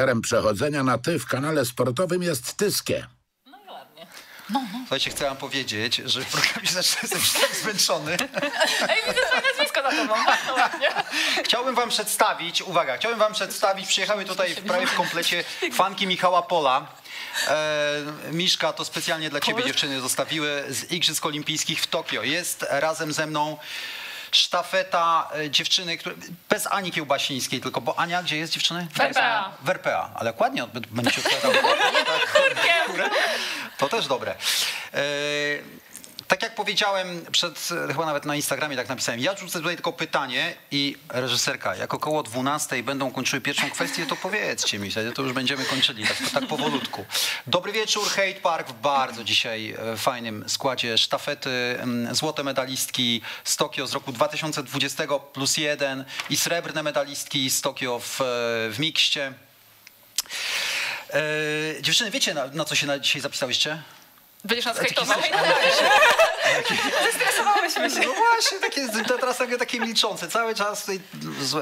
Partnerem przechodzenia na ty w kanale sportowym jest Tyskie. No i ładnie. Słuchajcie, chcę wam powiedzieć, że w programie zaczyna jestem tak zmęczony. Ej, widzę swoje nazwisko za tobą. Bardzo ładnie. Chciałbym wam przedstawić, uwaga, chciałbym wam przedstawić, przyjechały tutaj w, prawie w komplecie fanki Michała Pola. E, Miszka to specjalnie dla ciebie dziewczyny zostawiły z Igrzysk Olimpijskich w Tokio. Jest razem ze mną sztafeta e, dziewczyny, które, bez Ani Kiełbasińskiej tylko, bo Ania gdzie jest dziewczyny? W RPA. W RPA, ale ładnie od- będziecie odpowiadał. Kurkiem. To też dobre. Tak jak powiedziałem przed, chyba nawet na Instagramie tak napisałem, ja rzucę tutaj tylko pytanie i reżyserka, jak około 12 będą kończyły pierwszą kwestię, to powiedzcie mi, wtedy to już będziemy kończyli, tak, tak powolutku. Dobry wieczór, Hate Park w bardzo dzisiaj e, fajnym składzie sztafety, mm, złote medalistki z Tokio z roku 2020 plus jeden i srebrne medalistki z Tokio w, e, w mikście. E, dziewczyny, wiecie na, na co się na dzisiaj zapisałyście? Będziesz nas hejtował. Zestresowałyśmy się. No właśnie, takie, to teraz takie, takie milczące. Cały czas tutaj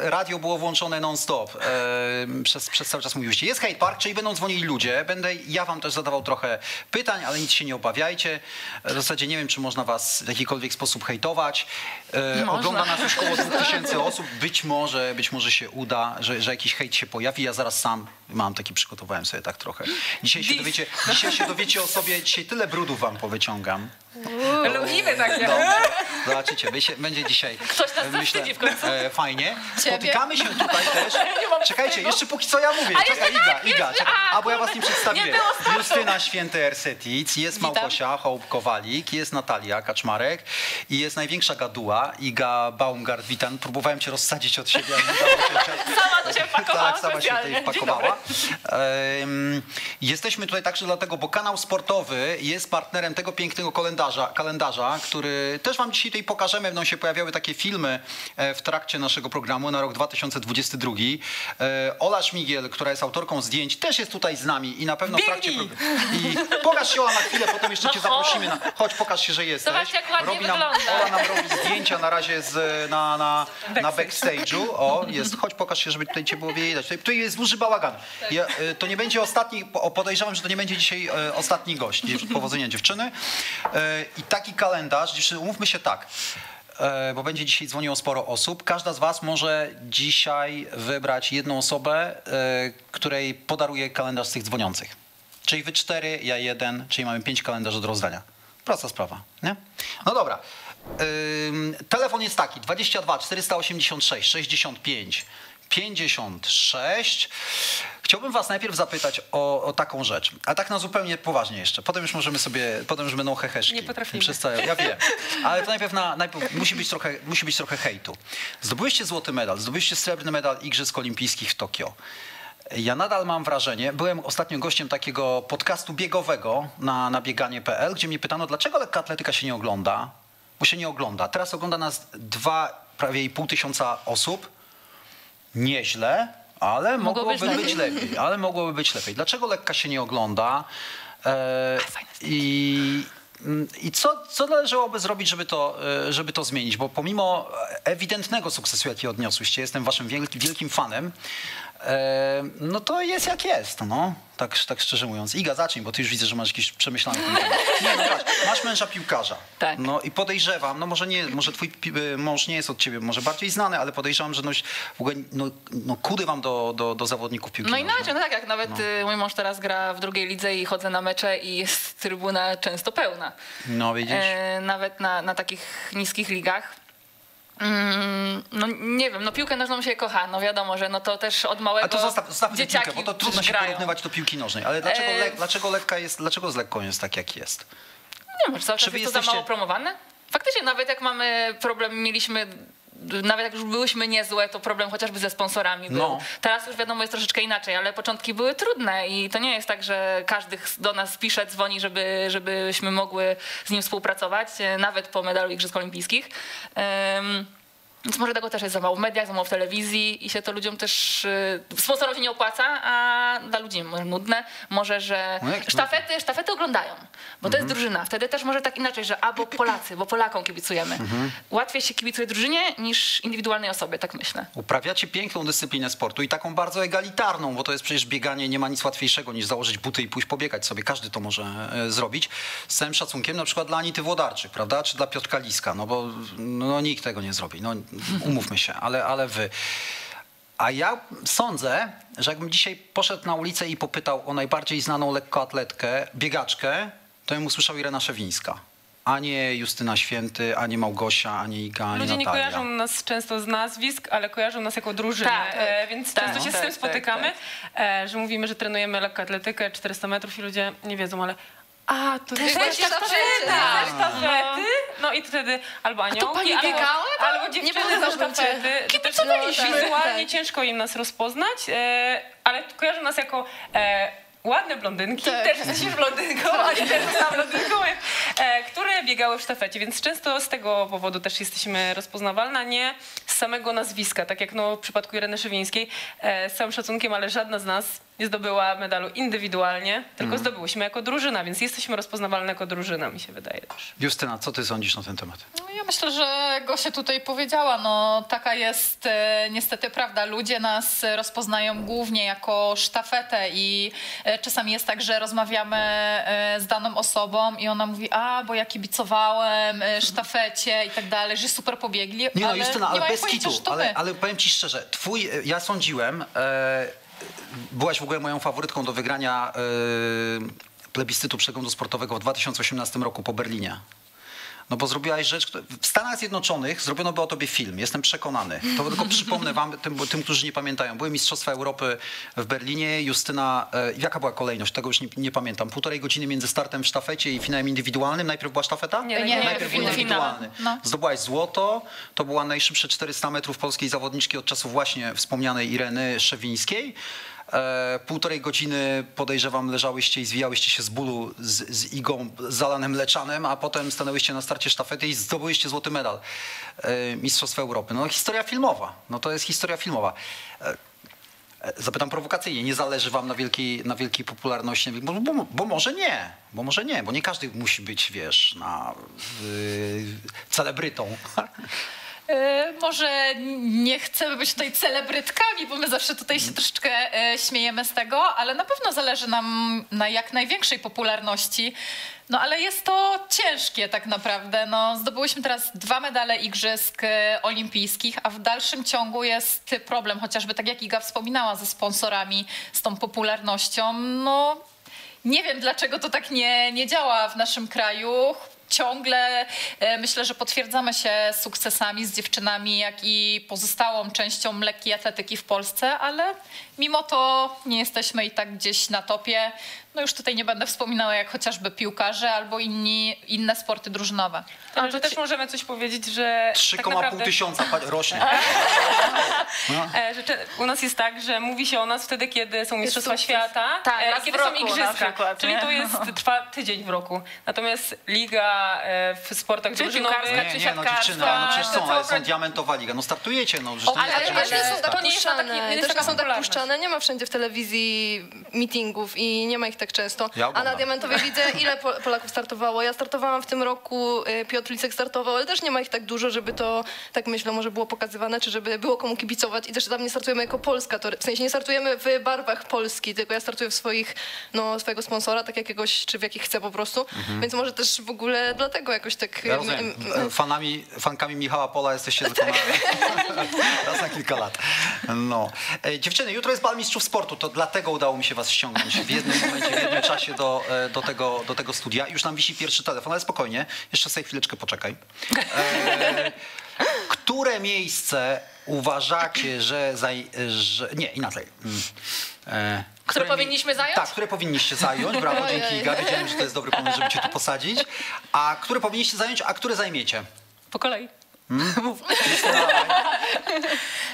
radio było włączone non-stop. E, przez, przez cały czas mówiłyście. Jest Hate Park, czyli będą dzwonili ludzie. Będę ja wam też zadawał trochę pytań, ale nic się nie obawiajcie. W zasadzie nie wiem, czy można was w jakikolwiek sposób hejtować. E, ogląda nas już około 2000 osób. Być może, być może się uda, że, że jakiś hejt się pojawi. Ja zaraz sam mam taki, przygotowałem sobie tak trochę. Dzisiaj się dowiecie, dzisiaj się dowiecie o sobie, dzisiaj tyle brudów wam powyciągam. Lubimy takie. Dobrze. Zobaczycie, będzie- będzie dzisiaj. Ktoś nas zawstydzi w końcu. e, fajnie. Ciebie. Spotykamy się tutaj też. Czekajcie, jeszcze póki co ja mówię. A Czekaj, Iga, tak, Iga. Czekaj. a, bo ja was nie przedstawiłem. nie. Justyna Święty-Ersetic, jest Małgosia Hołb-Kowalik, jest Natalia Kaczmarek i jest największa gaduła Iga Baumgart. Witam. Próbowałem cię rozsadzić od siebie, ale nie udało się. Sama to się wpakowała Tak, sama się tutaj wpakowała. Jesteśmy tutaj także dlatego, bo kanał sportowy jest partnerem tego pięknego kalendarza, kalendarza, który też wam dzisiaj tutaj pokażemy. Będą się pojawiały takie filmy e, w trakcie naszego programu na rok 2022. E, Ola Szmigiel, która jest autorką zdjęć, też jest tutaj z nami i na pewno w trakcie programu. I pokaż się Ola na chwilę, potem jeszcze No cię zaprosimy. Na... Chodź, pokaż się, że jesteś. Zobacz, jak ładnie robi nam, wygląda. Ola nam robi zdjęcia na razie z, na, na, na backstage'u. O, jest. Chodź, pokaż się, żeby tutaj cię było widać. Tutaj, tutaj jest duży bałagan. Ja, to nie będzie ostatni, po- podejrzewam, że to nie będzie dzisiaj ostatni gość. Powodzenia dziewczyny. I taki kalendarz, dziewczyny, umówmy się tak. y, Bo będzie dzisiaj dzwoniło sporo osób. Każda z Was może dzisiaj wybrać jedną osobę, y, której podaruje kalendarz z tych dzwoniących. Czyli wy cztery, ja jeden, czyli mamy pięć kalendarzy do rozdania. Prosta sprawa, nie? No dobra. Telefon jest taki 22 486 65 56. Chciałbym was najpierw zapytać o, o taką rzecz, a tak na zupełnie poważnie jeszcze. Potem już możemy sobie, potem już będą heheszki. Nie potrafimy. Przez całe, ja wiem. Ale to najpierw, na, najpierw musi, być trochę, musi być trochę hejtu. Zdobyliście złoty medal, zdobyliście srebrny medal Igrzysk Olimpijskich w Tokio. Ja nadal mam wrażenie, byłem ostatnio gościem takiego podcastu biegowego na, na bieganie.pl, gdzie mnie pytano, dlaczego lekka atletyka się nie ogląda, bo się nie ogląda. Teraz ogląda nas dwa, prawie i pół tysiąca osób. Nieźle, ale Mogło być mogłoby być lepiej. lepiej. Ale mogłoby być lepiej. Dlaczego lekka się nie ogląda? E, I mm, i co, co należałoby zrobić, żeby to, e, żeby to zmienić? Bo pomimo ewidentnego sukcesu, jaki odniosłyście, jestem waszym wielki, wielkim fanem, no to jest jak jest, no. Tak, tak szczerze mówiąc. Iga, zacznij, bo ty już widzę, że masz ten temat. Nie, no patrz, masz męża piłkarza. Tak. No i podejrzewam, no może nie, może twój y, mąż nie jest od ciebie może bardziej znany, ale podejrzewam, że no, w ogóle no, no kudy wam do, do, do zawodników piłki No inaczej, no tak jak nawet y, mój mąż teraz gra w drugiej lidze i chodzę na mecze i jest trybuna często pełna. No widzisz? E, nawet na, na takich niskich ligach. Mm, no nie wiem, no piłkę nożną się kocha, no wiadomo, że no to też od małego A to zostaw, zostawmy dzieciaki piłkę, bo to trudno się grają. porównywać do piłki nożnej. Ale dlaczego, E, le, dlaczego lekka jest, dlaczego z lekką jest tak, jak jest? Nie wiem, czy cały czas jest to za jesteście- mało promowane? Faktycznie, nawet jak mamy problem, mieliśmy, nawet jak już byłyśmy niezłe, to problem chociażby ze sponsorami był. No. Teraz już wiadomo, jest troszeczkę inaczej, ale początki były trudne i to nie jest tak, że każdy do nas pisze, dzwoni, żeby, żebyśmy mogły z nim współpracować, e, nawet po medalu Igrzysk Olimpijskich. Em, Więc może tego też jest za mało w mediach, za mało w telewizji i się to ludziom też, y, sponsorom się nie opłaca, a dla ludzi może nudne. Może, że No jak to? sztafety, sztafety oglądają, bo to Mhm. jest drużyna. Wtedy też może tak inaczej, że albo Polacy, bo Polakom kibicujemy. Mhm. Łatwiej się kibicuje drużynie niż indywidualnej osobie, tak myślę. Uprawiacie piękną dyscyplinę sportu i taką bardzo egalitarną, bo to jest przecież bieganie, nie ma nic łatwiejszego niż założyć buty i pójść pobiegać sobie. Każdy to może e, zrobić. Z całym szacunkiem na przykład dla Anity Włodarczyk, prawda? Czy dla Piotrka Liska, no bo no, nikt tego nie zrobi. No, umówmy się, ale, ale wy. A ja sądzę, że jakbym dzisiaj poszedł na ulicę i popytał o najbardziej znaną lekkoatletkę, biegaczkę, to bym usłyszał Irena Szewińska. A nie Justyna Święty, a nie Małgosia, a nie Iga, a nie Ludzie nie Natalia. kojarzą nas często z nazwisk, ale kojarzą nas jako drużynę, Tak, e, więc tak, często się tak, z tym tak, spotykamy, e, że mówimy, że trenujemy lekkoatletykę 400 metrów i ludzie nie wiedzą, ale a, to też właśnie sztafety, sztafety. też sztafety. No i wtedy albo aniołki, pani albo, biegała albo dziewczyny ze sztafety. To też Kibicowaliśmy. Wizualnie Tak. ciężko im nas rozpoznać, e, ale kojarzą nas jako e, ładne blondynki, Tak. też jesteś blondynką, a nie też zostałam blondynką, e, które biegały w sztafecie, więc często z tego powodu też jesteśmy rozpoznawalne, a nie z samego nazwiska, tak jak no, w przypadku Ireny Szywińskiej, e, z całym szacunkiem, ale żadna z nas nie zdobyła medalu indywidualnie, tylko zdobyłyśmy jako drużyna, więc jesteśmy rozpoznawalne jako drużyna, mi się wydaje też. Justyna, co ty sądzisz na ten temat? No, ja myślę, że Gosia tutaj powiedziała, no taka jest e, niestety prawda. Ludzie nas e, rozpoznają głównie jako sztafetę i e, czasami jest tak, że rozmawiamy e, z daną osobą i ona mówi, a bo ja kibicowałem e, sztafecie i tak dalej, że super pobiegli, Nie no, ale Justyna, nie ale mają bez pojęcia, kitu, ale, ale powiem ci szczerze, twój, ja sądziłem, e, byłaś w ogóle moją faworytką do wygrania e, plebiscytu przeglądu sportowego w 2018 roku po Berlinie. No bo zrobiłaś rzecz, w Stanach Zjednoczonych zrobiono by o tobie film, jestem przekonany. To tylko przypomnę wam, tym, tym, którzy nie pamiętają. Były Mistrzostwa Europy w Berlinie, Justyna, e, jaka była kolejność, tego już nie, nie pamiętam. Półtorej godziny między startem w sztafecie i finałem indywidualnym. Najpierw była sztafeta? Nie, nie, Najpierw finał. indywidualny. No. Zdobyłaś złoto, to była najszybsze 400 metrów polskiej zawodniczki od czasów właśnie wspomnianej Ireny Szewińskiej. E, półtorej godziny podejrzewam leżałyście i zwijałyście się z bólu z, z igą zalanym leczanem, a potem stanęłyście na starcie sztafety i zdobyłyście złoty medal e, Mistrzostwa Europy. No historia filmowa, no to jest historia filmowa. E, Zapytam prowokacyjnie, nie zależy wam na wielkiej, na wielkiej popularności, bo, bo, bo może nie, bo może nie, bo nie każdy musi być, wiesz, na, y, celebrytą. E, Może nie chcemy być tutaj celebrytkami, bo my zawsze tutaj się troszeczkę e, śmiejemy z tego, ale na pewno zależy nam na jak największej popularności. No ale jest to ciężkie tak naprawdę. No, zdobyłyśmy teraz dwa medale igrzysk e, olimpijskich, a w dalszym ciągu jest problem, chociażby tak jak Iga wspominała ze sponsorami, z tą popularnością. No nie wiem, dlaczego to tak nie, nie działa w naszym kraju. Ciągle e, myślę, że potwierdzamy się sukcesami z dziewczynami, jak i pozostałą częścią lekkiej atletyki w Polsce, ale mimo to nie jesteśmy i tak gdzieś na topie. No już tutaj nie będę wspominała, jak chociażby piłkarze albo inni, inne sporty drużynowe. Ale to też możemy coś powiedzieć, że 3,5 tak naprawdę... tysiąca rośnie. E, u nas jest tak, że mówi się o nas wtedy, kiedy są Mistrzostwa. Świata, Tak, e, kiedy są Igrzyska. przykład, czyli to jest, trwa tydzień w roku. Natomiast liga e, w sportach Czy drużynowych... czy nie, no ale no przecież to są, ale są diamentowa liga. No startujecie, no. Przecież Ale, ale tak, są tak tak. To nie jest tak puszczane, nie ma wszędzie w telewizji meetingów i nie ma ich tak często. Ja A na Diamentowej widzę, ile Po- Polaków startowało. Ja startowałam w tym roku, y, Piotr Licek startował, ale też nie ma ich tak dużo, żeby to, tak myślę, może było pokazywane, czy żeby było komu kibicować. I też tam nie startujemy jako Polska, to, w sensie nie startujemy w barwach Polski, tylko ja startuję w swoich, no, swojego sponsora, tak jakiegoś, czy w jakich chcę po prostu. Więc może też w ogóle dlatego jakoś tak... Mhm. Ja y, rozumiem. y, Fanami, fankami Michała Pola jesteście tylko na, raz na kilka lat. No. E, dziewczyny, jutro jest bal mistrzów sportu, to dlatego udało mi się was ściągnąć w jednym momencie, w jednym czasie do, e, do, tego, do tego studia. Już nam wisi pierwszy telefon, ale spokojnie, jeszcze sobie chwileczkę poczekaj. E, które miejsce uważacie, że, zaj, że... Nie, inaczej. Mm. E, Które mi- powinniśmy zająć? Tak, które powinniście zająć. Brawo, dzięki. Iga. Wiedziałem, że to jest dobry pomysł, żeby cię tu posadzić. A które powinniście zająć, a które zajmiecie? Po kolei.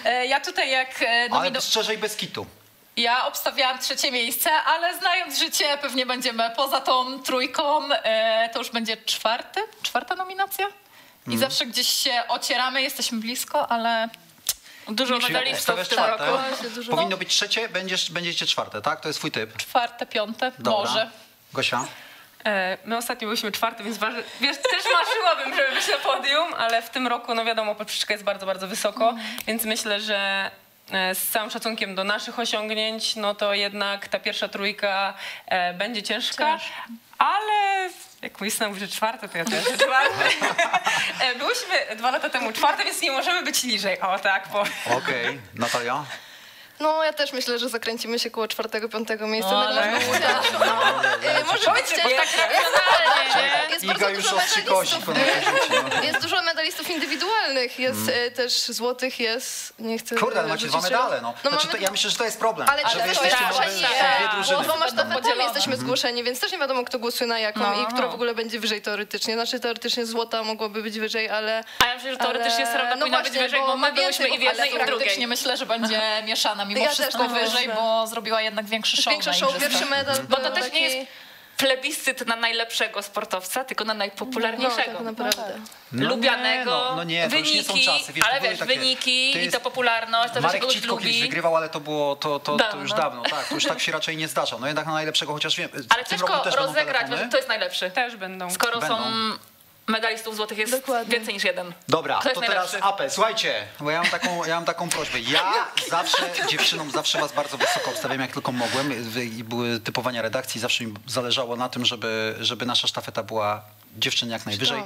E, Ja tutaj jak Ale szczerze i bez kitu. Ja obstawiałam trzecie miejsce, ale znając życie, pewnie będziemy poza tą trójką. E, to już będzie czwarty, czwarta nominacja? i zawsze gdzieś się ocieramy, jesteśmy blisko, ale Dużo medalistów w tym czwarte. roku. Powinno być trzecie, będziesz, będziecie czwarte, tak? To jest twój typ. czwarte, piąte, Dobra. może. Gosia? E, My ostatnio byliśmy czwarty, więc wiesz, też marzyłabym, żeby być na podium, ale w tym roku, no wiadomo, poprzeczka jest bardzo, bardzo wysoko, więc myślę, że z całym szacunkiem do naszych osiągnięć, no to jednak ta pierwsza trójka e, będzie ciężka, Ciężka. ale jak mój syn mówi, że czwarte, to ja też czwarte. E, Byłyśmy dwa lata temu czwarte, więc nie możemy być niżej. O tak, powiem. Okej. Natalia? No ja też myślę, że zakręcimy się koło czwartego, piątego miejsca. No, No, ale- ale... Y, Może być ciężko. tak racjonalnie, nie? Jest Iga bardzo już dużo medalistów. rzucie. No. Jest dużo medalistów indywidualnych, jest Mm. e, też złotych, jest... Nie chcę Kurde, ale e, macie dwa medale, no. no Znaczy, mamy to, ja myślę, że to jest problem. Ale że ale wy to jesteście jest może właśnie, dwie drużyny. bo dwoma sztafetami podzielone. jesteśmy zgłoszeni, więc też nie wiadomo, kto głosuje na jaką No, i która w ogóle będzie wyżej teoretycznie. Znaczy teoretycznie złota mogłaby być wyżej, ale... A ja myślę, że teoretycznie Ale- srebrna no powinna właśnie, być wyżej, bo my byłyśmy więcej i w jednej, i w drugiej. myślę, że będzie mieszana mimo Ja wszystko tak wyżej, bo zrobiła jednak większy show Większe na show, pierwszy medal Bo to też nie taki- jest plebiscyt na najlepszego sportowca, tylko na No, najpopularniejszego. tak naprawdę. No lubianego, nie, no, no nie, to już nie wyniki, są czasy, wiesz, ale wiesz, takie- wyniki to i jest- to popularność, to, Marek Citko kiedyś lubi. wygrywał, ale to było to, to, to Dawno. już dawno, tak. To już tak się raczej nie zdarza. No jednak na najlepszego, chociaż wiem. Ale ciężko rozegrać, to jest najlepszy. Też będą. Skoro są Będą. Medalistów złotych jest Dokładnie. więcej niż jeden. Dobra, to teraz apel. Słuchajcie, bo ja mam taką, ja mam taką prośbę. Ja zawsze dziewczynom, zawsze was bardzo wysoko obstawiam, jak tylko mogłem. I były typowania redakcji, zawsze mi zależało na tym, żeby, żeby nasza sztafeta była dziewczyn jak najwyżej.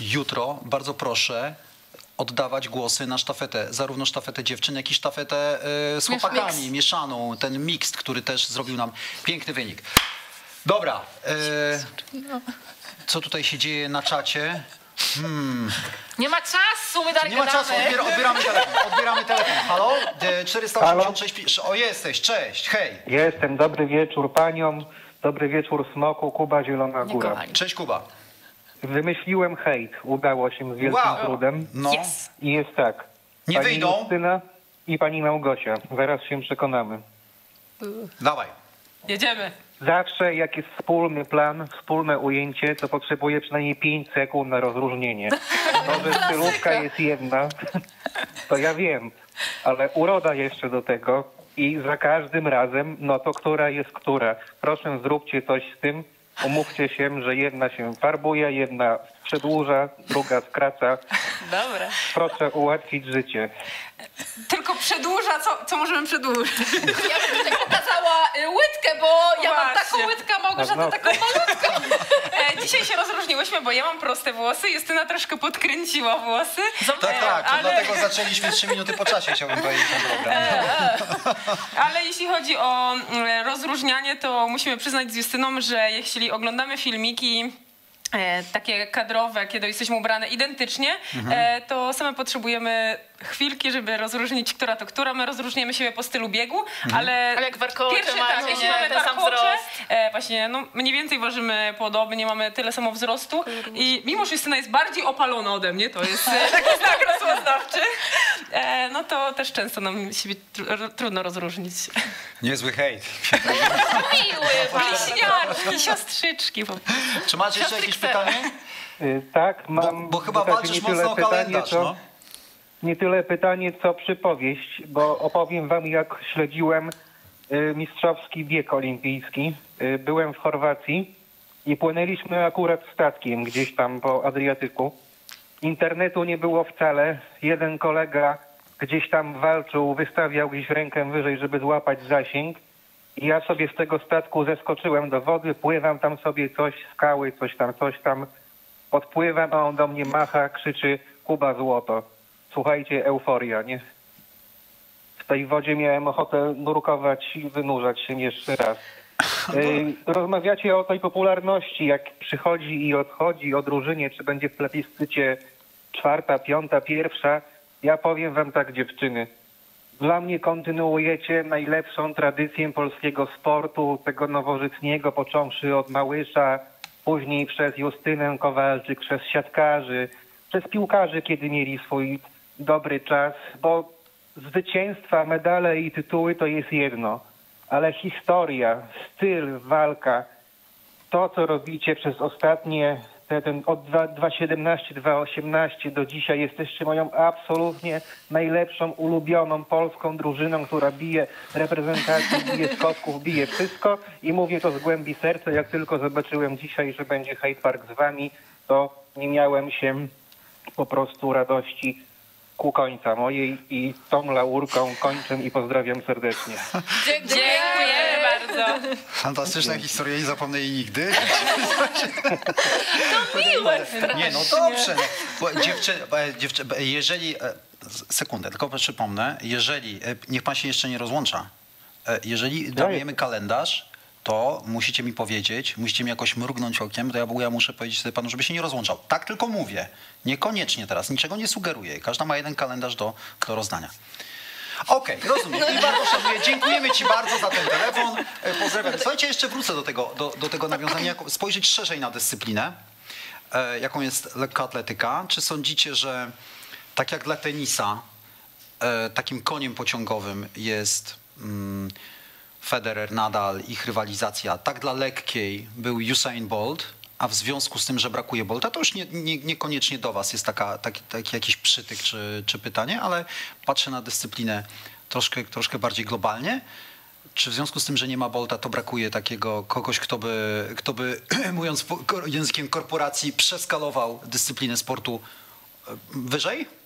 Jutro bardzo proszę oddawać głosy na sztafetę, zarówno sztafetę dziewczyn, jak i sztafetę e, z chłopakami, mix. mieszaną, ten mixt, który też zrobił nam piękny wynik. Dobra, e, co tutaj się dzieje na czacie? Nie ma czasu, my dalej Nie ma czasu, odbiera, odbieramy telefon. Odbieramy telefon. Halo? E, 486. pi- O, jesteś, cześć, hej. Jestem, dobry wieczór paniom, dobry wieczór Smoku, Kuba Zielona Góra. kochani. Cześć Kuba. Wymyśliłem hejt, udało się z wielkim Wow. trudem No, Yes. i jest tak. Nie pani wyjdą? Justyna i pani Małgosia, zaraz się przekonamy. dawaj. Jedziemy. Zawsze jak jest wspólny plan, wspólne ujęcie, to potrzebuję przynajmniej 5 sekund na rozróżnienie. To, że stylówka jest jedna, to ja wiem, ale uroda jeszcze do tego i za każdym razem, no to która jest która. Proszę zróbcie coś z tym, umówcie się, że jedna się farbuje, jedna przedłuża, druga skraca. Dobra. Proszę ułatwić życie. Tylko przedłuża, co, co możemy przedłużyć? Ja bym tutaj pokazała y, łydkę, bo ja mam Właśnie. taką łydkę, a Małgorzata No. taką malutką. E, dzisiaj się rozróżniłyśmy, bo ja mam proste włosy, Justyna troszkę podkręciła włosy. Tak, tak, to ale- dlatego zaczęliśmy trzy minuty po czasie, chciałbym powiedzieć ten program. Ale jeśli chodzi o mm, rozróżnianie, to musimy przyznać z Justyną, że jeśli oglądamy filmiki e, takie kadrowe, kiedy jesteśmy ubrane identycznie, e, to same potrzebujemy chwilki, żeby rozróżnić, która to która. My rozróżniamy siebie po stylu biegu, ale... Ale jak warkocze Pierwszy tak, jeśli mamy Ten sam warkocze, wzrost. e, właśnie, no mniej więcej ważymy podobnie, mamy tyle samo wzrostu i mimo, że Justyna jest bardziej opalona ode mnie, to jest e, taki znak rozpoznawczy, e, no to też często nam siebie tru- trudno rozróżnić. Niezły hejt. Miły Bliźniarki, siostrzyczki. Czy masz jeszcze jakieś pytanie? Y, Tak, Bo, mam bo chyba w zasadzie walczysz mocno o pytanie, kalendarz, co... no. Nie tyle pytanie, co przypowieść, bo opowiem wam, jak śledziłem y, mistrzowski bieg olimpijski. Y, byłem w Chorwacji i płynęliśmy akurat statkiem gdzieś tam po Adriatyku. Internetu nie było wcale. Jeden kolega gdzieś tam walczył, wystawiał gdzieś rękę wyżej, żeby złapać zasięg. I ja sobie z tego statku zeskoczyłem do wody, pływam tam sobie coś, skały, coś tam, coś tam. Podpływam, a on do mnie macha, krzyczy Kuba złoto. Słuchajcie, euforia, nie? W tej wodzie miałem ochotę nurkować i wynurzać się jeszcze raz. Ej, Rozmawiacie o tej popularności, jak przychodzi i odchodzi o drużynie, czy będzie w plebiscycie czwarta, piąta, pierwsza. Ja powiem wam tak, dziewczyny. Dla mnie kontynuujecie najlepszą tradycję polskiego sportu, tego nowożytniego, począwszy od Małysza, później przez Justynę Kowalczyk, przez siatkarzy, przez piłkarzy, kiedy mieli swój dobry czas, bo zwycięstwa, medale i tytuły to jest jedno, ale historia, styl, walka, to co robicie przez ostatnie te- ten od 2 2.17, 2.18 do dzisiaj jesteście moją absolutnie najlepszą, ulubioną polską drużyną, która bije reprezentację, bije skotków, bije wszystko i mówię to z głębi serca. Jak tylko zobaczyłem dzisiaj, że będzie Hyde Park z wami, to nie miałem się po prostu radości ku końca mojej i tą laurką kończę i pozdrawiam serdecznie. Dziękujemy bardzo. Fantastyczna historia, nie zapomnę jej nigdy. To miłe Nie, no dobrze. No. Dziewczy, e, jeżeli, e, sekundę, tylko przypomnę, jeżeli, e, niech pan się jeszcze nie rozłącza, E, jeżeli darujemy kalendarz, to musicie mi powiedzieć, musicie mi jakoś mrugnąć okiem, to ja, ja muszę powiedzieć sobie panu, żeby się nie rozłączał. Tak tylko mówię. Niekoniecznie teraz, niczego nie sugeruję. Każda ma jeden kalendarz do, do rozdania. Okej, rozumiem. I bardzo szanuję. Dziękujemy Ci bardzo za ten telefon. E, Pozdrawiam. Słuchajcie, jeszcze wrócę do tego, do, do tego nawiązania, spojrzeć szerzej na dyscyplinę, e, jaką jest lekkoatletyka. Czy sądzicie, że tak jak dla tenisa, e, takim koniem pociągowym jest mm, Federer, Nadal, ich rywalizacja, tak dla lekkiej był Usain Bolt, a w związku z tym, że brakuje Bolta, to już nie, nie, niekoniecznie do was jest taka, taki, taki jakiś przytyk czy, czy pytanie, ale patrzę na dyscyplinę troszkę, troszkę bardziej globalnie. Czy w związku z tym, że nie ma Bolta, to brakuje takiego kogoś, kto by, kto by mówiąc językiem korporacji, przeskalował dyscyplinę sportu e, wyżej?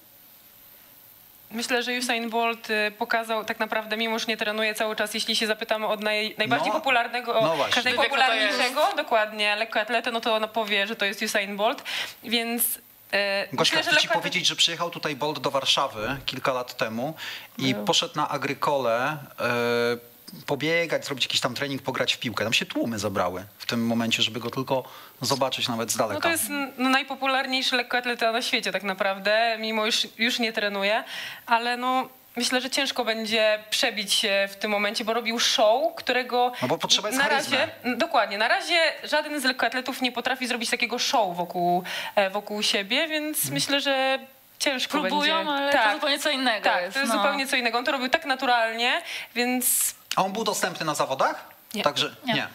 Myślę, że Usain Bolt y, pokazał tak naprawdę, mimo że nie trenuje cały czas, jeśli się zapytamy od naj, najbardziej No, popularnego, no najpopularniejszego, dokładnie, lekkoatletę, no to ona powie, że to jest Usain Bolt, więc e, Gośka, myślę, chcę ci powiedzieć, że przyjechał tutaj Bolt do Warszawy kilka lat temu i No. poszedł na Agrykole e, pobiegać, zrobić jakiś tam trening, pograć w piłkę. Tam się tłumy zabrały w tym momencie, żeby go tylko zobaczyć nawet z daleka. No to jest no, najpopularniejszy lekkoatleta na świecie tak naprawdę, mimo już, już nie trenuje, ale no myślę, że ciężko będzie przebić się w tym momencie, bo robił show, którego No bo potrzeba jest na charyzmy. razie, dokładnie, na razie żaden z lekkoatletów nie potrafi zrobić takiego show wokół, e, wokół siebie, więc Mhm. myślę, że ciężko Próbują, będzie. ale tak, to zupełnie co innego tak, jest. to jest no. zupełnie co innego. On to robił tak naturalnie, więc A on był dostępny na zawodach? Nie. Także nie. Nie.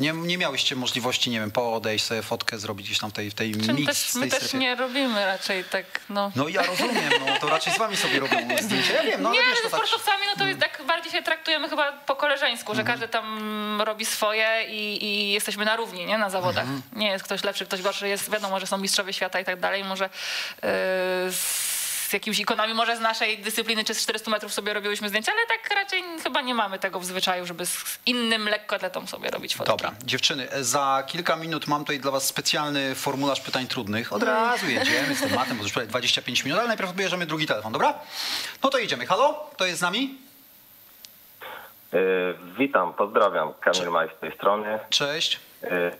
nie. Nie miałyście możliwości, nie wiem, podejść sobie fotkę zrobić gdzieś tam w tej, w tej Czym mix, też, z my tej też strefie. nie robimy raczej tak, no. No ja rozumiem, no to raczej z wami sobie robią zdjęcia. Ja wiem, no ale nie, wiesz, ale to ze tak... sportowcami no to jest tak bardziej się traktujemy chyba po koleżeńsku, że każdy tam robi swoje i, i jesteśmy na równi, nie? Na zawodach. Nie jest ktoś lepszy, ktoś gorszy, jest wiadomo, że są mistrzowie świata i tak dalej. Może yy, z jakimiś ikonami, może z naszej dyscypliny czy z 400 metrów sobie robiłyśmy zdjęcia, ale tak raczej chyba nie mamy tego w zwyczaju, żeby z innym lekkoatletą sobie robić fotki. Dobra, dziewczyny, za kilka minut mam tutaj dla was specjalny formularz pytań trudnych. Od razu jedziemy z tematem, bo już prawie 25 minut, ale najpierw odbierzemy drugi telefon, dobra? No to jedziemy. Halo? Kto jest z nami? E, Witam, pozdrawiam. Kamil Maj z tej strony. Cześć. E, e,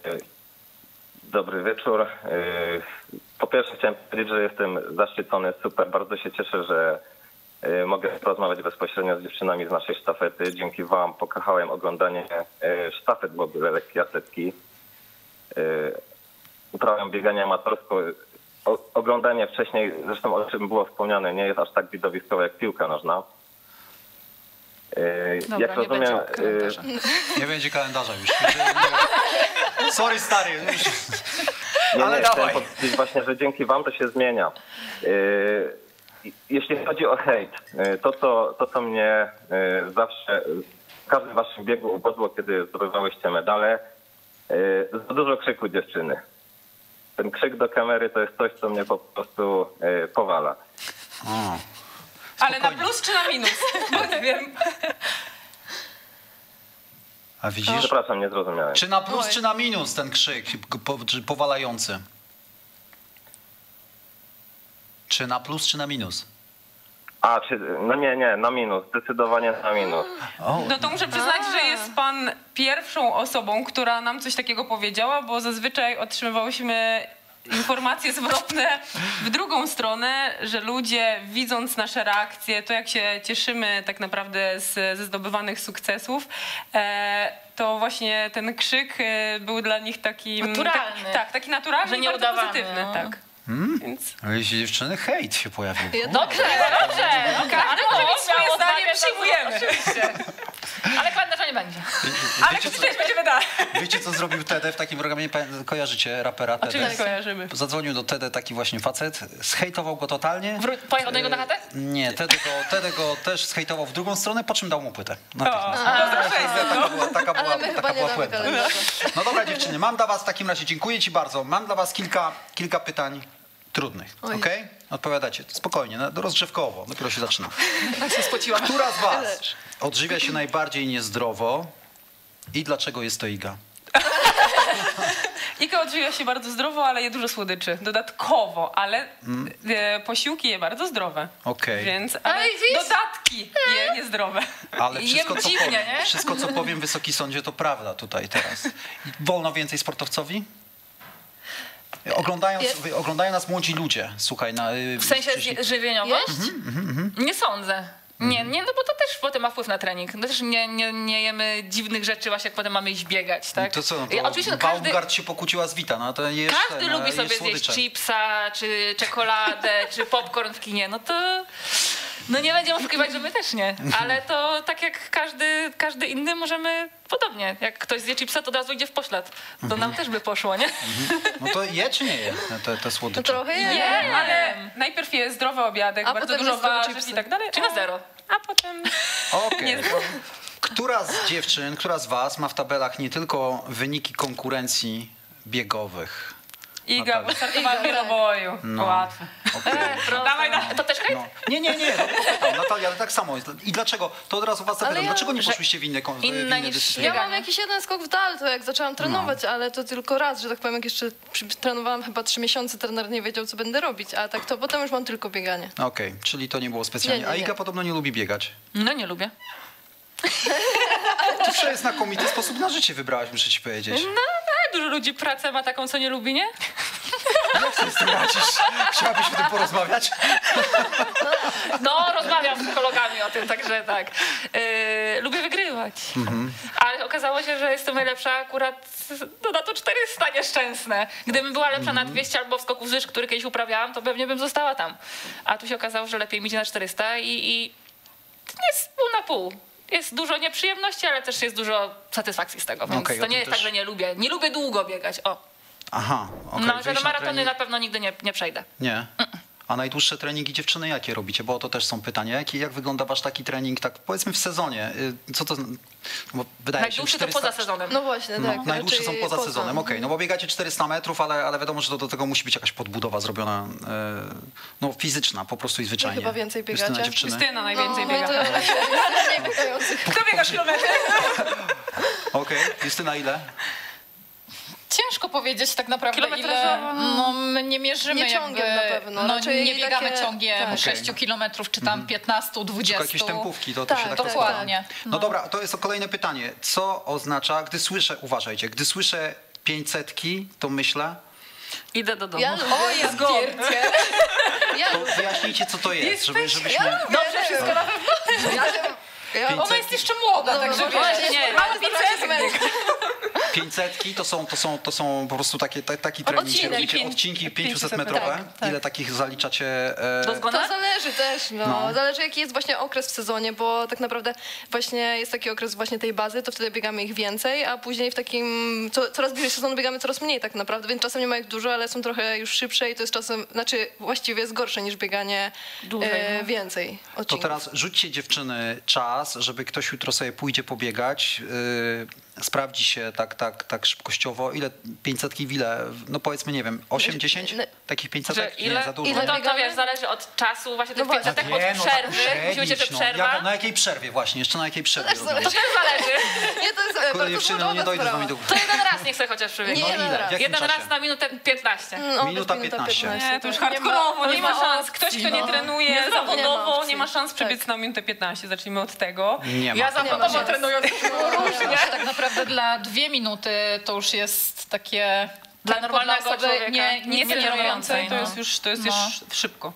Dobry wieczór. Po pierwsze chciałem powiedzieć, że jestem zaszczycony, super. Bardzo się cieszę, że e, mogę porozmawiać bezpośrednio z dziewczynami z naszej sztafety. Dzięki wam pokochałem oglądanie e, sztafet w ogóle lekkiej atletki. E, Uprawiam bieganie amatorsko. O, oglądanie wcześniej, zresztą o czym było wspomniane, nie jest aż tak widowiskowe jak piłka nożna. Dobra, jak nie będzie rozumiem, e, kalendarza. Nie będzie kalendarza już. Sorry stary. Już. Nie, Ale nie, dawaj. powiedzieć właśnie, że dzięki wam to się zmienia. Yy, jeśli chodzi o hejt, yy, to co, to co mnie yy, zawsze w każdym waszym biegu ubodło, kiedy zdobywałyście medale, za dużo krzyku dziewczyny. Ten krzyk do kamery to jest coś, co mnie po prostu powala. O. ale na plus czy na minus? Bo nie wiem. A widzisz? Przepraszam, nie zrozumiałem. Czy na plus, czy na minus ten krzyk po, czy powalający? Czy na plus, czy na minus? A, czy, no nie, nie, na minus, zdecydowanie na minus. No to muszę przyznać, że jest pan pierwszą osobą, która nam coś takiego powiedziała, bo zazwyczaj otrzymywałyśmy informacje zwrotne w drugą stronę, że ludzie widząc nasze reakcje, to jak się cieszymy tak naprawdę z, ze zdobywanych sukcesów, e, to właśnie ten krzyk e, był dla nich taki Naturalny. Tak, tak taki naturalny Że i nie bardzo udawany, pozytywny, no. tak. Więc Ale jeśli dziewczyny, hejt się pojawił. Dobrze, dobrze. No, każdy może mieć swoje miał zdanie, odwagę, to- przyjmujemy. Oczywiście. Ale kalendarza nie nie będzie. Ale Wiecie, co, krzyczeć będziemy dalej. wiecie, co zrobił Tede w takim programie? Kojarzycie rapera Tede? Oczywiście kojarzymy. Zadzwonił do Tede taki właśnie facet, zhejtował go totalnie. Wró- pojechał do niego na chatę? Nie, Tede go, Tede go też zhejtował w drugą stronę, po czym dał mu płytę. Natychmiast. Taka była, taka była, taka była puenta. No dobra dziewczyny, mam dla was w takim razie, dziękuję ci bardzo. Mam dla was kilka, kilka pytań trudnych, okej? Odpowiadacie, spokojnie, no, rozgrzewkowo, dopiero się zaczyna. Tak się spociłam. Która z was. Odżywia się najbardziej niezdrowo i dlaczego jest to Iga? Ika odżywia się bardzo zdrowo, ale je dużo słodyczy. Dodatkowo, ale e, posiłki je bardzo zdrowe. Okej. Więc ale Ale dodatki je niezdrowe. Ale wszystko co, dziwnie, powiem, nie? wszystko, co powiem Wysoki Sądzie, to prawda tutaj teraz. Wolno więcej sportowcowi? Oglądają, nas młodzi ludzie, słuchaj. Na, y, W sensie żywieniowo? Jeść? Mhm, Nie sądzę. Nie, nie, no bo to też potem ma wpływ na trening. No też nie, nie, nie jemy dziwnych rzeczy właśnie jak potem mamy iść biegać, tak? To co, no I to oczywiście no, każdy, Baumgart się pokłóciła z Wita, no to jesz każdy ten, lubi sobie zjeść słodycze. chipsa, czy czekoladę, czy popcorn w kinie, no to no nie będziemy oszukiwać, że my też nie. Ale to tak jak każdy, każdy inny możemy podobnie. Jak ktoś zje chipsa, to od razu idzie w poślad. To Mhm. nam też by poszło, nie? No to je czy nie je te, te No słodycze? trochę je. Nie, Ale najpierw jest zdrowy obiadek, A bardzo potem dużo jest zdrowe warzyw chipsy. i tak dalej. Czy na zero? A potem Okej. niezdrowo. Która z dziewczyn, która z was ma w tabelach nie tylko wyniki konkurencji biegowych? Iga, Natalia. bo startowała w Iga, tak. wieloboju. No. E, proste. Dawaj, dawaj. To też hejt? No. Nie, nie, nie, no, Natalia, ale tak samo jest. I dlaczego? To od razu was zapytam, ja- dlaczego nie poszłyście w inne, w inne niż dyscypliny? Ja mam jakiś jeden skok w dal, to jak zaczęłam trenować, No. ale to tylko raz, że tak powiem, jak jeszcze trenowałam chyba trzy miesiące, trener nie wiedział, co będę robić, a tak to potem już mam tylko bieganie. Okej, czyli to nie było specjalnie. Nie, nie, A. Iga podobno nie lubi biegać. No nie lubię. Ty przecież znakomity sposób na życie wybrałaś, muszę ci powiedzieć. No tak, dużo ludzi pracę ma taką, co nie lubi, nie? Jak sobie z tym radzisz? Chciałabyś o tym porozmawiać? No, rozmawiam z psychologami o tym, także tak. Yy, lubię wygrywać. Ale okazało się, że jestem najlepsza akurat no, na to 400 nieszczęsne. Gdybym była lepsza na 200 albo w skoku wzwyż, który kiedyś uprawiałam, to pewnie bym została tam. A tu się okazało, że lepiej mi idzie na 400 i, i jest pół na pół. Jest dużo nieprzyjemności, ale też jest dużo satysfakcji z tego. Więc Okej, o to nie jest też- tak, że nie lubię. Nie lubię długo biegać. O. Aha, okej. no, że maratony trening- na pewno nigdy nie, nie przejdę. Nie. A najdłuższe treningi dziewczyny jakie robicie? Bo to też są pytania. Jak, jak wygląda wasz taki trening, tak powiedzmy w sezonie? Y, Co to... Bo wydaje się Najdłuższy 400... to poza sezonem. No właśnie, No, tak. najdłuższe są poza sezonem, okej. No bo biegacie 400 metrów, ale, ale wiadomo, że to do tego musi być jakaś podbudowa zrobiona, e, no fizyczna po prostu i zwyczajnie. chyba więcej Justyna, biegacie. dziewczyny. Justyna najwięcej no, biega. to. Kto biega kilometry? Okej, Justyna ile? Ciężko powiedzieć tak naprawdę, ile... No, my nie mierzymy Nie ciągiem jakby, na pewno, No, nie biegamy takie- ciągiem tak. 6 kilometrów, czy tam 15, 20. Tylko jakieś tempówki, to, to Tak, się tak tak. Dokładnie. No dobra, to jest kolejne pytanie. Co oznacza, gdy słyszę, uważajcie, gdy słyszę 500, to myślę, Idę do domu. Ja lubię. O, ja pierdzie. Ja to wyjaśnijcie, co to jest, żeby, żebyśmy... Ja lubię. Dobrze, wszystko na pewno. Ja. Ja, Ona jest jeszcze młoda, Dobra, także może wiesz. nie, nie, mam ale. 500 to są, to są, to są po prostu takie, ta, taki trening, gdzie Odcinek robicie pięć- odcinki 500 500 metrowe. tak, tak. Ile takich zaliczacie? E? To zależy też, no. No. Zależy jaki jest właśnie okres w sezonie, bo tak naprawdę właśnie jest taki okres właśnie tej bazy, to wtedy biegamy ich więcej, a później w takim, co, coraz bliżej sezonu biegamy coraz mniej tak naprawdę, więc czasem nie ma ich dużo, ale są trochę już szybsze i to jest czasem, znaczy właściwie jest gorsze niż bieganie Dłużej, e, no. więcej To odcinków. teraz rzućcie dziewczyny czas, żeby ktoś jutro sobie pójdzie pobiegać, yy, sprawdzi się tak, tak, tak szybkościowo, ile 500 w ile, no powiedzmy, nie wiem, 8, 10 Ile- takich 500? Że ile, Nie, za dużo. No to, to wiesz, zależy od czasu, właśnie tych No właśnie. 500 Nie, od no tak przerwy. Musi być jeszcze no. przerwa. Jak, na jakiej przerwie właśnie? Jeszcze na jakiej przerwie? rozumiem? To też zależy. Nie, to jest Kurde, dziewczyny, no nie dojdę z wami sprawa. do... To jeden raz niech sobie chociaż przybiegnie. Nie, No jeden ile? Jeden czasie? raz na minutę 15. No, Minuta bez 15. Nie, to już tak. hardkorowo, nie, ma szans. Ktoś, kto nie no. trenuje zawodowo, nie ma szans Tak. przebiec na minutę 15. Zacznijmy od tego. Nie ma. Ja zawodowo trenując różnie. Tak naprawdę dla dwie minuty to już jest takie... Dla normalnego osoby człowieka. nie, Nie trenującej. To no. jest już, to jest No. już szybko.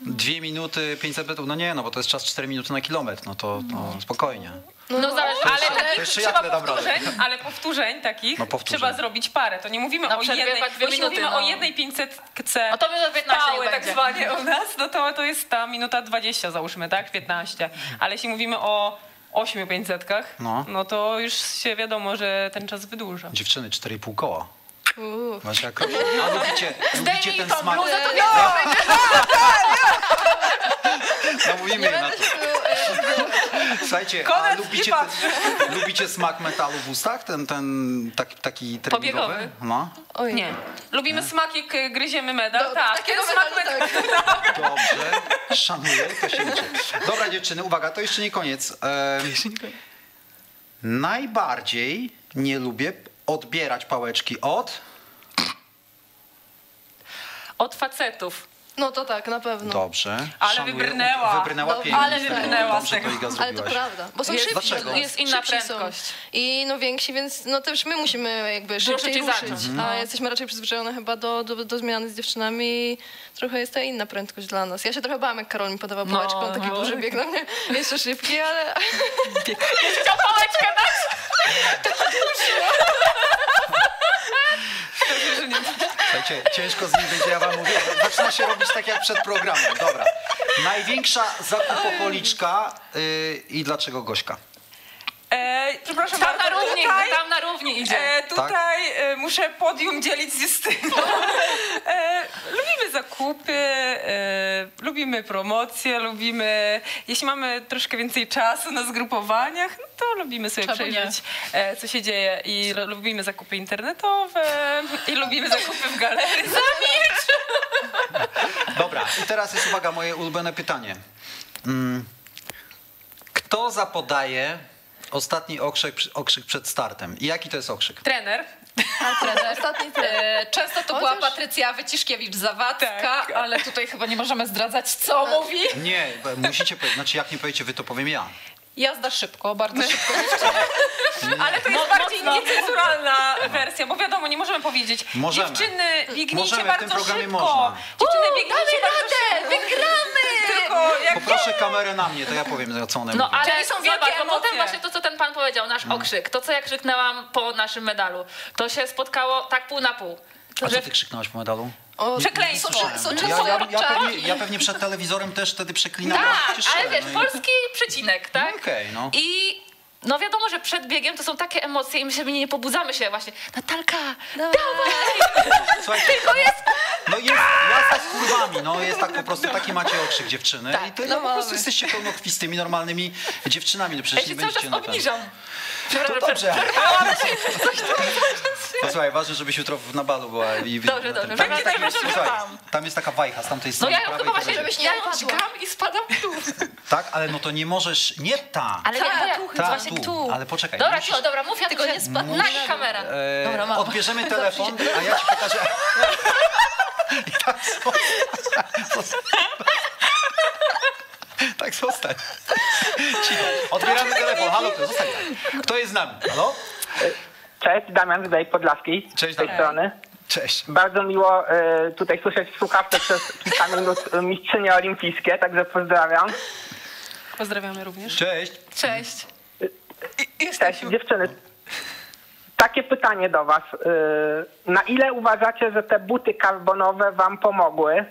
Dwie minuty 500 metrów, no nie, no bo to jest czas 4 minuty na kilometr, no to, to spokojnie. No zależy, Ale ale takich jeszcze ja trzeba powtórzeń, ale powtórzeń takich No powtórzeń. trzeba zrobić parę. To nie mówimy Na o jednej, bo minuty, mówimy o no. jednej 500 A to minut 15 stałe niech tak będzie. zwanie u nas, no to, to jest ta minuta 20 załóżmy, tak? 15. Ale jeśli mówimy o ośmiu 500, No. no. to już się wiadomo, że ten czas wydłuża. Dziewczyny, 4,5 koła. Uuu. Masz jak... A lubicie, lubicie ten smak? bluzę, to Namówimy je na to. Słuchajcie, a Konrad, lubicie, nie ten, lubicie smak metalu w ustach? Ten, ten taki, taki treningowy? Pobiegowy? No. Oj. Nie. Lubimy smak, jak y, gryziemy medal. Do- tak, takiego ten smak medalu, medal. tak. Dobrze, szanuję, to się liczy. Dobra dziewczyny, uwaga, to jeszcze nie koniec. E, najbardziej nie lubię odbierać pałeczki od... Od facetów. No to tak, na pewno. Dobrze. Ale szanuję. wybrnęła. Wybrnęła pięknie. Ale wybrnęła z tego. to Ale to prawda, bo są Jest- szybsi. Dlaczego? Jest inna szybsi są. prędkość. I no więksi, więc no też my musimy jakby szybciej ruszyć. Mhm. A jesteśmy raczej przyzwyczajone chyba do, do, do zmiany z dziewczynami i trochę jest to inna prędkość dla nas. Ja się trochę bałam, jak Karol mi podawał No, pałeczkę, on taki no. duży bieg na mnie, jeszcze szybki, ale Chciał pałeczkę dać? Słuchajcie, ciężko z nim będzie, ja wam mówię. Zaczyna się robić tak jak przed programem. Dobra. Największa zakupopoliczka yy, i dlaczego Gośka? E, przepraszam Tam na bardzo, równi, tutaj, tam na równi idzie. e, tutaj e, muszę podium dzielić z Justyną. E, lubimy zakupy, e, lubimy promocje, lubimy... Jeśli mamy troszkę więcej czasu na zgrupowaniach, no to lubimy sobie Czemu przejrzeć, e, co się dzieje. I lo- lubimy zakupy internetowe, i lubimy zakupy w galerii. Dobra, i teraz jest uwaga, moje ulubione pytanie. Mm. Kto zapodaje ostatni okrzyk, okrzyk przed startem? I jaki to jest okrzyk? Trener. trener. ostatni trener. E, Często to była Patrycja Wyciszkiewicz-Zawadzka, Tak. ale tutaj chyba nie możemy zdradzać, co mówi. Nie, bo musicie powiedzieć, znaczy jak nie powiecie wy, to powiem ja. Jazda szybko, bardzo szybko. Ale to jest bardziej niecenzuralna wersja, bo wiadomo, nie możemy powiedzieć. Możemy. Dziewczyny, biegnijcie Możemy, w bardzo tym programie szybko. można. Dziewczyny, biegnijcie bardzo szybko. Wygramy! Tylko jak Poproszę kamerę na mnie, to ja powiem, co one No mówią. ale Czyli są wielkie zobacz, bo potem właśnie to, co ten pan powiedział, nasz okrzyk, to co ja krzyknęłam po naszym medalu, to się spotkało tak pół na pół. A co ty krzyknąłeś po medalu? O, Przekleństwo. Ja, ja, ja, kurczaki. pewnie, ja pewnie przed telewizorem też wtedy przeklinałem. tak, ale wiesz, no i- polski przecinek, tak? Okej, no. I no wiadomo, że przed biegiem to są takie emocje i my się nie pobudzamy się właśnie. Natalka, Dawaj. Słuchajcie, tylko jest... no jest jazda z kurwami, no jest tak po prostu, taki macie okrzyk dziewczyny Tak, i to no no, po prostu jesteście pełnokrwistymi, normalnymi dziewczynami, no Ja przecież się nie będziecie na ten... obniżam. To dobrze. Posłuchaj, ważne, żebyś jutro na balu była. I, Dobrze, dobrze. Tam jest, przepraszam, słuchaj, tam jest taka wajcha z tamtej No strony. ja ją prawej, chyba właśnie, będzie- nie ja dźgam i spadam w dół. Tak, ale no to nie możesz, nie ta. Ale Ta, ja, tu chyba. ta, właśnie tu. tu. Ale poczekaj. Dobra, musisz- cicho, dobra, mów, ja Tylko nie spadnij. Na kamera. E, Dobra, mam. odbierzemy telefon, a ja ci pokażę. I tak zostań. Tak zostań. Cicho. Odbieramy telefon. Halo, kto? Zostań. Kto jest z nami? Halo? Cześć, Damian z Gday Podlaskiej. Cześć, z tej Damian. strony. Cześć. Bardzo miło e, tutaj słyszeć w słuchawce przez kilka minut e, mistrzynie olimpijskie, także pozdrawiam. Pozdrawiamy również. Cześć. Cześć. Cześć, dziewczyny. Takie pytanie do was. E, na ile uważacie, że te buty karbonowe wam pomogły?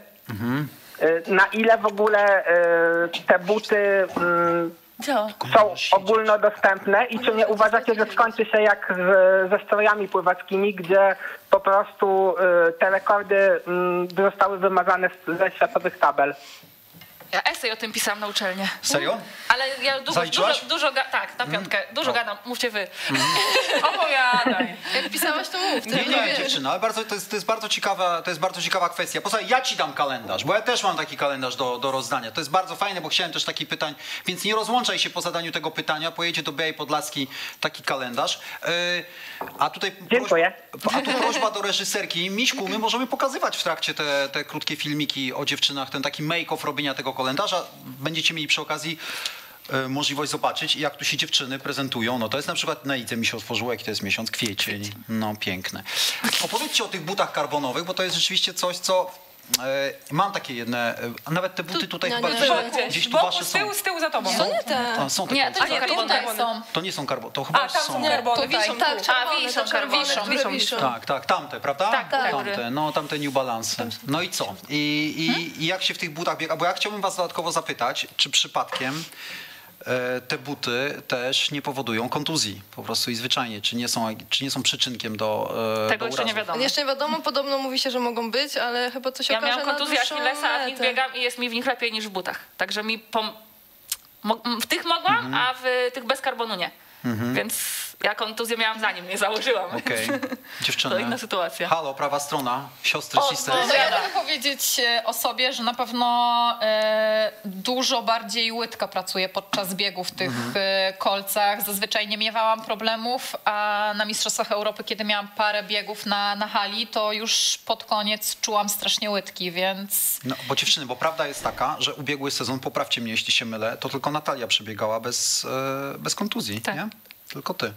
E, na ile w ogóle e, te buty mm, są ogólnodostępne i czy nie uważacie, że skończy się jak ze strojami pływackimi, gdzie po prostu y, te rekordy mm, zostały wymazane z, ze światowych tabel? Ja esej o tym pisałam na uczelnię. Serio? Ale ja dużo, dużo, Zaliczyłaś? dużo, ga- tak, na piątkę, dużo O. gadam, mówcie wy. Opowiadaj. Jak pisałaś, to mów. Nie, nie, dziewczyna, ale bardzo, to, jest, to, jest bardzo ciekawa, to jest bardzo ciekawa kwestia. Posłuchaj, ja ci dam kalendarz, bo ja też mam taki kalendarz do, do rozdania. To jest bardzo fajne, bo chciałem też takich pytań, więc nie rozłączaj się po zadaniu tego pytania, pojedzie do Białej Podlaski taki kalendarz. Yy, a tutaj Dziękuję. Prośba, a tu prośba do reżyserki. Miśku, my możemy pokazywać w trakcie te, te krótkie filmiki o dziewczynach, ten taki make-off robienia tego kalendarza. Będziecie mieli przy okazji e, możliwość zobaczyć, jak tu się dziewczyny prezentują. No to jest na przykład na Idze mi się otworzyło, jaki to jest miesiąc, kwiecień. No piękne. Opowiedzcie o tych butach karbonowych, bo to jest rzeczywiście coś, co... E, mam takie jedne, e, a nawet te buty Tu- tutaj no, chyba nie, gdzieś, nie, gdzieś tu Boku, wasze z są. tyłu, z tyłu za tobą. To nie te. A, są te Nie, to A nie, są tutaj karbony. Tutaj są. To nie są karbony, to chyba A, tam są. są karbony. To wiszą, tak, A, czerwone, wiszą, to czerwone, wiszą, wiszą, wiszą. Tak, tak, tamte, prawda? Tak, tak. Tamte, no tamte New Balance. No i co? I, i, I jak się w tych butach biega? Bo ja chciałbym was dodatkowo zapytać, czy przypadkiem te buty też nie powodują kontuzji po prostu i zwyczajnie, czy nie są, czy nie są przyczynkiem do e, Tego do jeszcze nie wiadomo. Jeszcze nie wiadomo, podobno mówi się, że mogą być, ale chyba coś Ja okaże miałam na kontuzję Achillesa, a w nich biegam i jest mi w nich lepiej niż w butach. Także mi w tych mogłam, Mhm. a w tych bez karbonu nie. Więc ja kontuzję miałam zanim nie założyłam. Okej, dziewczyny. To inna sytuacja. Halo, prawa strona, siostry, O. No ja mogę powiedzieć e, o sobie, że na pewno e, dużo bardziej łydka pracuje podczas biegu w tych e, kolcach. Zazwyczaj nie miewałam problemów, a na Mistrzostwach Europy, kiedy miałam parę biegów na, na hali, to już pod koniec czułam strasznie łydki, więc No, bo dziewczyny, bo prawda jest taka, że ubiegły sezon, poprawcie mnie, jeśli się mylę, to tylko Natalia przebiegała bez, e, bez kontuzji, Tak. nie? Tylko ty.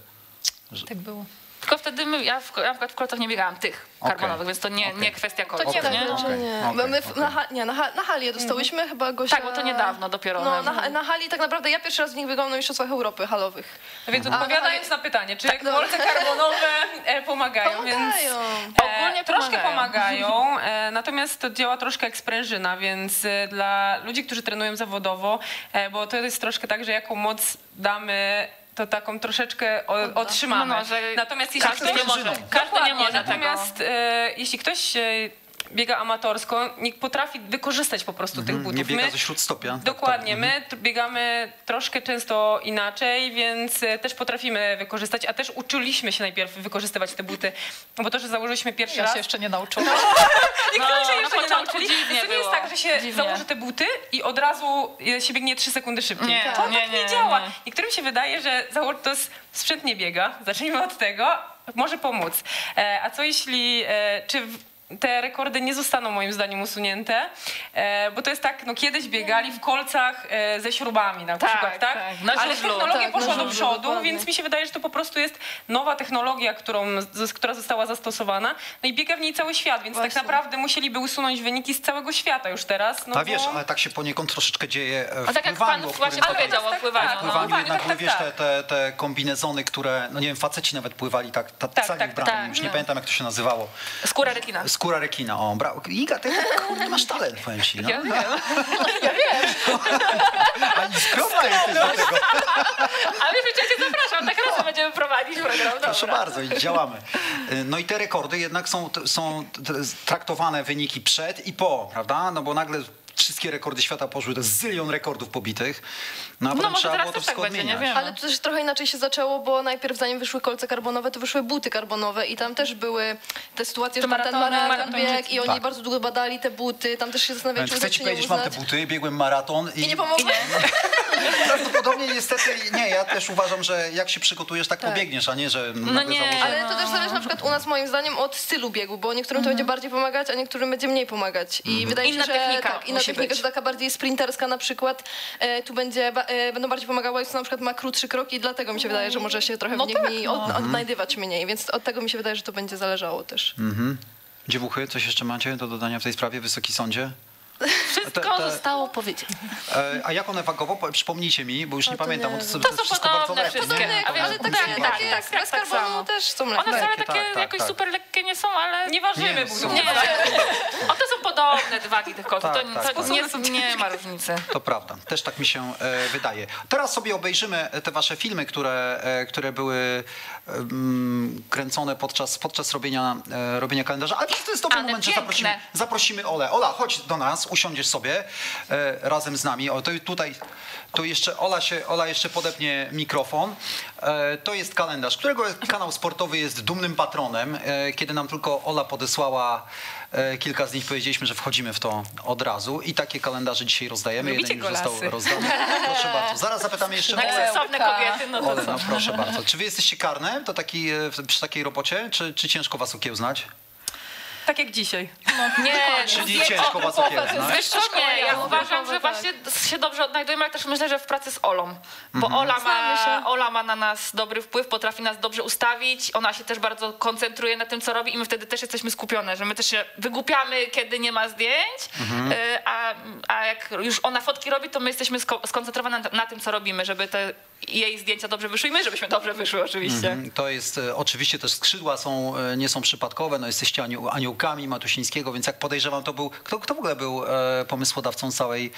Tak było. Tylko wtedy my, ja, w, ja na przykład w kolcach nie biegałam tych karbonowych, więc to nie, Okej. nie kwestia To kolców, nie, tak, nie? okej, Bo my w, na, ha, nie, na, na hali je dostałyśmy chyba Gosia... Tak, bo to niedawno dopiero No, na, na hali tak naprawdę ja pierwszy raz w nich biegałam na Mistrzostwach Europy halowych. No więc odpowiadając na pytanie, czy Tak, no. kolce karbonowe e, pomagają, więc Pomagają. e, Ogólnie troszkę pomagają. pomagają, e, natomiast to działa troszkę jak sprężyna, więc e, dla ludzi, którzy trenują zawodowo, e, bo to jest troszkę tak, że jaką moc damy to taką troszeczkę o, otrzymamy. No, no, że Natomiast jeśli każdy ktoś nie może, każdy nie może. natomiast e, jeśli ktoś e, biega amatorsko, nie potrafi wykorzystać po prostu tych butów. Mhm, Nie biega My- ze śródstopia. Tak, Dokładnie, tak. my t- biegamy troszkę często inaczej, więc e, też potrafimy wykorzystać, a też uczyliśmy się najpierw wykorzystywać te buty, bo to, że założyliśmy pierwszy Ja raz... się jeszcze nie nauczyłam. Niektórzy No, się jeszcze nie nauczyli. To nie jest tak, że się Dziwnie. założy te buty i od razu e, się biegnie 3 sekundy szybciej. Nie, to nie, tak nie, nie, działa. nie. Niektórym się wydaje, że zało- to jest sprzęt nie biega. Zacznijmy od tego. Może pomóc. E, a co jeśli... Czy te rekordy nie zostaną moim zdaniem usunięte, e, bo to jest tak, no kiedyś biegali w kolcach e, ze śrubami na Tak, przykład, tak? tak, na Ale technologia Tak, poszła do przodu, dokładnie. więc mi się wydaje, że to po prostu jest nowa technologia, którą, z, która została zastosowana, no i biega w niej cały świat, więc tak Właśnie. naprawdę musieliby usunąć wyniki z całego świata już teraz. No A bo... wiesz, ale tak się poniekąd troszeczkę dzieje e, w A tak jak pływaniu, pan o właśnie powiedział o tak, pływaniu. tak, no. pływaniu pływaniu, jednak tak, tak, wiesz, tak. te, te, te kombinezony, które, no nie wiem, faceci nawet pływali tak, tak, Tak, tak, tak, już nie no. pamiętam jak to się nazywało. Skóra rekina. Skóra rekina, o, bra... Iga, ty kurde, masz talent, powiem ci, no. Ja wiem. A skromna jesteś do tego. Ale wiecie, cię zapraszam, tak razem będziemy prowadzić program. Proszę bardzo, i działamy. Y, No i te rekordy jednak są, są traktowane wyniki przed i po, prawda? No bo nagle wszystkie rekordy świata poszły, to jest zylion rekordów pobitych. No a No może trzeba teraz było to też tak wszystko będzie, nie wiem. Ale to też trochę inaczej się zaczęło, bo najpierw zanim wyszły kolce karbonowe, to wyszły buty karbonowe i tam też były te sytuacje, To że ma ten maratony, maraton bieg i oni Tak. bardzo długo badali te buty, tam też się zastanawiali, czy chcę uznać, ci powiedzieć, mam te uznać. buty, biegłem maraton i, I nie pomogły? prawdopodobnie niestety nie. Ja też uważam, że jak się przygotujesz, tak, Tak. pobiegniesz, a nie, że No nie, założę. Ale to też zależy na przykład u nas moim zdaniem od stylu biegu, bo niektórym to będzie bardziej pomagać, a niektórym będzie mniej pomagać. I wydaje mi się, Mhm. Inna że technika tak, inna technika, być. że taka bardziej sprinterska na przykład e, tu będzie, ba- e, będą bardziej pomagała, jest na przykład ma krótszy krok i dlatego mi się wydaje, że może się trochę No w nich tak, mniej no. od, odnajdywać mniej, więc od tego mi się wydaje, że to będzie zależało też. Dziewuchy, coś jeszcze macie do dodania w tej sprawie, Wysoki Sądzie? Wszystko Te- te- zostało powiedziane. E, a jak one wagowo? Po- Przypomnijcie mi, bo już nie to pamiętam. to, to, To są wszystko bardzo podobne lekkie, wszystkie. ale takie, tak, takie tak, jak tak, bez tak karbonu samo. też są One lekkie. wcale Lekkie, takie tak, tak, jakoś tak. super lekkie nie są, ale... Nie ważymy Nie, są- Nie, one są podobne do wagi tych kotów. Tak, to tak, to tak. nie, nie ma różnicy. To prawda, też tak mi się e, wydaje. Teraz sobie obejrzymy te wasze filmy, które, e, które były kręcone podczas, podczas robienia, e, robienia kalendarza. Ale to jest dobry Ale moment, że zaprosimy, zaprosimy Olę. Ola, chodź do nas, usiądziesz sobie e, razem z nami. O, to tutaj, tu jeszcze Ola, się, Ola jeszcze podepnie mikrofon. E, to jest kalendarz, którego kanał sportowy jest dumnym patronem. Kiedy nam tylko Ola podesłała kilka z nich, powiedzieliśmy, że wchodzimy w to od razu i takie kalendarze dzisiaj rozdajemy. Lubicie Jeden już został golasy. rozdany. Proszę bardzo. Zaraz zapytamy jeszcze Tak sensowne kobiety, no to Ole, co? no proszę bardzo. Czy wy jesteście karne to taki, e, w- przy takiej robocie, czy, czy ciężko was okiełznać? Tak jak dzisiaj. Nie, Czyli ciężko was okiełznać? Wiesz co, nie, ja No, uważam, że tak. właśnie się dobrze odnajdujemy, ale też myślę, że w pracy z Olą. Bo Mhm. Ola, ma. Ola ma na nas dobry wpływ, potrafi nas dobrze ustawić, ona się też bardzo koncentruje na tym, co robi i my wtedy też jesteśmy skupione, że my też się wygłupiamy, kiedy nie ma zdjęć, Mhm. y, a, a jak już ona fotki robi, to my jesteśmy sko- skoncentrowane na, na tym, co robimy, żeby te jej zdjęcia dobrze wyszły i my, żebyśmy dobrze wyszły oczywiście. Mhm. To jest, e, oczywiście też skrzydła są, e, nie są przypadkowe, no jesteście anioł, aniołkami aniołkami Matusińskiego, więc jak podejrzewam, to był... Kto, kto w ogóle był e, pomysłodawcą całej...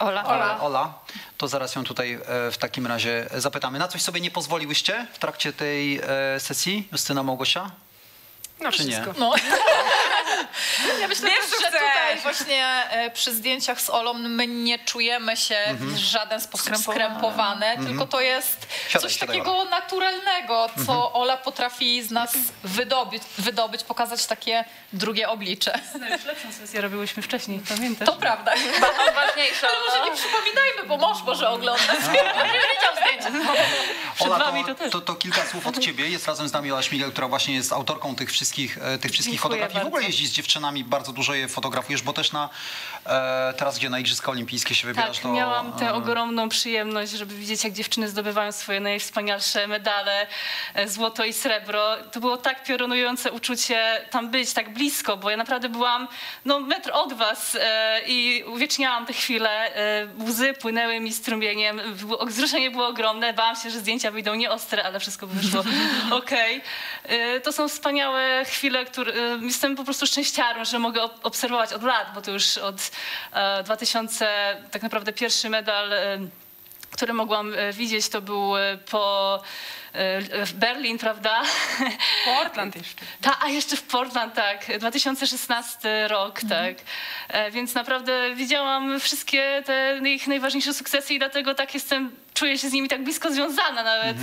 Ola. Ola. Ola. To zaraz ją tutaj e, w takim razie zapytamy. Na coś sobie nie pozwoliłyście w trakcie tej e, sesji, Justyna Małgosia? No Czy nie? No. Ja myślę, Wiesz, też, że tutaj właśnie e, przy zdjęciach z Olą my nie czujemy się w żaden sposób Skrępowane. skrępowane, tylko to jest Siadaj, coś siadaj, takiego naturalnego, co Ola potrafi z nas wydobyć, wydobyć, pokazać takie drugie oblicze. No już lepszą sesję robiłyśmy wcześniej, pamiętasz? To prawda. Bardzo ważniejsze. Ale może nie przypominajmy, bo mąż może oglądać. Ola, to, to, to kilka słów od ciebie. Jest razem z nami Ola Śmigel, która właśnie jest autorką tych wszystkich, e, tych wszystkich fotografii. W ogóle bardzo. jeździ z dziewczynami, bardzo dużo je fotografujesz, bo też na e, teraz, gdzie na Igrzyska Olimpijskie się wybierasz, Tak, to... miałam tę e, ogromną przyjemność, żeby widzieć, jak dziewczyny zdobywają swoje najwspanialsze medale, złoto i srebro. To było tak piorunujące uczucie tam być, tak blisko, bo ja naprawdę byłam no, metr od was i uwieczniałam te chwile. Łzy płynęły mi strumieniem, wzruszenie było ogromne. Bałam się, że zdjęcia wyjdą nieostre, ale wszystko wyszło okej. E, To są wspaniałe chwile, które e, jestem po prostu szczęściarą, że mogę ob- obserwować od lat, bo to już od e, 2000 tak naprawdę pierwszy medal e, który mogłam e, widzieć, to był e, po e, w Berlin, prawda? Portland jeszcze. Ta, a jeszcze w Portland, tak. 2016 rok, tak. E, Więc naprawdę widziałam wszystkie te ich najważniejsze sukcesy i dlatego tak jestem, czuję się z nimi tak blisko związana nawet.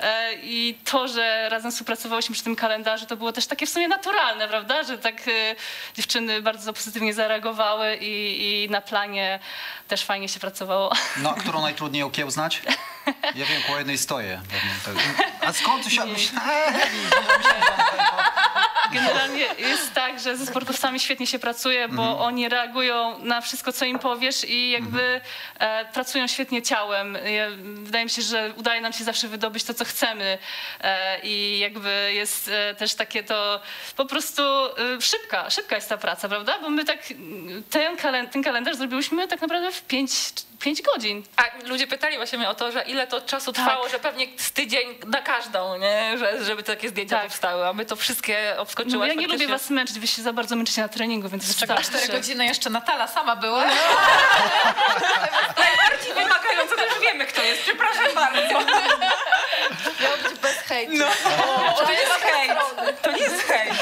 E, I to, że razem współpracowałyśmy przy tym kalendarzu, to było też takie w sumie naturalne, prawda? Że tak e, dziewczyny bardzo pozytywnie zareagowały i, i na planie też fajnie się pracowało. No, a którą najtrudniej okiełznać? Ja wiem, po jednej stoję. A skąd tu się... Generalnie jest tak, że ze sportowcami świetnie się pracuje, bo oni reagują na wszystko, co im powiesz i jakby e, pracują świetnie ciałem. Wydaje mi się, że udaje nam się zawsze wydobyć to, co chcemy e, i jakby jest e, też takie to po prostu e, szybka, szybka jest ta praca, prawda? Bo my tak ten, kalen- ten kalendarz zrobiłyśmy tak naprawdę w pięć, pięć godzin. A ludzie pytali właśnie mnie o to, że ile to czasu Tak. trwało, że pewnie z tydzień na każdą, nie? Że, żeby takie zdjęcia Tak. powstały, a my to wszystkie No, obskoczyłaś. ja nie lubię was męczyć, wy się za bardzo męczycie na treningu, więc wystarczy. 4 godziny jeszcze Natala sama była. Najbardziej wymagająco to już wiemy, kto jest. Przepraszam bardzo. Miało być bez hejtu. No, to jest hejt. To nie jest hejt.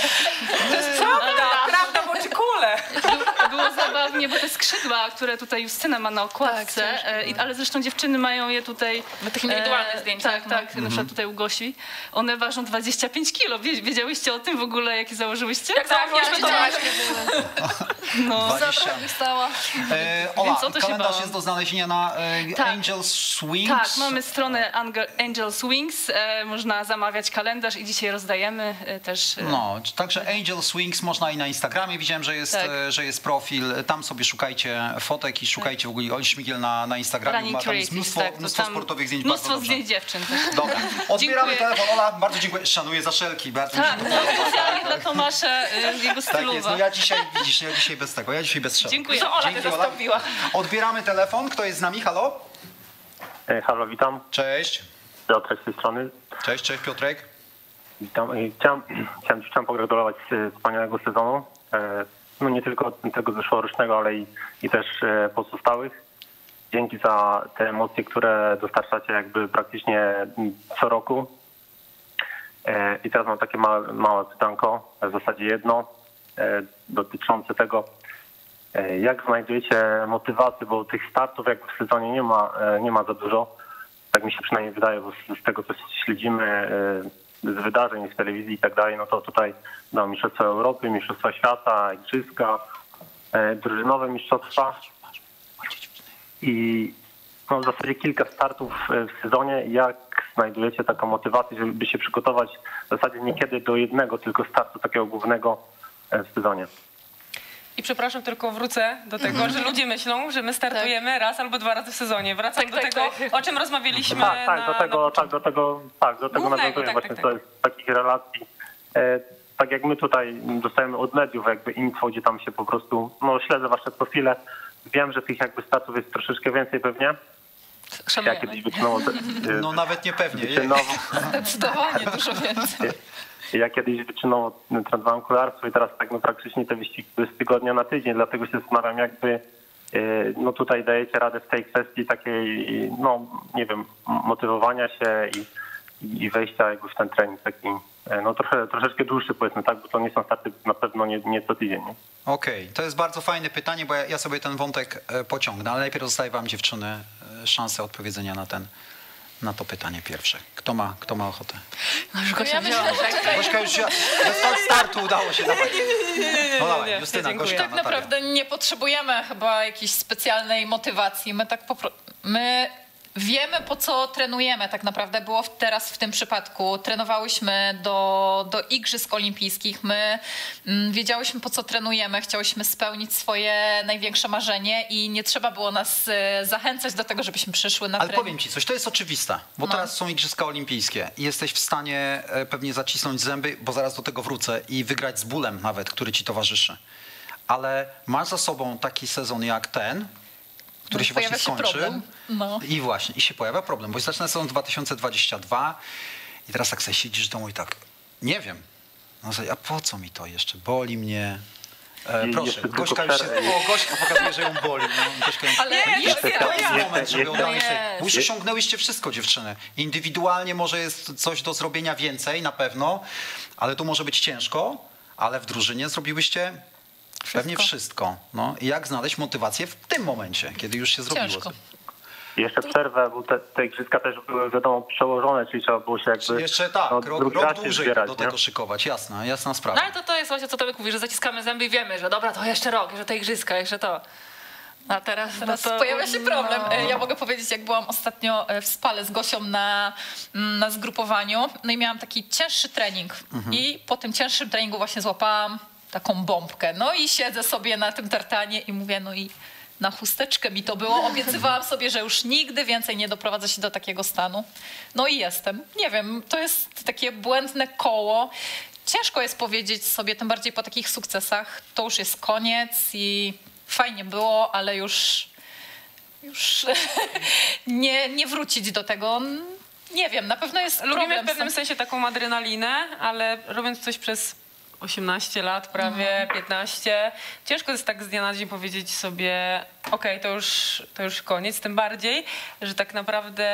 To jest prawda. Prawda kule. Było- Było zabawnie, bo te skrzydła, które tutaj Justyna ma na okładce, Tak, e, i- ale zresztą dziewczyny mają je tutaj... Na tych indywidualnych e, Tak, no. tak, na przykład tutaj u Gosi. One ważą 25 kilo. Wie- Wiedziałyście o tym w ogóle, jakie założyłyście? Jak to Wiedziałam, No. 20. Stała. E, Ola, Więc o to się kalendarz bałam. jest do znalezienia na e, Tak. Angels Swings. Tak, mamy stronę Angel, Angels Wings, e, można zamawiać kalendarz i dzisiaj rozdajemy e, też. E, No, także Angel Swings można i na Instagramie. Widziałem, że jest, Tak. e, że jest profil. Tam sobie szukajcie fotek i szukajcie w ogóle Oli Śmigiel na, na Instagramie. Running Ma tam jest mnóstwo, tak, mnóstwo tam sportowych zdjęć. Mnóstwo bardzo zdjęć dziewczyn też. Dobra, odbieramy Dziękuję. telefon. Ola, bardzo dziękuję. Szanuję za szelki. Bardzo mi się Tak, specjalnie dla Tomasza e, jego Tak jest, stylowa. no ja dzisiaj, widzisz, ja dzisiaj bez tego, ja dzisiaj bez szelek. Dziękuję. To Ola Dzięki, Ola. zastąpiła. Odbieramy telefon. Kto jest z nami? Halo? E, Halo, witam. Cześć. Piotrek z tej strony. Cześć, cześć Piotrek. Witam. E, Chciałem, chciałem, chciałem pogratulować e, wspaniałego sezonu. E, No nie tylko tego zeszłorocznego, ale i, i też e, pozostałych. Dzięki za te emocje, które dostarczacie jakby praktycznie mm, co roku. E, I teraz mam takie małe, małe pytanko, w zasadzie jedno, dotyczące tego, jak znajdujecie motywację, bo tych startów jak w sezonie nie ma, nie ma za dużo. Tak mi się przynajmniej wydaje, bo z, tego co śledzimy z wydarzeń, z telewizji i tak dalej, no to tutaj no, Mistrzostwa Europy, Mistrzostwa Świata, Igrzyska, e, drużynowe mistrzostwa i no, w zasadzie kilka startów e, w sezonie. Jak znajdujecie taką motywację, żeby się przygotować w zasadzie niekiedy do jednego tylko startu takiego głównego e, w sezonie? I przepraszam, tylko wrócę do tego, że ludzie myślą, że my startujemy raz albo dwa razy w sezonie. Wracam Tak, do tak, tego, tak. o czym rozmawialiśmy Tak, tak, na, do tego, na tak, do tego, tak, do tego Głównego, nawiązuję tak, właśnie tak, z takich relacji. E, tak jak my tutaj dostajemy od mediów jakby info, gdzie tam się po prostu, no śledzę wasze profile, wiem, że tych jakby statów jest troszeczkę więcej pewnie. Tak, szanujemy. Ja kiedyś wyczynowo... No nawet niepewnie. Zdecydowanie dużo więcej. Ja kiedyś wyczynowo trenowałem kolarstwo i teraz tak no praktycznie te wyścigi z tygodnia na tydzień, dlatego się zastanawiam jakby y, no tutaj dajecie radę w tej kwestii takiej, no nie wiem, motywowania się i, i wejścia jakby w ten trening taki, y, no trochę, troszeczkę dłuższy powiedzmy, tak, bo to nie są starty na pewno nie, nie co tydzień. Okej, to jest bardzo fajne pytanie, bo ja, ja sobie ten wątek e, pociągnę, ale najpierw zostaje wam dziewczyny e, szansę odpowiedzenia na ten na to pytanie pierwsze. Kto ma, kto ma ochotę? No już Gosia Ja myślę, że Gośka już ja, bez startu udało się, dawaj. No dawaj, Justyna, dziękuję. Gośka, tak Natalia. naprawdę nie potrzebujemy chyba jakiejś specjalnej motywacji. My tak po my wiemy po co trenujemy tak naprawdę. Było teraz w tym przypadku. Trenowałyśmy do, do Igrzysk Olimpijskich. My mm, wiedziałyśmy po co trenujemy. Chciałyśmy spełnić swoje największe marzenie i nie trzeba było nas e, zachęcać do tego, żebyśmy przyszły na Ale trening. powiem ci coś, to jest oczywiste, bo No. teraz są Igrzyska Olimpijskie i jesteś w stanie e, pewnie zacisnąć zęby, bo zaraz do tego wrócę i wygrać z bólem nawet, który ci towarzyszy. Ale masz za sobą taki sezon jak ten, który No się właśnie się skończył. problem. No. I właśnie, i się pojawia problem, bo zaczyna sezon 2022 i teraz tak sobie siedzisz w domu i tak, nie wiem, no sobie, a po co mi to jeszcze, boli mnie. E, proszę, Gośka już się, o, Gośka pokazuje, że ją boli. No, Gośka, Ale nie, nie, to jest moment, żeby Nie. sobie, bo już osiągnęłyście wszystko, dziewczyny. Indywidualnie może jest coś do zrobienia więcej, na pewno, ale tu może być ciężko, ale w drużynie zrobiłyście pewnie wszystko. No. I jak znaleźć motywację w tym momencie, kiedy już się zrobiło? Ciężko. Jeszcze przerwę, bo te, te igrzyska też były wiadomo przełożone, czyli trzeba było się jakby Jeszcze tak, no, rok, dłużej zbierać, do nie? tego szykować, jasna, jasna No sprawa. ale to, to jest właśnie co Tomek mówi, że zaciskamy zęby i wiemy, że dobra, to jeszcze rok, jeszcze te igrzyska, jeszcze to. A teraz, Teraz no to, pojawia się problem. No. E, Ja mogę powiedzieć, jak byłam ostatnio e, w Spale z Gosią na, mm, na zgrupowaniu, no i miałam taki cięższy trening i po tym cięższym treningu właśnie złapałam taką bombkę. No i siedzę sobie na tym tartanie i mówię, no i na chusteczkę mi to było. Obiecywałam sobie, że już nigdy więcej nie doprowadzę się do takiego stanu. No i jestem. Nie wiem, to jest takie błędne koło. Ciężko jest powiedzieć sobie, tym bardziej po takich sukcesach, to już jest koniec i fajnie było, ale już, już nie, nie wrócić do tego. Nie wiem, na pewno jest Lubimy problem w pewnym sensie taką adrenalinę, ale robiąc coś przez 18 lat, prawie No. 15, ciężko jest tak z dnia na dzień powiedzieć sobie, okej, to, już, to już koniec. Tym bardziej, że tak naprawdę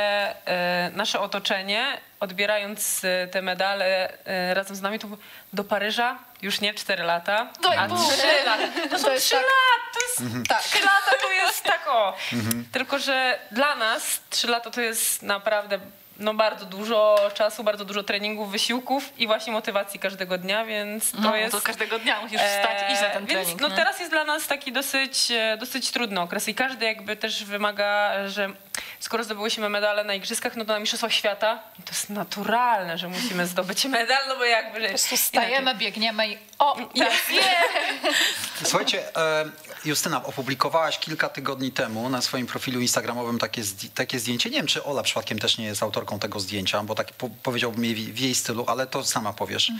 e, nasze otoczenie, odbierając e, te medale e, razem z nami, to do Paryża już nie 4 lata, No i a pół. 3 lata. To są To jest 3 tak- lata, to jest Tak. 3 lata to jest tak o. Tylko, że dla nas 3 lata to jest naprawdę no, bardzo dużo czasu, bardzo dużo treningów, wysiłków i właśnie motywacji każdego dnia, więc to no, jest... to każdego dnia musisz wstać i iść na ten Więc trening. no nie? teraz jest dla nas taki dosyć, e, dosyć trudny okres i każdy jakby też wymaga, że skoro zdobyłyśmy medale na igrzyskach, no to na Mistrzostwach Świata to jest naturalne, że musimy zdobyć medal, no bo jakby... Po prostu stajemy, biegniemy i o, Tak. jest. Słuchajcie, e, Justyna, opublikowałaś kilka tygodni temu na swoim profilu instagramowym takie, takie zdjęcie. Nie wiem, czy Ola przypadkiem też nie jest autorką tego zdjęcia, bo tak po, powiedziałbym jej, w jej stylu, ale to sama powiesz.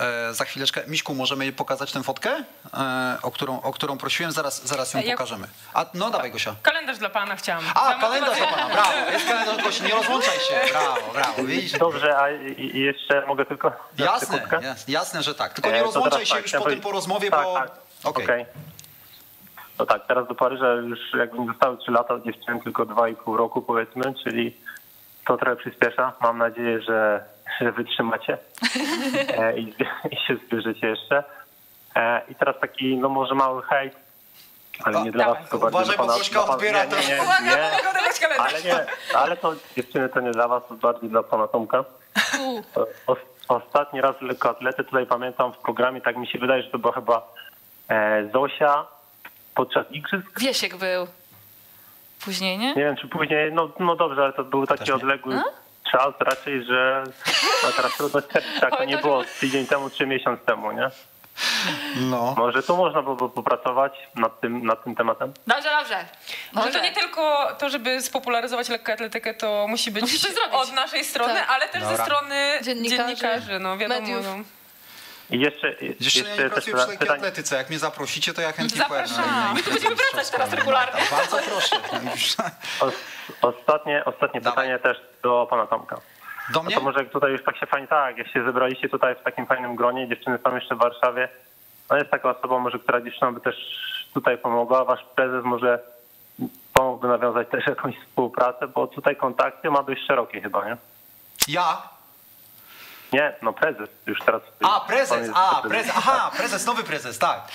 E, za chwileczkę. Miśku, możemy jej pokazać tę fotkę, e, o, którą, o którą prosiłem? Zaraz, zaraz ją Jak- pokażemy. A, no dawaj, Gosia. Kalendarz dla pana chciałam. A, Za kalendarz dla pana, brawo. Jest kalendarz Gosi, nie rozłączaj się. Brawo, brawo, widzisz? Dobrze, a jeszcze mogę tylko... Jasne, jasne, że tak. Tylko nie E, to rozłączaj teraz się tak, już potem powiedzieć- po rozmowie, tak, bo... Tak, Okej. okej. No tak, teraz do Paryża już jakby nie zostały 3 lata, od dziewczyny tylko 2,5 roku powiedzmy, czyli to trochę przyspiesza. Mam nadzieję, że, że wytrzymacie e, i, i się zbierzecie jeszcze. E, I teraz taki, no może mały hejt, ale O, nie dla was, tylko bardziej Uważaj, dla bo pana- dla pana- odbiera nie, to. nie, nie, Uwaga, nie, ale nie, ale to dziewczyny to nie dla was, to bardziej dla pana Tomka. O, ostatni raz lekkoatlety tutaj pamiętam w programie, tak mi się wydaje, że to była chyba e, Zosia podczas igrzysk. Wiesiek był. Później, nie? Nie wiem, czy później, no, no dobrze, ale to był Też taki nie. odległy czas raczej, że no teraz trudno stwierdzić, tak to nie było tydzień temu czy miesiąc temu, nie? No. Może tu można było popracować nad tym, nad tym tematem? Dobrze, dobrze. Może to nie tylko to, żeby spopularyzować lekkoatletykę, to musi być od naszej strony, Tak. ale też Dobra. ze strony Dziennikarzy, dziennikarzy, no wiadomo. mediów. No. I jeszcze, Jeszcze, ja nie pracuję przy lekkiej atletyce. Jak mnie zaprosicie, to ja chętnie pojadę. Zapraszam. My tu będziemy wracać teraz regularnie. Bardzo proszę. Os, ostatnie ostatnie pytanie też do pana Tomka. Do mnie? No to może tutaj już tak się fajnie, tak, jak się zebraliście tutaj w takim fajnym gronie, dziewczyny są jeszcze w Warszawie, no jest taka osoba może, która dziewczynom by też tutaj pomogła, wasz prezes może pomógłby nawiązać też jakąś współpracę, bo tutaj kontakty ma dość szerokie chyba, nie? Ja? Nie, no prezes, już teraz. A, prezes, a, prezes, aha, prezes, nowy prezes, tak.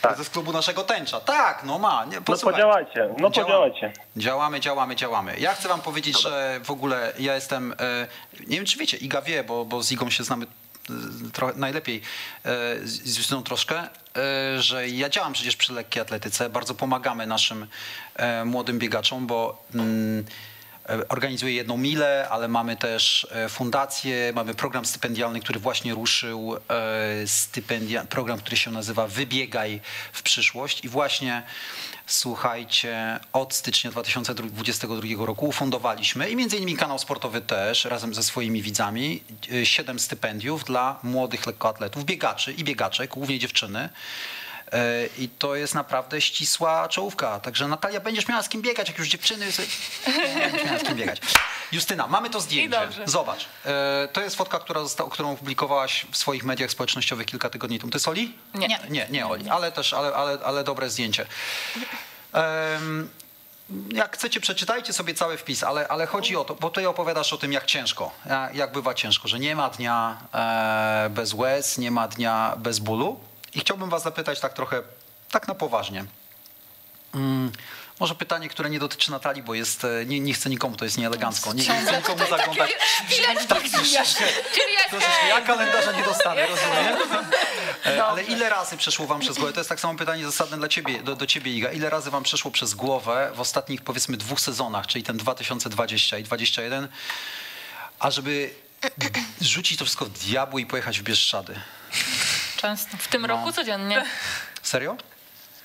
Tak. Prezes klubu naszego tęcza. Tak, no ma. Nie, No podziałajcie, no podziałajcie. Działamy, działamy, działamy. Ja chcę wam powiedzieć, że w ogóle ja jestem, e, nie wiem czy wiecie, Iga wie, bo, bo z Igą się znamy e, trochę najlepiej, e, z Justyną troszkę, że ja działam przecież przy lekkiej atletyce, bardzo pomagamy naszym młodym biegaczom, bo mm, e, organizuję jedną milę, ale mamy też e, fundację, mamy program stypendialny, który właśnie ruszył, e, program, który się nazywa Wybiegaj w przyszłość i właśnie słuchajcie, od stycznia 2022 roku ufundowaliśmy i między innymi kanał sportowy też razem ze swoimi widzami siedem stypendiów dla młodych lekkoatletów, biegaczy i biegaczek, głównie dziewczyny. E, I to jest naprawdę ścisła czołówka. Także Natalia, będziesz miała z kim biegać, jak już dziewczyny... sobie- Będziesz miała z kim biegać. Justyna, mamy to zdjęcie. Zobacz. E, To jest fotka, która została, którą opublikowałaś w swoich mediach społecznościowych kilka tygodni temu. To jest Oli? Nie. Nie. Nie, nie Oli, ale też, ale, ale, ale dobre zdjęcie. Em, jak chcecie, przeczytajcie sobie cały wpis, ale, ale chodzi o to, bo ty opowiadasz o tym, jak ciężko, ja- jak bywa ciężko, że nie ma dnia e, bez łez, nie ma dnia bez bólu. I chciałbym was zapytać tak trochę, tak na poważnie. Mm, może pytanie, które nie dotyczy Natalii, bo jest, e, nie, nie chcę nikomu, to jest nieelegancko. Nie, nie chcę nikomu zaglądać. Tak, troszeczkę, troszeczkę. Ja kalendarza nie dostanę, rozumiem? E, Ale ile razy przeszło wam przez głowę? To jest tak samo pytanie zasadne dla ciebie, do, do ciebie, Iga. Ile razy wam przeszło przez głowę w ostatnich, powiedzmy, dwóch sezonach, czyli ten 2020 i 2021, ażeby rzucić to wszystko w diabły i pojechać w Bieszczady? Często. W tym roku codziennie. Serio?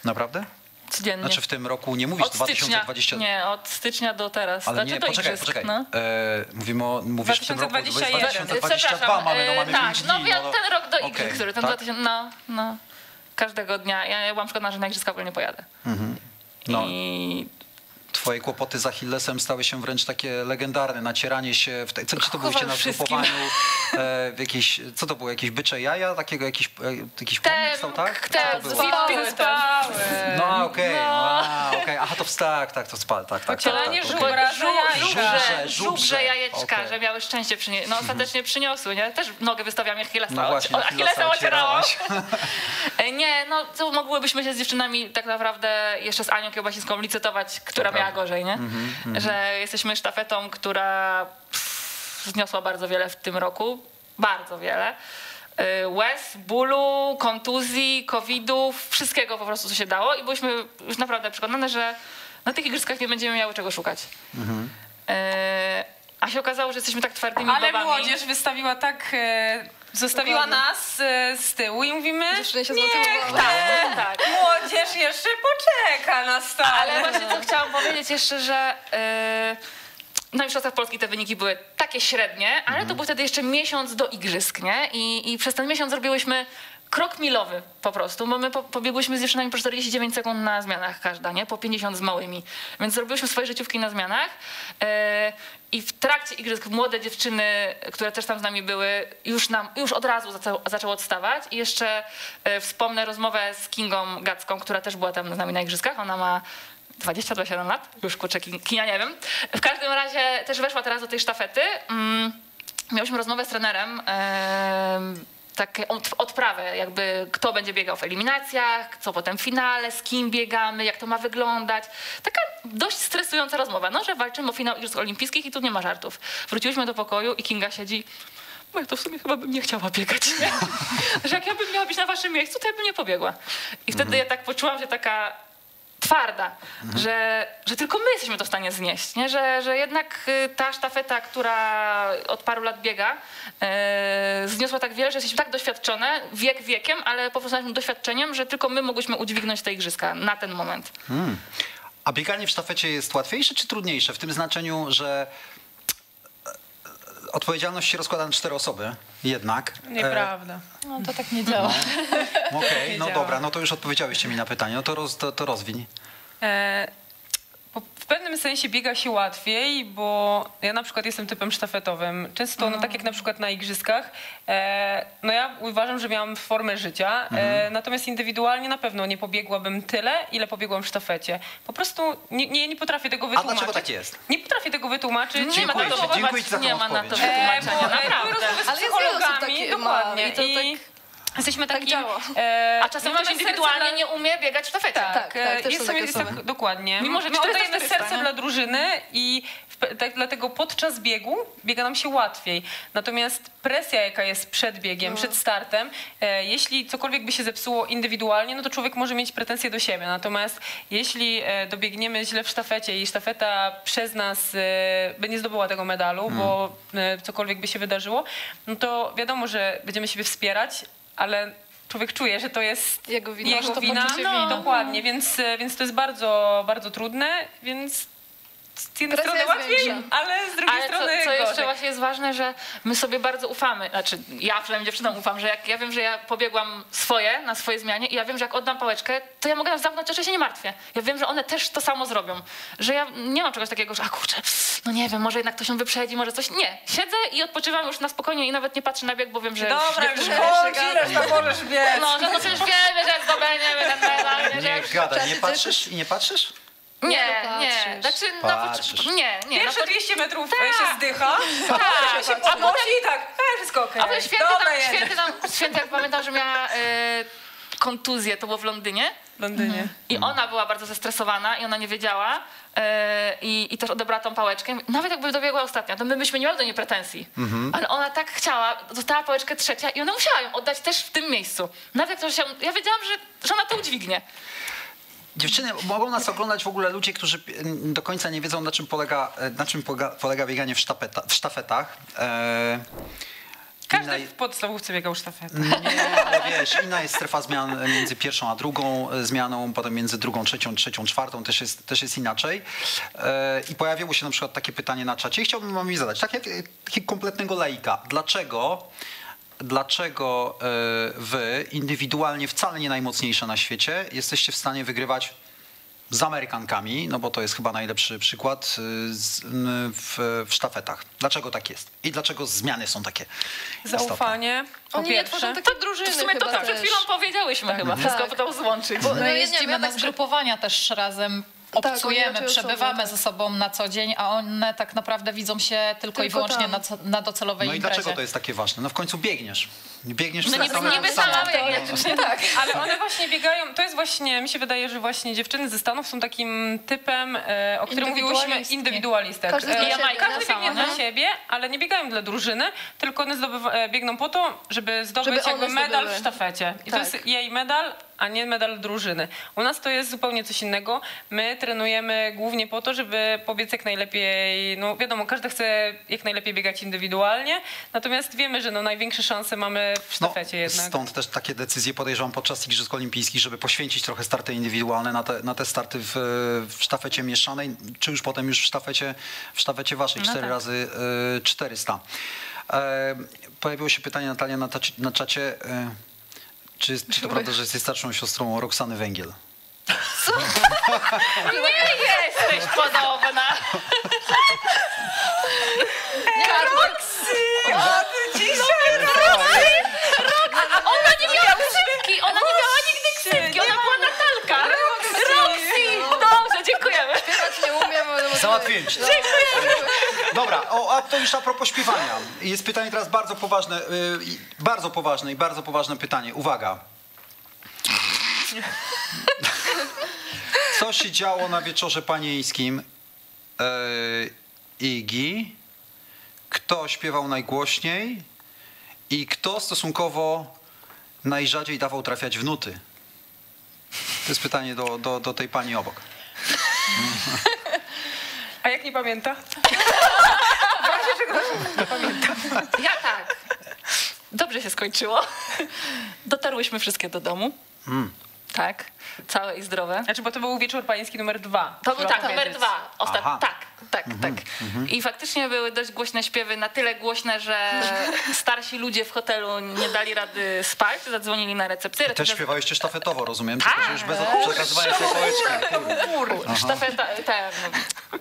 Naprawdę? Codziennie. Znaczy w tym roku nie mówisz od stycznia. 2020. Nie, od stycznia do teraz. Ale znaczy nie, do poczekaj, igrzysk, poczekaj. No. E, mówimy o, mówisz w tym roku, bo jest 2021. 2022 mamy, no mamy e, tak, 5 dni. no, no, ten rok do igrzysk, który ten tak? 2000, no, no, każdego dnia. Ja, ja byłam przekonana, że na igrzyska w ogóle nie pojadę. No. I Twoje kłopoty z Achillesem stały się wręcz takie legendarne, nacieranie się, w te, co, czy to byłyście na wszystkim. zgrupowaniu, e, w jakieś, co to było, jakieś bycze jaja, takiego jakiś, e, jakiś pomnik stał, tak? te Co to było? zwispy spały. No okej, No. a, okej, aha to w- tak, tak, to spal, tak, tak. Pocielanie tak, tak, żubra. Żubra, jajka. Żubrze, Żubrze, żubrze jajeczka. Mhm. że miały szczęście przynieść. No ostatecznie przyniosły, nie? Też nogę wystawiam Achillesa. No właśnie, Achillesa ocierałaś. No to mogłybyśmy się z dziewczynami tak naprawdę jeszcze z Anią Kiełbasińską licytować, która miała gorzej, nie? Mhm, Że jesteśmy sztafetą, która pff, zniosła bardzo wiele w tym roku. Bardzo wiele. E, Łez, bólu, kontuzji, covidów, wszystkiego po prostu, co się dało i byliśmy już naprawdę przekonane, że na tych igrzyskach nie będziemy miały czego szukać. Mhm. E, A się okazało, że jesteśmy tak twardymi Ale babami. młodzież wystawiła tak, e, zostawiła Dokładnie. nas e, z tyłu i mówimy, Dziewczyny się niech zmotywowały. ta Tak. młodzież jeszcze poczeka na stale. Ale właśnie co chciałam powiedzieć jeszcze, że yy, na Mistrzostwach Polski te wyniki były takie średnie, ale to był wtedy jeszcze miesiąc do igrzysk, nie? I, i przez ten miesiąc zrobiłyśmy krok milowy po prostu, bo my po, pobiegłyśmy z dziewczynami po 49 sekund na zmianach każda, nie? Po 50 z małymi. Więc zrobiłyśmy swoje życiówki na zmianach yy, i w trakcie igrzysk młode dziewczyny, które też tam z nami były, już nam, już od razu zaczęły, zaczęły odstawać i jeszcze yy, wspomnę rozmowę z Kingą Gacką, która też była tam z nami na igrzyskach, ona ma 20-27 lat, już kurczę, kin- kinia nie wiem. W każdym razie też weszła teraz do tej sztafety. Mm, miałyśmy rozmowę z trenerem, em, takie od- odprawę, jakby kto będzie biegał w eliminacjach, co potem w finale, z kim biegamy, jak to ma wyglądać. Taka dość stresująca rozmowa, no, że walczymy o finał Igrzysk Olimpijskich i tu nie ma żartów. Wróciłyśmy do pokoju i Kinga siedzi, bo ja to w sumie chyba bym nie chciała biegać. Nie? że jak ja bym miała być na waszym miejscu, to ja bym nie pobiegła. I wtedy ja tak poczułam się taka twarda, że, że tylko my jesteśmy to w stanie znieść, nie? Że, że jednak y, ta sztafeta, która od paru lat biega, e, zniosła tak wiele, że jesteśmy tak doświadczone, wiek wiekiem, ale po prostu naszym doświadczeniem, że tylko my mogłyśmy udźwignąć te igrzyska na ten moment. Hmm. A bieganie w sztafecie jest łatwiejsze czy trudniejsze? W tym znaczeniu, że odpowiedzialność się rozkłada na cztery osoby, jednak. Nieprawda. No to tak nie działa. E, Okej, no działa. dobra, no to już odpowiedziałyście mi na pytanie, no to, roz, to, to rozwiń. E, w pewnym sensie biega się łatwiej, bo ja na przykład jestem typem sztafetowym. Często, no tak jak na przykład na igrzyskach, e, no ja uważam, że miałam formę życia, e, natomiast indywidualnie na pewno nie pobiegłabym tyle, ile pobiegłam w sztafecie. Po prostu nie, nie, nie potrafię tego A wytłumaczyć. dlaczego tak jest? Nie potrafię tego wytłumaczyć. Nie ma Dziękuję na to ci, dziękuję ci za tą nie ma na to odpowiedź. E, wytłumaczenia, bo, e, były naprawdę. rozmowy z Ale jest wiele osób psychologami, takie ma dokładnie. i to I jesteśmy tak takim... działa. e, A czasem ktoś indywidualnie serce nie umie biegać w sztafecie. tak, Tak, tak, e, też jest, takie jest tak, dokładnie. Mimo, że My 400 oddajemy 400, serce nie? dla drużyny i w, tak, dlatego podczas biegu biega nam się łatwiej. Natomiast presja, jaka jest przed biegiem, No. przed startem, e, jeśli cokolwiek by się zepsuło indywidualnie, no to człowiek może mieć pretensje do siebie. Natomiast jeśli e, dobiegniemy źle w sztafecie i sztafeta przez nas e, by nie zdobyła tego medalu, bo e, cokolwiek by się wydarzyło, no to wiadomo, że będziemy siebie wspierać, ale człowiek czuje, że to jest Jego wina. jego wina. No, dokładnie, więc, e, więc to jest bardzo, bardzo trudne, więc z jednej Presja strony jest łatwiej, większa. ale z drugiej Ale co, strony co jeszcze gorzej. właśnie jest ważne, że my sobie bardzo ufamy. Znaczy, ja przynajmniej dziewczynom ufam, że jak ja wiem, że ja pobiegłam swoje, na swojej zmianie i ja wiem, że jak oddam pałeczkę, to ja mogę nas zamknąć, że się nie martwię. Ja wiem, że one też to samo zrobią. Że ja nie mam czegoś takiego, że a kurczę, no nie wiem, może jednak ktoś ją wyprzedzi, może coś. Nie. Siedzę i odpoczywam już na spokojnie i nawet nie patrzę na bieg, bo wiem, że Dobra, już nie reszta możesz biec. No, że to przecież wiemy, że zdobędziemy ten medal. nie, że Nie gadaj, nie patrzysz i nie patrzysz? Nie, Nie. Znaczy, Patrzysz. poczy- nie, nie. Pierwsze poczy- 200 metrów Tak. się zdycha, Tak, a potem i tak, e, wszystko okej. A potem święty Dobra, tam, święty tam, święty jak pamiętam, że miała e, kontuzję, to było w Londynie. W Londynie. I ona była bardzo zestresowana i ona nie wiedziała e, i, i też odebrała tą pałeczkę. Nawet jakby dobiegła ostatnia, to my byśmy nie mieli do niej pretensji. Ale ona tak chciała, dostała pałeczkę trzecia i ona musiała ją oddać też w tym miejscu. Nawet jak to się, ja wiedziałam, że, że ona to udźwignie. Dziewczyny, mogą nas oglądać w ogóle ludzie, którzy do końca nie wiedzą, na czym polega, e, na czym polega, polega bieganie w, sztapeta, w sztafetach. E, Każdy inna- w podstawówce biegał sztafetę. Nie, ale wiesz, inna jest strefa zmian między pierwszą a drugą e, zmianą, potem między drugą, trzecią, trzecią, czwartą też jest, też jest inaczej. E, I pojawiło się na przykład takie pytanie na czacie i chciałbym wam je zadać, tak jak takiego kompletnego laika. Dlaczego, dlaczego e, wy, indywidualnie wcale nie najmocniejsze na świecie, jesteście w stanie wygrywać z Amerykankami, no bo to jest chyba najlepszy przykład m, w, w sztafetach. Dlaczego tak jest? I dlaczego zmiany są takie istotne? Zaufanie, po Oni nie tworzą takie drużyny W sumie to, co przed chwilą powiedziałyśmy chyba, wszystko Tak. potem złączyć. Bo- No, no nie jeździmy wiem, ja na tak- zgrupowania też razem, Tak, obcujemy, oni raczej przebywamy osobno, ze sobą na co dzień, a one tak naprawdę widzą się tylko, i Tylko wyłącznie tam. na, na docelowej No i imprezie. dlaczego to jest takie ważne? No w końcu biegniesz. Biegniesz No niby, stronę niby sama. teoretycznie tak. Ale one właśnie biegają, to jest właśnie, mi się wydaje, że właśnie dziewczyny ze Stanów są takim typem, e, o którym mówiłyśmy, indywidualistek. Każdy E, siebie, Jamajka Każdy tak biegnie nie? dla siebie, ale nie biegają dla drużyny, tylko one zdobywa, e, biegną po to, żeby zdobyć Żeby medal zdobyły. w sztafecie. I to Tak. jest jej medal, a nie medal drużyny. U nas to jest zupełnie coś innego. My trenujemy głównie po to, żeby pobiec jak najlepiej, no wiadomo, każdy chce jak najlepiej biegać indywidualnie, natomiast wiemy, że no największe szanse mamy w No, sztafecie jednak. stąd też takie decyzje podejrzewam podczas Igrzysk Olimpijskich, żeby poświęcić trochę starty indywidualne na te, na te starty w, w sztafecie mieszanej, czy już potem już w sztafecie, w sztafecie waszej No 4 tak. razy y, 400. E, pojawiło się pytanie Natalia na, na czacie, e, czy, czy to prawda, że jesteś starszą siostrą Roxany Węgiel? Nie jesteś podobna. Ona nie miała ksywki, ona nie miała nigdy ksywki, ona była Natalka. Roxy! Dobrze, dziękujemy. Śpiewać nie umiem, ale... Załatwiłem cię. Dobra, o, a to już a propos śpiewania. Jest pytanie teraz bardzo poważne, y, i- bardzo poważne i bardzo poważne pytanie. Uwaga. Co się działo na wieczorze panieńskim yy, Igi? Kto śpiewał najgłośniej? I kto stosunkowo najrzadziej dawał trafiać w nuty? To jest pytanie do, do, do tej pani obok. A jak nie pamięta? Ja tak. Dobrze się skończyło. Dotarłyśmy wszystkie do domu. Tak. Całe i zdrowe. Znaczy, bo to był wieczór pański numer dwa. To był tak, numer dwa. Ostat... Aha. Tak. Tak, tak. I faktycznie były dość głośne śpiewy, na tyle głośne, że starsi ludzie w hotelu nie dali rady spać, zadzwonili na recepcję. Też śpiewaliście sztafetowo, rozumiem? Tak. Tylko, że już bez przekazywania sobie pałeczki. Sztafeta, ten,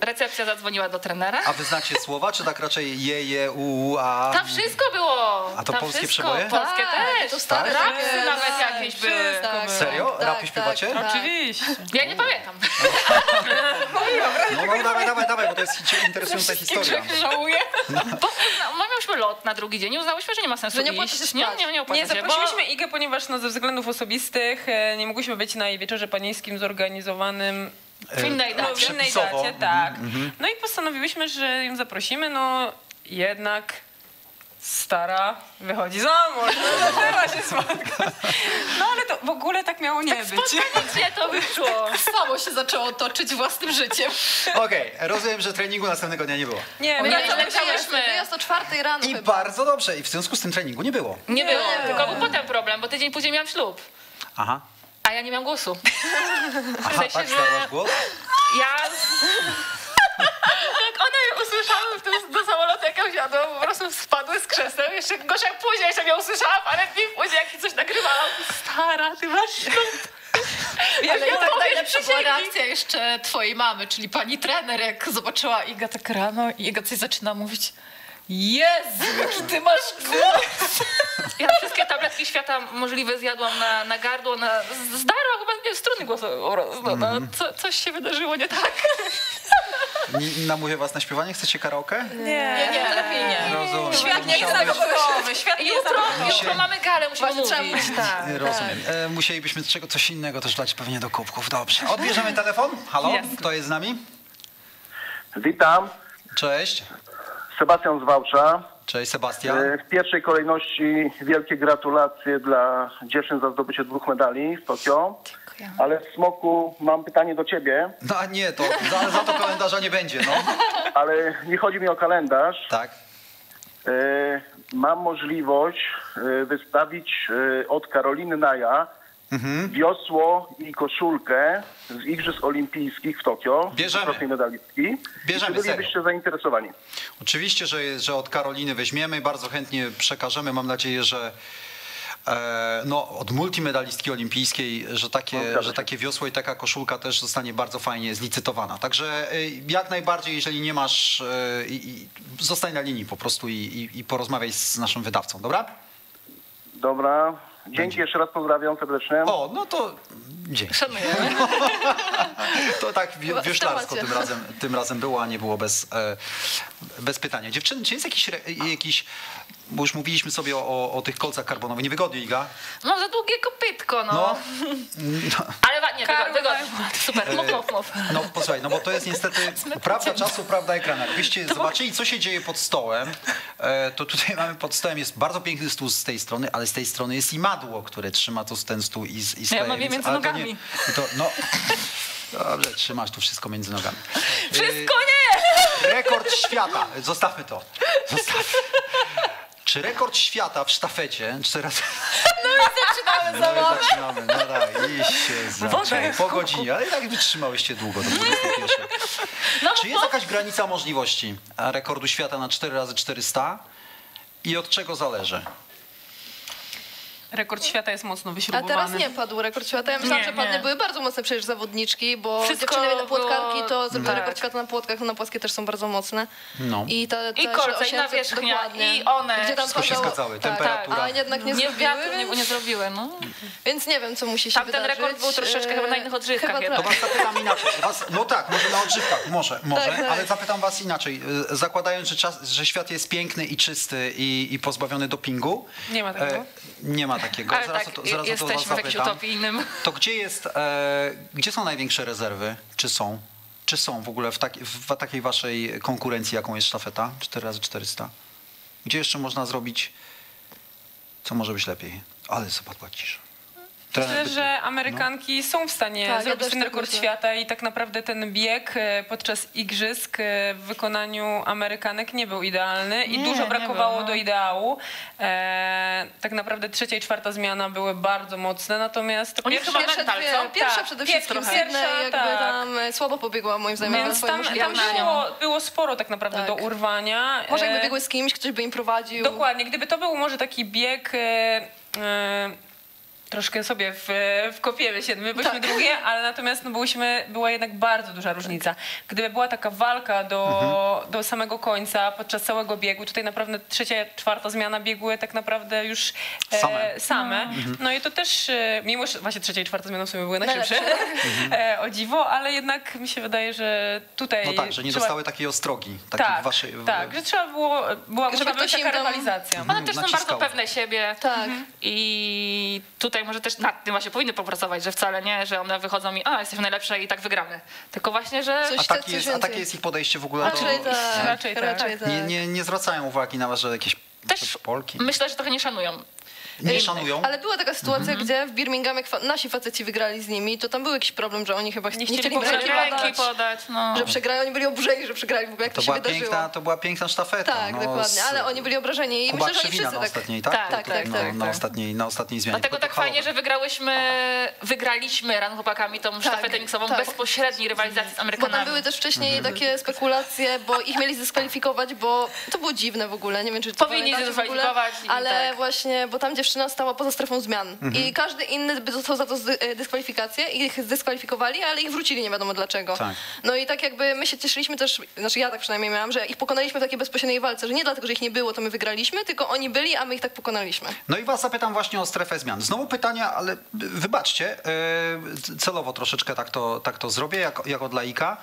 recepcja zadzwoniła do trenera. A wy znacie słowa, czy tak raczej je, je, u, u, a? Tam wszystko było. A to Tam polskie wszystko. przeboje? Polskie Tak, też. to stare Rapsy takie, nawet tak, jakieś były. tak, Serio? tak, Rapy tak, śpiewacie? tak. Oczywiście. Ja nie pamiętam. No, no dawaj, dawaj, dawaj, bo to jest interesująca historia. Żałuję. Bo no, lot na drugi dzień i uznałyśmy, że nie ma sensu Że nie opłaca iść. się Nie, spać. nie, nie opłaca Nie, się, zaprosiliśmy Igę, ponieważ no, ze względów osobistych e, nie mogłyśmy być na jej wieczorze panieńskim zorganizowanym bo w innej no, dacie. w innej dacie, tak. No i postanowiłyśmy, że ją zaprosimy, no jednak stara wychodzi za mąż, no zaczęła się spotkać. No ale to w ogóle tak miało nie być. Spontanicznie to wyszło. Samo się zaczęło toczyć własnym życiem. Okej, rozumiem, że treningu następnego dnia nie było. Nie, My nie leciałyśmy. wyjazd o czwartej rano I chyba. bardzo dobrze, i w związku z tym treningu nie było. Nie było, tylko był potem problem, bo tydzień później miałam ślub. Aha, A ja nie miałam głosu. aha sensie, tak że- głos? Ja... Jak one usłyszały w tym, do samolotu, wsiadłam, po prostu spadły z krzeseł. Jeszcze gorzej jak później, jeszcze mnie usłyszała parę dni później, jak coś nagrywałam. Stara, ty masz ślub. Ale Ja tak najlepsza była reakcja jeszcze twojej mamy, czyli pani trener, jak zobaczyła Iga tak rano i Iga coś zaczyna mówić. Jezu, jaki ty masz głos! Ja wszystkie tabletki świata możliwe zjadłam na, na gardło, na, zdarła chyba nie, struny głosowe po prostu. No, co, coś się wydarzyło nie tak. Nie- Namówię was na śpiewanie? Chcecie karaoke? Nie, Nie, nie, lepiej nie. Rozumiem. Świat nie jest zagotowy, świat nie jest Jutro, jutro mamy galę, musimy Właśnie trzeba mówić. mówić. Tak. Rozumiem. E, musielibyśmy czego, coś innego też dać pewnie do kubków. Dobrze. Odbierzemy telefon. Halo? Kto jest z nami? Witam, Cześć. Sebastian z Wałcza. Cześć, Sebastian. E, W pierwszej kolejności wielkie gratulacje dla dziewczyn za zdobycie dwóch medali w Tokio. Ale w Smoku mam pytanie do ciebie, No a nie, to za, za to kalendarza nie będzie, no. ale nie chodzi mi o kalendarz. Tak. E, Mam możliwość e, wystawić e, od Karoliny Naja Mhm. wiosło i koszulkę z Igrzysk Olimpijskich w Tokio. Bierzemy. medalistki. Bierzemy, Czy bylibyście zainteresowani? Oczywiście, że, że od Karoliny weźmiemy, bardzo chętnie przekażemy. Mam nadzieję, że no, od multimedalistki olimpijskiej, że No, takie, zgadza że takie wiosło i taka koszulka też zostanie bardzo fajnie zlicytowana. Także e, jak najbardziej, jeżeli nie masz, e, i, i, zostań na linii po prostu i, i, i porozmawiaj z naszym wydawcą, dobra? Dobra. Dzięki, jeszcze raz pozdrawiam serdecznie. O, no to dzięki. Szanujemy. To tak wi- wioślarsko tym razem, tym razem było, a nie było bez, e, bez pytania. Dziewczyny, czy jest jakiś, jakiś bo już mówiliśmy sobie o, o tych kolcach karbonowych, niewygodnie Iga? Mam za długie kopytko, no. No. Ale wa- nie, Karol, wygodnie. Super, mów, mów, mów. No posłuchaj, no bo to jest niestety prawda czasu, prawda ekranu. Jakbyście zobaczyli, co się dzieje pod stołem, e, to tutaj mamy pod stołem, jest bardzo piękny stół z tej strony, ale z tej strony jest i madło, które trzyma to ten stół i, i skleje. mam je między ale to nogami. Nie, to, no, dobrze, trzymasz tu wszystko między nogami. Wszystko nie! Rekord świata. Zostawmy to. Zostawmy. Czy rekord świata w sztafecie? Cztery razy. Zaczynamy No zabawę. i zaczynamy. No tak, iść się zaczęło. jest Po godzinie, ale i tak wytrzymałyście długo do 21. No, Czy jest jakaś granica możliwości rekordu świata na 4 razy 400 i od czego zależy? Rekord świata jest mocno A wyśrubowany. teraz nie padł rekord świata. Ja myślałam, Nie, że padnie. nie. Były bardzo mocne przecież zawodniczki, bo Wszystko dziewczyny na płotkarki to zrobiły tak. rekord świata na płotkach, no na płaskie też są bardzo mocne. No. I, ta, ta I kolce, i 800 nawierzchnia, dokładnie. i one. Gdzie tam Wszystko się zgadzały, tak, temperatura. A jednak nie, Nie zrobiły, wiatru nie, więc, nie zrobiły, no. więc nie wiem, co musi się Tamten wydarzyć. rekord był troszeczkę chyba na innych odżywkach Chyba. To tak. was zapytam inaczej. Was, no tak, może na odżywkach, może, może, Tak, tak. ale zapytam was inaczej. Y, Zakładając, że, czas, że świat jest piękny i czysty i, i pozbawiony dopingu. Nie ma takiego. E, nie ma takiego. Ale zaraz tak, to, zaraz o to jesteśmy w jakimś utopijnym. To gdzie jest, e, gdzie są największe rezerwy? Czy są? Czy są w ogóle w, w takiej waszej konkurencji, jaką jest sztafeta? 4x400? Gdzie jeszcze można zrobić, co może być lepiej? Ale zapadła cisza. Trener Myślę, że Amerykanki są w stanie Tak, ja zrobić też ten tak rekord myślę. świata i tak naprawdę ten bieg e, podczas igrzysk e, w wykonaniu Amerykanek nie był idealny i Nie, dużo nie brakowało był, no. do ideału. E, tak naprawdę trzecia i czwarta zmiana były bardzo mocne, natomiast to Oni pierwsza... chyba Pierwsze mental, dwie, co? pierwsza Tak, przede pierwsza wszystkim trochę. Pierwsza, jakby tak. tam e, słabo pobiegła moim zdaniem Więc tam, tam było, było sporo tak naprawdę Tak. do urwania. Może jakby biegły z kimś, ktoś by im prowadził. Dokładnie, gdyby to był może taki bieg. E, e, Troszkę sobie w, wkopiemy się, my byliśmy Tak. drugie, ale natomiast no, byłyśmy, była jednak bardzo duża różnica. Gdyby była taka walka do, Mhm. do samego końca, podczas całego biegu, tutaj naprawdę trzecia, czwarta zmiana biegły tak naprawdę już e, Same. same. No i to też, e, mimo że właśnie trzecia i czwarta zmiana w sumie były najszybsze, e, o dziwo, ale jednak mi się wydaje, że tutaj No tak, że nie trzeba- dostały takiej ostrogi. Takiej tak, waszej, tak, że trzeba było, była musiała być taka rywalizacja. One też są bardzo pewne siebie. Tak. I tutaj może też nad tym właśnie powinny popracować, że wcale nie, że one wychodzą i a, jesteśmy najlepsze i tak wygramy. Tylko właśnie, że Coś A takie jest, a takie jest ich podejście w ogóle Raczej do... tak. Raczej tak. Raczej tak. Nie, nie, nie zwracają uwagi na was, że jakieś też Polki myślę, że trochę nie szanują. Nie szanują. Ale była taka sytuacja, Mhm. gdzie w Birminghamie kwa- nasi faceci wygrali z nimi, to tam był jakiś problem, że oni chyba ch- nie, chcieli chcieli podać podać, no. że przegrali, oni byli oburzeni, że przegrali w ogóle, jak to, To się była, wydarzyło. piękna, to była piękna sztafeta. Tak, no, dokładnie, ale oni byli obrażeni i Kuba myślę, że oni wszyscy na tak... ostatniej, tak? Tak, tak, Tutaj, tak, no, tak. Na, ostatniej, na ostatniej zmianie. Dlatego tak fajnie, że wygrałyśmy, wygraliśmy ran chłopakami tą sztafetę miksową tak. bezpośredniej rywalizacji z Bo tam Amerykanami. były też wcześniej Mhm. takie spekulacje, bo ich mieli zdyskwalifikować, bo to było dziwne w ogóle, nie wiem czy to Powinni i ale tak. właśnie, bo tam dziewczyna stała poza strefą zmian Mhm. i każdy inny by dostał za to e, dyskwalifikację i ich zdyskwalifikowali, ale ich wrócili nie wiadomo dlaczego. Tak. No i tak jakby my się cieszyliśmy też, znaczy ja tak przynajmniej miałam, że ich pokonaliśmy w takiej bezpośredniej walce, że nie dlatego, że ich nie było, to my wygraliśmy, tylko oni byli, a my ich tak pokonaliśmy. No i was zapytam właśnie o strefę zmian. Znowu pytania, ale wybaczcie, e, celowo troszeczkę tak to, tak to zrobię, jako, jako dla Ika.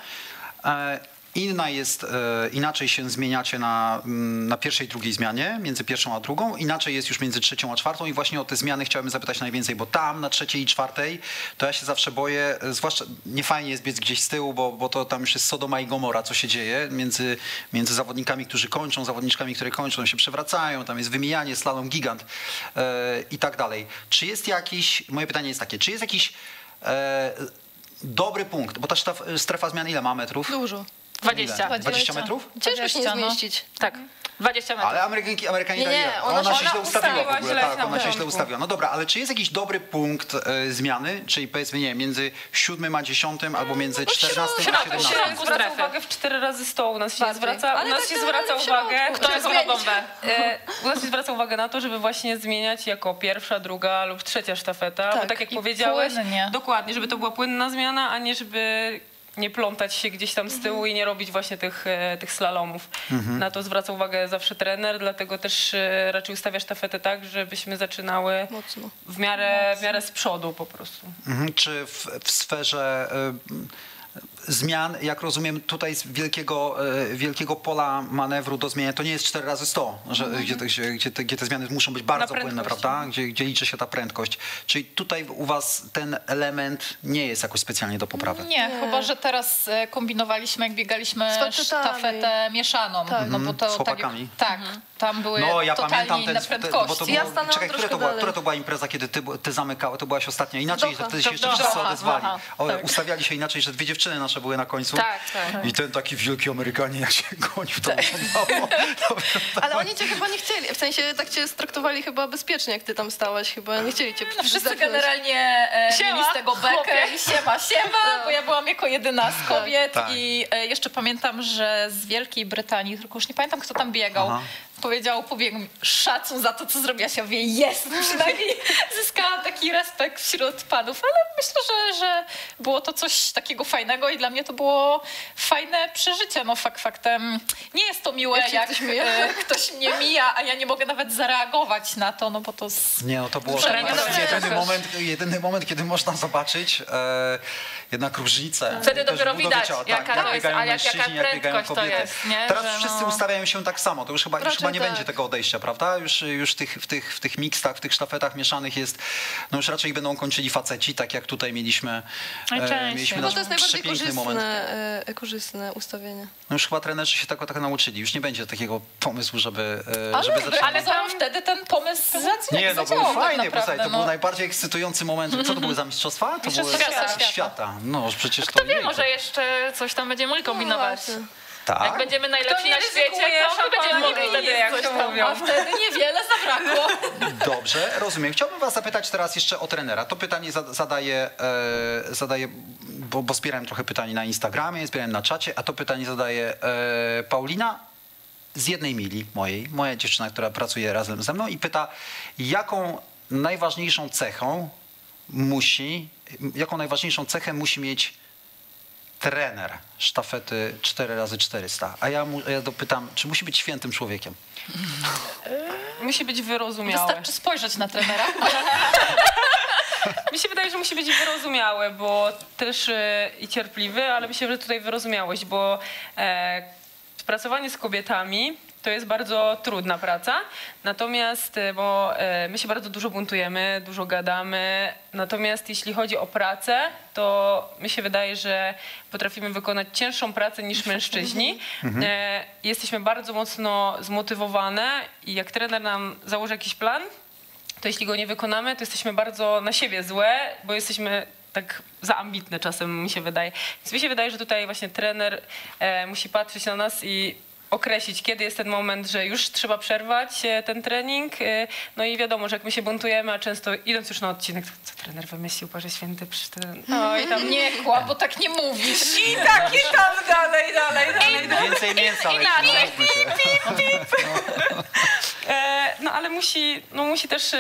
Inna jest, e, inaczej się zmieniacie na, mm, na pierwszej i drugiej zmianie, między pierwszą a drugą, inaczej jest już między trzecią a czwartą i właśnie o te zmiany chciałbym zapytać najwięcej, bo tam na trzeciej i czwartej to ja się zawsze boję, e, zwłaszcza nie fajnie jest biec gdzieś z tyłu, bo, bo to tam już jest Sodoma i Gomora, co się dzieje między, między zawodnikami, którzy kończą, zawodniczkami, które kończą, się przewracają, tam jest wymijanie, slalom gigant e, i tak dalej. Czy jest jakiś, moje pytanie jest takie, czy jest jakiś e, dobry punkt, bo ta strefa zmian ile ma metrów? Dużo. 20. Ile? 20 metrów? Ciężko się nie 20, no. zmieścić. Tak, 20 metrów. Ale Amerykanki, Amerykanie Nie, nie, ona ona, się- źle ustawiła w ogóle. źle Tak, na ona się źle ustawiła. No dobra, ale czy jest jakiś dobry punkt e, zmiany? Czyli powiedzmy, nie między siódmym a dziesiątym albo między czternastym a środku, siedemnastym? środku. zwraca uwagę w cztery razy stołu. U nas się Bardziej. zwraca, u nas tak się to zwraca w uwagę. Kto jest ma bombę? E, u nas się zwraca uwagę na to, żeby właśnie zmieniać jako pierwsza, druga lub trzecia sztafeta. Tak. Bo tak jak I powiedziałeś, płynnie. dokładnie, żeby to była płynna zmiana, a nie żeby nie plątać się gdzieś tam z tyłu i nie robić właśnie tych, e, tych slalomów. Na to zwraca uwagę zawsze trener, dlatego też e, raczej ustawia sztafetę tak, żebyśmy zaczynały Mocno. w miarę, w miarę z przodu po prostu. Mhm. Czy w, w sferze e, zmian, jak rozumiem, tutaj z wielkiego, e, wielkiego pola manewru do zmiany, to nie jest 4 razy 100, że, gdzie, te- gdzie, gdzie, te, gdzie te zmiany muszą być bardzo płynne, prawda? Gdzie, gdzie liczy się ta prędkość. Czyli tutaj u was ten element nie jest jakoś specjalnie do poprawy. Nie, chyba, że teraz e, kombinowaliśmy, jak biegaliśmy sztafetę mieszaną. Tak. No bo to Z tak, chłopakami. tak, tam były No, ja totalnie pamiętam inne ten, te, prędkości. bo to Ja było, stanęłam czekaj, które to, była, która to była impreza, kiedy ty, ty zamykałeś, to byłaś ostatnia inaczej, Doha. wtedy się jeszcze wszyscy odezwali. Aha, O, tak. Ustawiali się inaczej, że dwie dziewczyny nasze były na końcu. Tak, tak. I ten taki wielki Amerykanie, jak się gonił, to wyglądało. Ale oni cię chyba nie chcieli, w sensie tak cię straktowali chyba bezpiecznie, jak ty tam stałaś, chyba nie chcieli cię No, wszyscy generalnie e, Siema, mieli z tego bekę i siema, siema, bo ja byłam jako jedyna z kobiet Tak. i e, jeszcze pamiętam, że z Wielkiej Brytanii, tylko już nie pamiętam kto tam biegał, Aha. Powiedział, pobiegł mi szacun za to, co zrobiłaś. Ja mówię, jest, przynajmniej zyskałam taki respekt wśród panów, ale myślę, że, że było to coś takiego fajnego i dla mnie to było fajne przeżycie. No fakt faktem, nie jest to miłe, Jak jak, ktoś mija. e, ktoś mnie mija, a ja nie mogę nawet zareagować na to, no bo to z... Nie, no to było jedyny moment, jedyny moment, kiedy można zobaczyć e, jednak różnicę. Wtedy Też dopiero widać, jaka jak to jest, jak- jaka mężczyźni, jak biegają prędkość to kobiety. jest, nie? Teraz Że wszyscy no- ustawiają się tak samo, to już chyba, już chyba nie tak. będzie tego odejścia, prawda? Już, już w, tych, w, tych, w tych mixtach, w tych sztafetach mieszanych jest, no już raczej będą kończyli faceci, tak jak tutaj mieliśmy, Najczęściej. mieliśmy No nasz to jest najbardziej korzystne, moment. e, korzystne ustawienie. No już chyba trenerzy się tego tak nauczyli. Już nie będzie takiego pomysłu, żeby, e, Ale, żeby zaczynać. ale to wtedy ten pomysł Nie, no był zadziałał tak naprawdę, to no. był najbardziej ekscytujący moment. Co to były za mistrzostwa? To były Mistrzostwa świata. No przecież to Kto wie, może jeszcze coś tam będziemy mogli kombinować. Jak Tak? będziemy najlepsi na świecie, to my będziemy mogli nie wtedy jak to mówią. A wtedy niewiele zabrakło. Dobrze, rozumiem. Chciałbym was zapytać teraz jeszcze o trenera. To pytanie za- zadaję, e, zadaję bo, bo zbierałem trochę pytań na Instagramie, zbierałem na czacie, a to pytanie zadaje e, Paulina z jednej mili mojej, moja dziewczyna, która pracuje razem ze mną i pyta, jaką najważniejszą cechą musi, jaką najważniejszą cechę musi mieć trener sztafety 4x400. A ja, mu, a ja dopytam, czy musi być świętym człowiekiem? Musi być wyrozumiałe. Wystarczy spojrzeć na trenera. Mi się wydaje, że musi być wyrozumiały, bo też e, i cierpliwy, ale myślę, że tutaj wyrozumiałość, bo e, pracowanie z kobietami to jest bardzo trudna praca. Natomiast, e, bo e, my się bardzo dużo buntujemy, dużo gadamy. Natomiast jeśli chodzi o pracę, to mi się wydaje, że potrafimy wykonać cięższą pracę niż mężczyźni. E, jesteśmy bardzo mocno zmotywowane i jak trener nam założy jakiś plan, to jeśli go nie wykonamy, to jesteśmy bardzo na siebie złe, bo jesteśmy tak za ambitne czasem, mi się wydaje. Więc mi się wydaje, że tutaj właśnie trener musi patrzeć na nas i określić, kiedy jest ten moment, że już trzeba przerwać e, ten trening. E, no i wiadomo, że jak my się buntujemy, a często idąc już na odcinek, to co trener wymyślił, Boże Święty, przecież ten... No i tam Nie kłam, bo tak nie mówisz. I tak, i tam dalej, dalej, dalej. dalej. Więcej mięsa. inaczej. Leci, E, no ale musi, no, musi też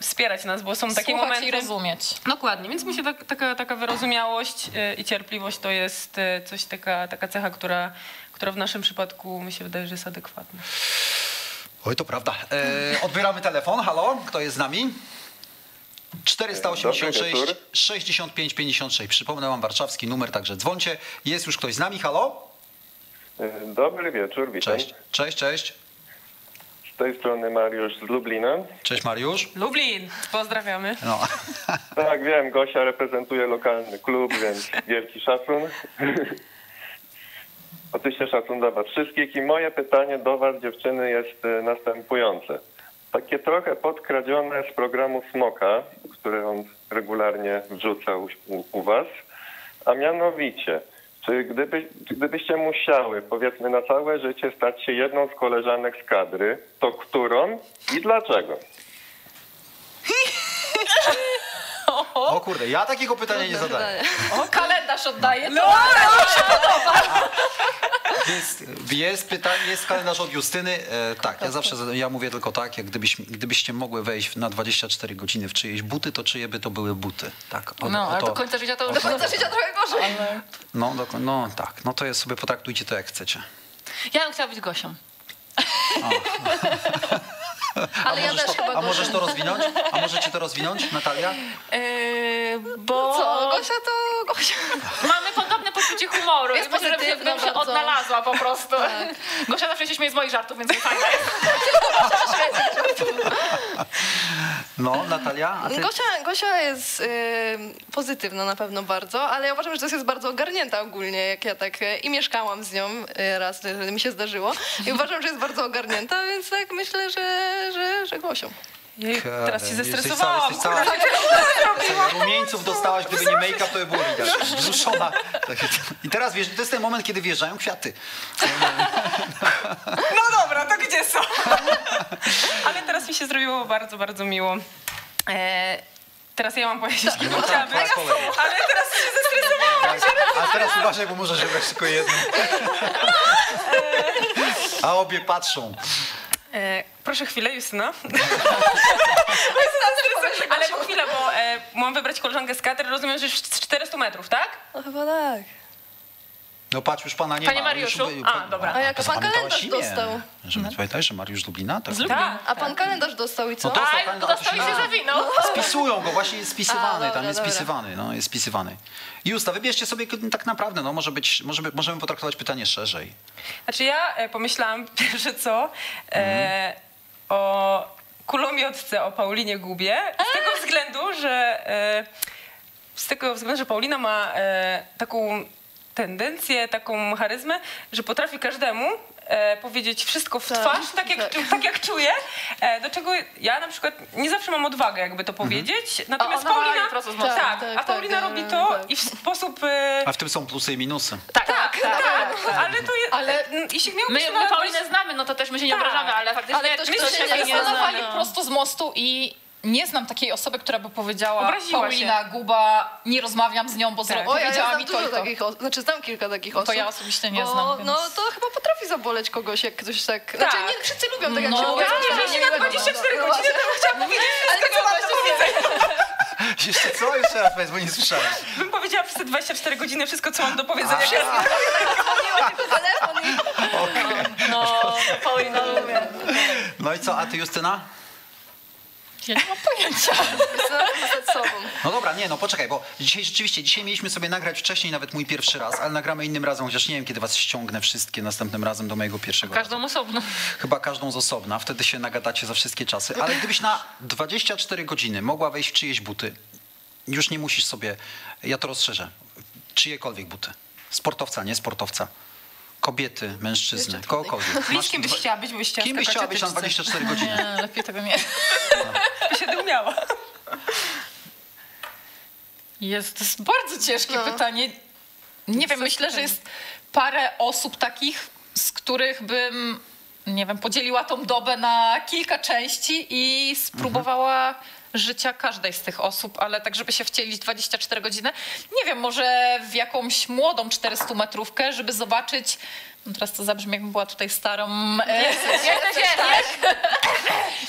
wspierać nas, bo są takie Słuchać momenty... i rozumieć. Dokładnie, więc myślę, tak, taka, taka wyrozumiałość i cierpliwość to jest coś, taka, taka cecha, która, która w naszym przypadku mi się wydaje, że jest adekwatna. Oj, to prawda. E, odbieramy telefon. Halo, kto jest z nami? 486 Dobry wieczór. 65 56. Przypomnę wam warszawski numer, także dzwońcie. Jest już ktoś z nami. Halo? E, Dobry wieczór, witam. Cześć. Cześć, cześć. Z tej strony Mariusz z Lublina. Cześć Mariusz. Lublin, pozdrawiamy. No. Tak, wiem, Gosia reprezentuje lokalny klub, więc wielki szacun. Oczywiście szacun dla was wszystkich i moje pytanie do was, dziewczyny, jest e, następujące. Takie trochę podkradzione z programu Smoka, który on regularnie wrzucał u, u was, a mianowicie, czy, gdyby, gdybyście musiały, powiedzmy, na całe życie stać się jedną z koleżanek z kadry, to którą i dlaczego? O kurde, ja takiego pytania nie zadaję. O, kalendarz oddaję. No, Jest, jest pytanie, jest kalendarz od Justyny. E, tak, ja zawsze ja mówię tylko tak, jak gdybyś, gdybyście mogły wejść na 24 godziny w czyjeś buty, to czyje by to były buty. Tak, o, No, o ale to, do końca życia to Do końca życia trochę gorzej. no, do, no tak, no to jest sobie potraktujcie to jak chcecie. Ja bym chciała być Gosią. Ale a ja możesz, też to, chyba a możesz to rozwinąć? A możecie to rozwinąć, Natalia? Yy, bo Co? Gosia to Gosia. mamy podobne poczucie humoru. Jest i myślę, że bym się, odnalazła po prostu. Gosia zawsze się śmieje z moich żartów, więc fajna jest. No, Natalia? A ty? Gosia, Gosia jest y, pozytywna na pewno bardzo, ale ja uważam, że to jest bardzo ogarnięta ogólnie, jak ja tak y, i mieszkałam z nią y, raz, y, mi się zdarzyło i uważam, że jest bardzo ogarnięta, więc tak myślę, że, że, że Gosią. Jej, teraz się Jesteś zestresowałam. cała- jesteś cała- Słuchaj, Rumieńców dostałaś, gdyby nie make-up, to by było widać. Wzruszona. I teraz wiesz, to jest ten moment, kiedy wjeżdżają kwiaty. No dobra, to gdzie są? Ale teraz mi się zrobiło bardzo, bardzo miło. E, teraz ja mam powiedzieć, No tak, chciałabym, kolejny. ale teraz się zestresowałam. A teraz uważaj, bo możesz wybrać tylko jedno. A obie patrzą. E, proszę chwilę, Justyna. Ale chwilę, bo e, mam wybrać koleżankę z kadry, rozumiem, że już z 400 metrów, tak? No chyba tak. No patrz, już pana nie Panie ma. Mariuszu? Już, A, dobra. A jak pan Zapamiętałaś kalendarz imię? dostał? Że, Pamiętaj, że Mariusz z Lublina? Tak. Z Lublina. A pan kalendarz dostał i co? No to A, co, no dostał i się zawinął. Spisują go, właśnie jest spisywany, A, dobra, tam jest dobra. spisywany, no jest spisywany. Justa, wybierzcie sobie tak naprawdę, no może być, może, możemy potraktować pytanie szerzej. Znaczy ja e, pomyślałam pierwsze co e, o kulomiotce, o Paulinie Gubie. Z tego względu, że e, z tego względu, że Paulina ma e, taką tendencję, taką charyzmę, że potrafi każdemu e, powiedzieć wszystko w Tak, twarz, tak jak, tak. tak jak czuje, e, do czego ja na przykład nie zawsze mam odwagę jakby to powiedzieć, natomiast ona ma Paulina, tak. Tak, tak, a Paulina tak, robi to tak. i w sposób... E, A w tym są plusy i minusy. Tak, tak, tak. tak, ale to jest... Ale- mm, jeśli miałbyś My, na- my Paulinę znamy, no to też my się nie Tak. obrażamy, ale faktycznie Ale ktoś, my kto się nie nie no. prosto z mostu i nie znam takiej osoby, która by powiedziała Obraziła Paulina Guba, nie rozmawiam z nią, bo Tak. ja, ja powiedziała znam mi to i to. takich znaczy znam kilka takich osób. To ja osobiście nie bo, znam, więc- No to chyba potrafi zaboleć kogoś, jak ktoś tak... Znaczy Tak. nie wszyscy lubią tak, jak No, się mówi. ja nie, się na miłego, 24 no, godziny no, to chciałam powiedzieć Ale wszystko, co mam do. Jeszcze co? Jeszcze raz powiedz, bo nie słyszałem. Bym powiedziała przez te 24 godziny wszystko, co mam do powiedzenia. Dzwoniła telefon i... No, Paulina lubię. No i co, a ty Justyna? Ja nie mam pojęcia. przed sobą. No dobra, nie, no poczekaj, bo dzisiaj rzeczywiście, dzisiaj mieliśmy sobie nagrać wcześniej nawet mój pierwszy raz, ale nagramy innym razem, chociaż nie wiem, kiedy was ściągnę wszystkie następnym razem do mojego pierwszego razu. Każdą osobno. Chyba każdą z osobna, wtedy się nagadacie za wszystkie czasy. Ale gdybyś na 24 godziny mogła wejść w czyjeś buty, już nie musisz sobie, ja to rozszerzę, czyjekolwiek buty. Sportowca, nie sportowca. Kobiety, mężczyzny, kogokolwiek. Wiesz, kim byś chciała być, byś chciała Kim byś chciała być na tyczce? 24 godziny? Nie, lepiej tego nie. By się dumiała. Jest, to jest bardzo ciężkie No. pytanie. Nie wiem, myślę, że jest parę osób takich, z których bym, nie wiem, podzieliła tą dobę na kilka części i spróbowała życia każdej z tych osób, ale tak, żeby się wcielić 24 godziny. Nie wiem, może w jakąś młodą 400 metrówkę, żeby zobaczyć, no teraz to zabrzmi, jakbym była tutaj starą... e, Jesteś, jesteś.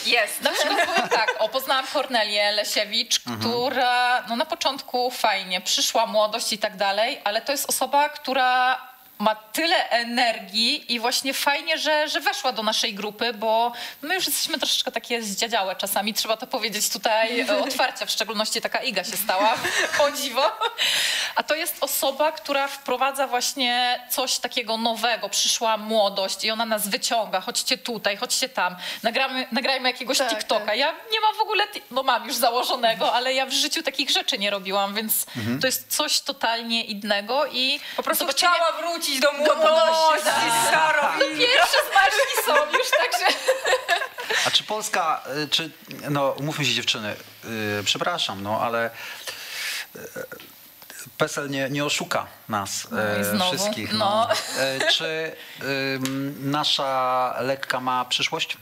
jest. Na przykład powiem tak, o, poznałam Kornelię Lesiewicz, która no, na początku fajnie, przyszła młodość i tak dalej, ale to jest osoba, która ma tyle energii i właśnie fajnie, że, że weszła do naszej grupy, bo my już jesteśmy troszeczkę takie zdziadziałe czasami, trzeba to powiedzieć tutaj e, otwarcie, w szczególności taka Iga się stała, o dziwo. A to jest osoba, która wprowadza właśnie coś takiego nowego, przyszła młodość i ona nas wyciąga, chodźcie tutaj, chodźcie tam, nagramy, nagrajmy jakiegoś Tak, TikToka. tak. Ja nie mam w ogóle, no mam już założonego, ale ja w życiu takich rzeczy nie robiłam, więc to jest coś totalnie innego i Po prostu zobaczenie- chciała wrócić do młodości, tak. starowi. Pierwsze smaczki są już, także... A czy Polska, y, czy, no umówmy się dziewczyny, y, przepraszam, no ale y, PESEL nie, nie oszuka nas No y, znowu, wszystkich. no. Y, Czy nasza lekka ma przyszłość?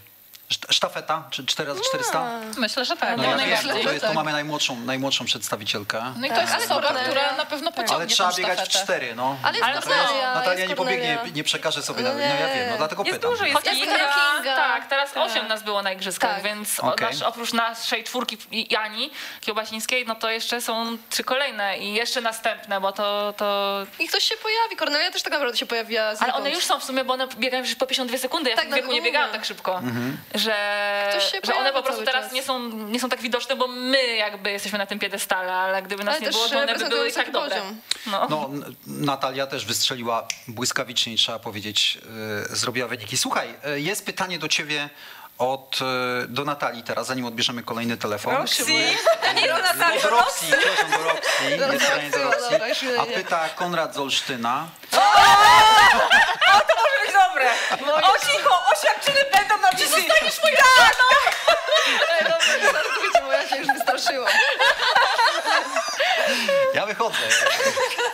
Szt- Sztafeta, czy 4x400? Myślę, że tak. No No, ja wiem, najbardziej. to, jest, to tak. mamy najmłodszą, najmłodszą przedstawicielkę. No i to jest Ale osoba, która na pewno pociągnie Ale trzeba biegać w cztery, no. Ale jest Kornelia, Natalia jest nie pobiegnie, nie przekaże sobie, na, no Nie. ja wiem, no dlatego Jest pytam. dużo, jest Chociaż Kinga. Kinga. tak, teraz Tak. osiem nas było na igrzyskach, Tak. więc Okej. o, nasz, oprócz naszej czwórki i Jani Kiełbasińskiej, no to jeszcze są trzy kolejne i jeszcze następne, bo to... to... I ktoś się pojawi. Kornelia też tak naprawdę się pojawiła Ale one już są w sumie, bo one biegają już po 52 sekundy. Ja Tak, w no, wieku no nie biegałam mówię. tak szybko, Mhm. Że, że one po prostu teraz czas. nie są, nie są tak widoczne, bo my jakby jesteśmy na tym piedestale, ale gdyby nas Ale nie było, to one by były i tak dobre. No. No, Natalia też wystrzeliła błyskawicznie, i trzeba powiedzieć, y, zrobiła wyniki. Słuchaj, y, jest pytanie do ciebie od, y, do Natalii teraz, zanim odbierzemy kolejny telefon. Roxy. To nie Do Roxy, przepraszam, do Roxy. Do nie, A pyta Konrad z Olsztyna. To może dobre. O cicho, oświadczyny będą na wizji. Zostaniesz moja tak, Ej, dobra, nie żartujcie, bo ja się już wystraszyłam. Ja wychodzę.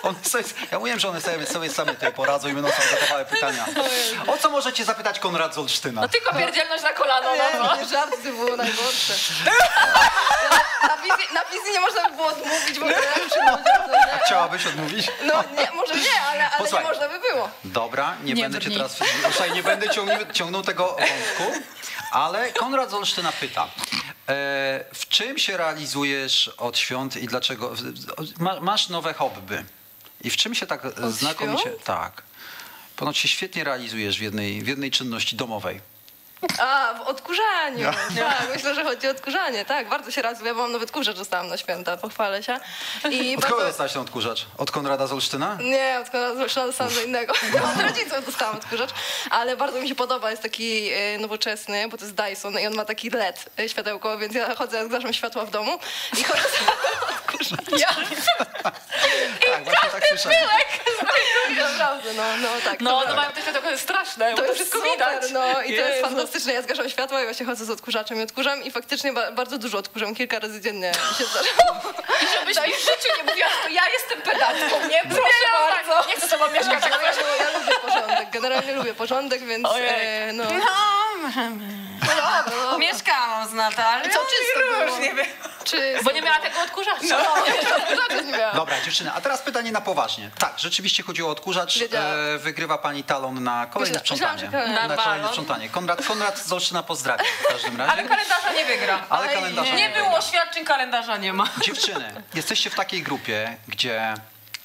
One sobie, ja mówiłem, że one sobie, sobie same tutaj poradzą i będą sobie zadawały pytania. O co możecie zapytać Konrad z Olsztyna? No tylko pierdzielność na kolano, no co? Nie, nie żarty, to było najgorsze. Na wizji, na wizji nie można by było odmówić, bo ja już nie. Chciałabyś odmówić? No nie, może nie, ale, ale Posłuchaj. nie można by było. Dobra, nie, Nie będę cię teraz. Słuchaj, nie będę ciągnął, tego wątku, ale Konrad z Olsztyna pyta. E, w czym się realizujesz od świąt i dlaczego? masz nowe hobby. I w czym się tak znakomicie... Tak. Ponoć się świetnie realizujesz w jednej, w jednej czynności domowej. A, w odkurzaniu. Ja. Tak, myślę, że chodzi o odkurzanie. Tak, bardzo się razuję. Ja mam nawet kurzacz dostałam na święta, pochwalę się. I Od bardzo... kogo dostałeś ten odkurzacz? Od Konrada z Olsztyna? Nie, odkąd zresztą dostałam do innego. Od rodziców dostałam odkurzacz, ale bardzo mi się podoba, jest taki e, nowoczesny, bo to jest Dyson i on ma taki LED e, światełko, więc ja chodzę, zgaszam światła w domu i chodzę odkurzacz. Ja. Tak, właśnie tak słyszałem. Naprawdę, no, no tak. No, to no mają te światełko jest straszne, bo to jest wszystko super, widać. No i to jest Jezu. fantastyczne. Ja zgaszam światła i właśnie chodzę z odkurzaczem i odkurzam i faktycznie ba- bardzo dużo odkurzam, kilka razy dziennie się zdarza. I żebyś mi w życiu nie mówiła, to ja jestem pedantką, nie? Proszę Nie, bardzo. Nie chcę z tobą mieszkać. Ja, ja, ja lubię porządek, generalnie lubię porządek, więc e, no. No, Mieszkałam z Natalią. Co czysto było? różnie było. Czysto Bo nie miała tego odkurzacza. No, odkurzacza nie miałam. Dobra, dziewczyny, a teraz pytanie na poważnie. Tak, rzeczywiście chodziło o odkurzacz. E, wygrywa pani talon na kolejne sprzątanie. Na na kolejne sprzątanie. Konrad, Konrad z Olsztyna pozdrawia w każdym razie. Ale kalendarza nie wygra. Ale kalendarza Nie nie było wygra. oświadczeń, kalendarza nie ma. Dziewczyny, jesteście w takiej grupie, gdzie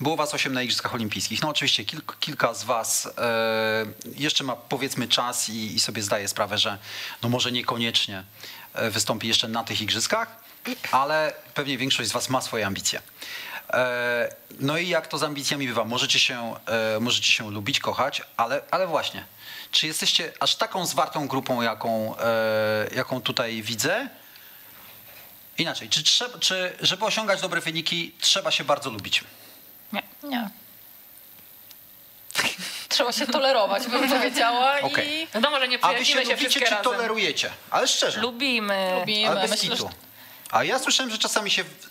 było was 8 na Igrzyskach Olimpijskich. No oczywiście kilk, kilka z was e, jeszcze ma powiedzmy czas i, i sobie zdaje sprawę, że no może niekoniecznie e, wystąpi jeszcze na tych Igrzyskach, ale pewnie większość z was ma swoje ambicje. E, no i jak to z ambicjami bywa? Możecie się, możecie się lubić, kochać, ale, ale właśnie, czy jesteście aż taką zwartą grupą, jaką, jaką tutaj widzę? Inaczej, czy, czy żeby osiągać dobre wyniki, trzeba się bardzo lubić? Nie. Nie. Trzeba się tolerować, bym powiedziała. Okej. I Wiadomo, że nie A wy się przyjaźnimy się lubicie, wszystkie czy razem. tolerujecie? Ale szczerze, Lubimy. lubimy. ale bez Myślę, kitu. że A ja słyszałem, że czasami się w-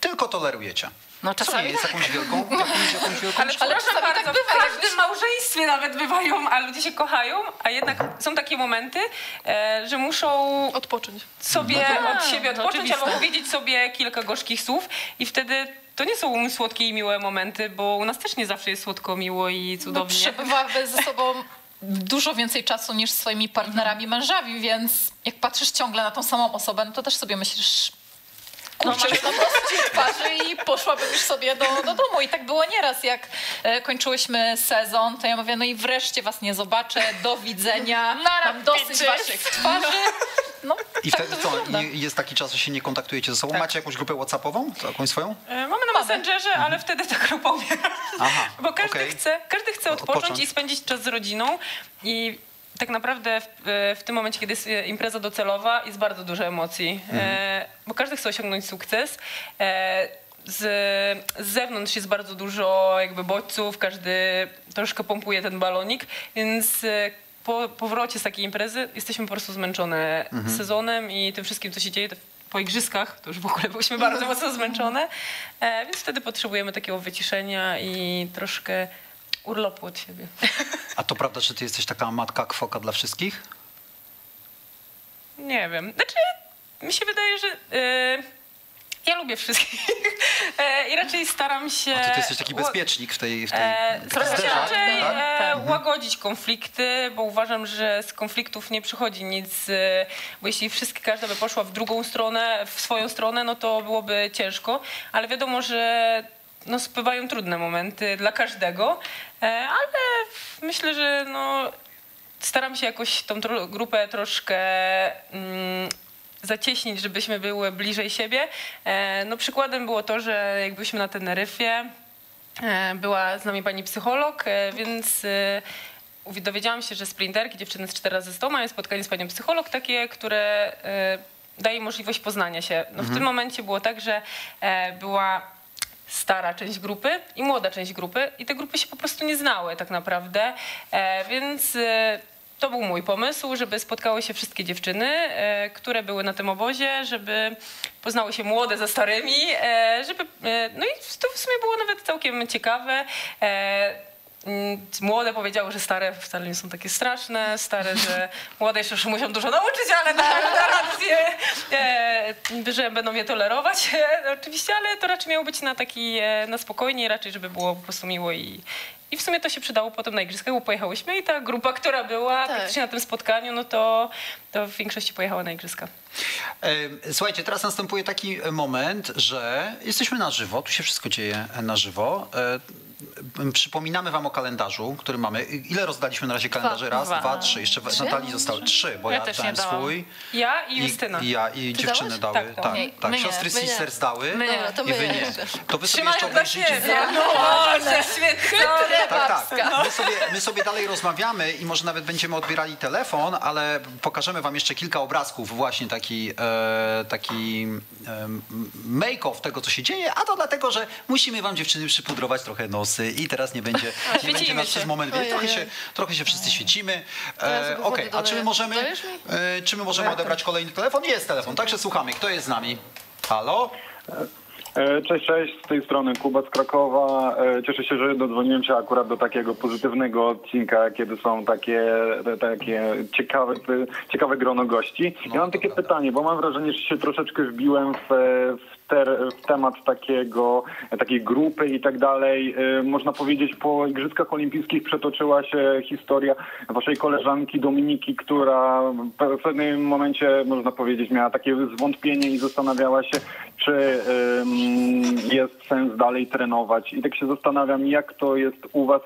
tylko tolerujecie. No Co czasami nie jest jakąś wielką, jakąś, jakąś wielką Ale szkodą? przepraszam czasami bardzo, tak bywa, w każdym małżeństwie nawet bywają, a ludzie się kochają, a jednak są takie momenty, e, że muszą Odpocząć. sobie tak, od siebie to odpocząć oczywiste. albo powiedzieć sobie kilka gorzkich słów i wtedy to nie są słodkie i miłe momenty, bo u nas też nie zawsze jest słodko, miło i no, cudownie. przebywamy ze sobą dużo więcej czasu niż swoimi partnerami, mężami, więc jak patrzysz ciągle na tą samą osobę, no to też sobie myślisz, kurczę, no, prostu ci twarzy i poszłabym już sobie do, do domu. I tak było nieraz, jak e, kończyłyśmy sezon, to ja mówię, no i wreszcie was nie zobaczę, do widzenia, mam dosyć waszych twarzy. No, I tak wtedy co, nie- jest taki czas, że się nie kontaktujecie ze sobą? Tak. Macie jakąś grupę Whatsappową? Jakąś swoją? E, Mamy na Messengerze, ale wtedy ta grupa umiera. Aha, Bo każdy, okej. chce, każdy chce odpocząć Odpocząć. i spędzić czas z rodziną i tak naprawdę w, w tym momencie, kiedy jest e, impreza docelowa, jest bardzo dużo emocji, e, bo każdy chce osiągnąć sukces. E, z, z zewnątrz jest bardzo dużo jakby bodźców, każdy troszkę pompuje ten balonik, więc e, po powrocie z takiej imprezy jesteśmy po prostu zmęczone sezonem i tym wszystkim, co się dzieje po igrzyskach, to już w ogóle byliśmy bardzo mocno zmęczone, e, więc wtedy potrzebujemy takiego wyciszenia i troszkę urlopu od siebie. A to prawda, że ty jesteś taka matka kwoka dla wszystkich? Nie wiem. Znaczy, mi się wydaje, że e, ja lubię wszystkich. E, i raczej staram się... A to ty jesteś taki bezpiecznik w tej... W tej E, Staram się raczej tak? e, łagodzić konflikty, bo uważam, że z konfliktów nie przychodzi nic, e, bo jeśli wszystkie, każda by poszła w drugą stronę, w swoją stronę, no to byłoby ciężko, ale wiadomo, że no, spływają trudne momenty dla każdego, ale myślę, że no, staram się jakoś tą grupę troszkę mm, zacieśnić, żebyśmy były bliżej siebie. E, no przykładem było to, że jak byliśmy na Teneryfie, e, była z nami pani psycholog, e, więc dowiedziałam się, że sprinterki, dziewczyny z 4 razy 100 mają spotkanie z panią psycholog takie, które daje możliwość poznania się. No w tym momencie było tak, że była stara część grupy i młoda część grupy i te grupy się po prostu nie znały tak naprawdę, więc to był mój pomysł, żeby spotkały się wszystkie dziewczyny, e, które były na tym obozie, żeby poznały się młode ze starymi, e, żeby, e, no i to w sumie było nawet całkiem ciekawe. Mm, młode powiedziały, że stare wcale nie są takie straszne, stare, że młode jeszcze muszą dużo nauczyć, ale na, na rację, że będą je tolerować oczywiście, ale to raczej miało być na taki, na spokojnie, raczej żeby było po prostu miło i, i w sumie to się przydało potem na igrzyskach, bo pojechałyśmy i ta grupa, która była praktycznie na tym spotkaniu, no to, to w większości pojechała na igrzyska. E, Słuchajcie, teraz następuje taki moment, że jesteśmy na żywo, tu się wszystko dzieje na żywo. Przypominamy wam o kalendarzu, który mamy. Ile rozdaliśmy na razie kalendarzy? Raz, Dwa. dwa, trzy. Jeszcze Trzy? Natalii zostały trzy, bo Ja ja, też dałem swój. Ja i Justyna. I, ja i Ty dziewczyny dały. Tak, Tak, tak. my nie, Siostry my nie. Sisters dały. My. Dobra, to I my wy nie. To wy sobie jeszcze obejrzycie. No, Boże, świetnie. Tak, tak. My sobie, my sobie dalej rozmawiamy i może nawet będziemy odbierali telefon, ale pokażemy wam jeszcze kilka obrazków, właśnie taki, e, taki e, make-off tego, co się dzieje, a to dlatego, że musimy wam dziewczyny przypudrować trochę i teraz nie będzie, nie będzie nas się. przez moment, Ojej. trochę się, trochę się wszyscy świecimy. E, Okej, wody a czy my możemy, e, czy my możemy odebrać kolejny telefon? Jest telefon, także słuchamy. Kto jest z nami? Halo? E, Cześć, cześć, z tej strony Kuba z Krakowa. E, Cieszę się, że dodzwoniłem się akurat do takiego pozytywnego odcinka, kiedy są takie, takie ciekawe, ciekawe grono gości. Ja mam takie pytanie, bo mam wrażenie, że się troszeczkę wbiłem w, w, ter, w temat takiego, takiej grupy i tak dalej. E, Można powiedzieć, po Igrzyskach Olimpijskich przetoczyła się historia waszej koleżanki Dominiki, która w pewnym momencie, można powiedzieć, miała takie zwątpienie i zastanawiała się, czy ym, jest sens dalej trenować. I tak się zastanawiam, jak to jest u was,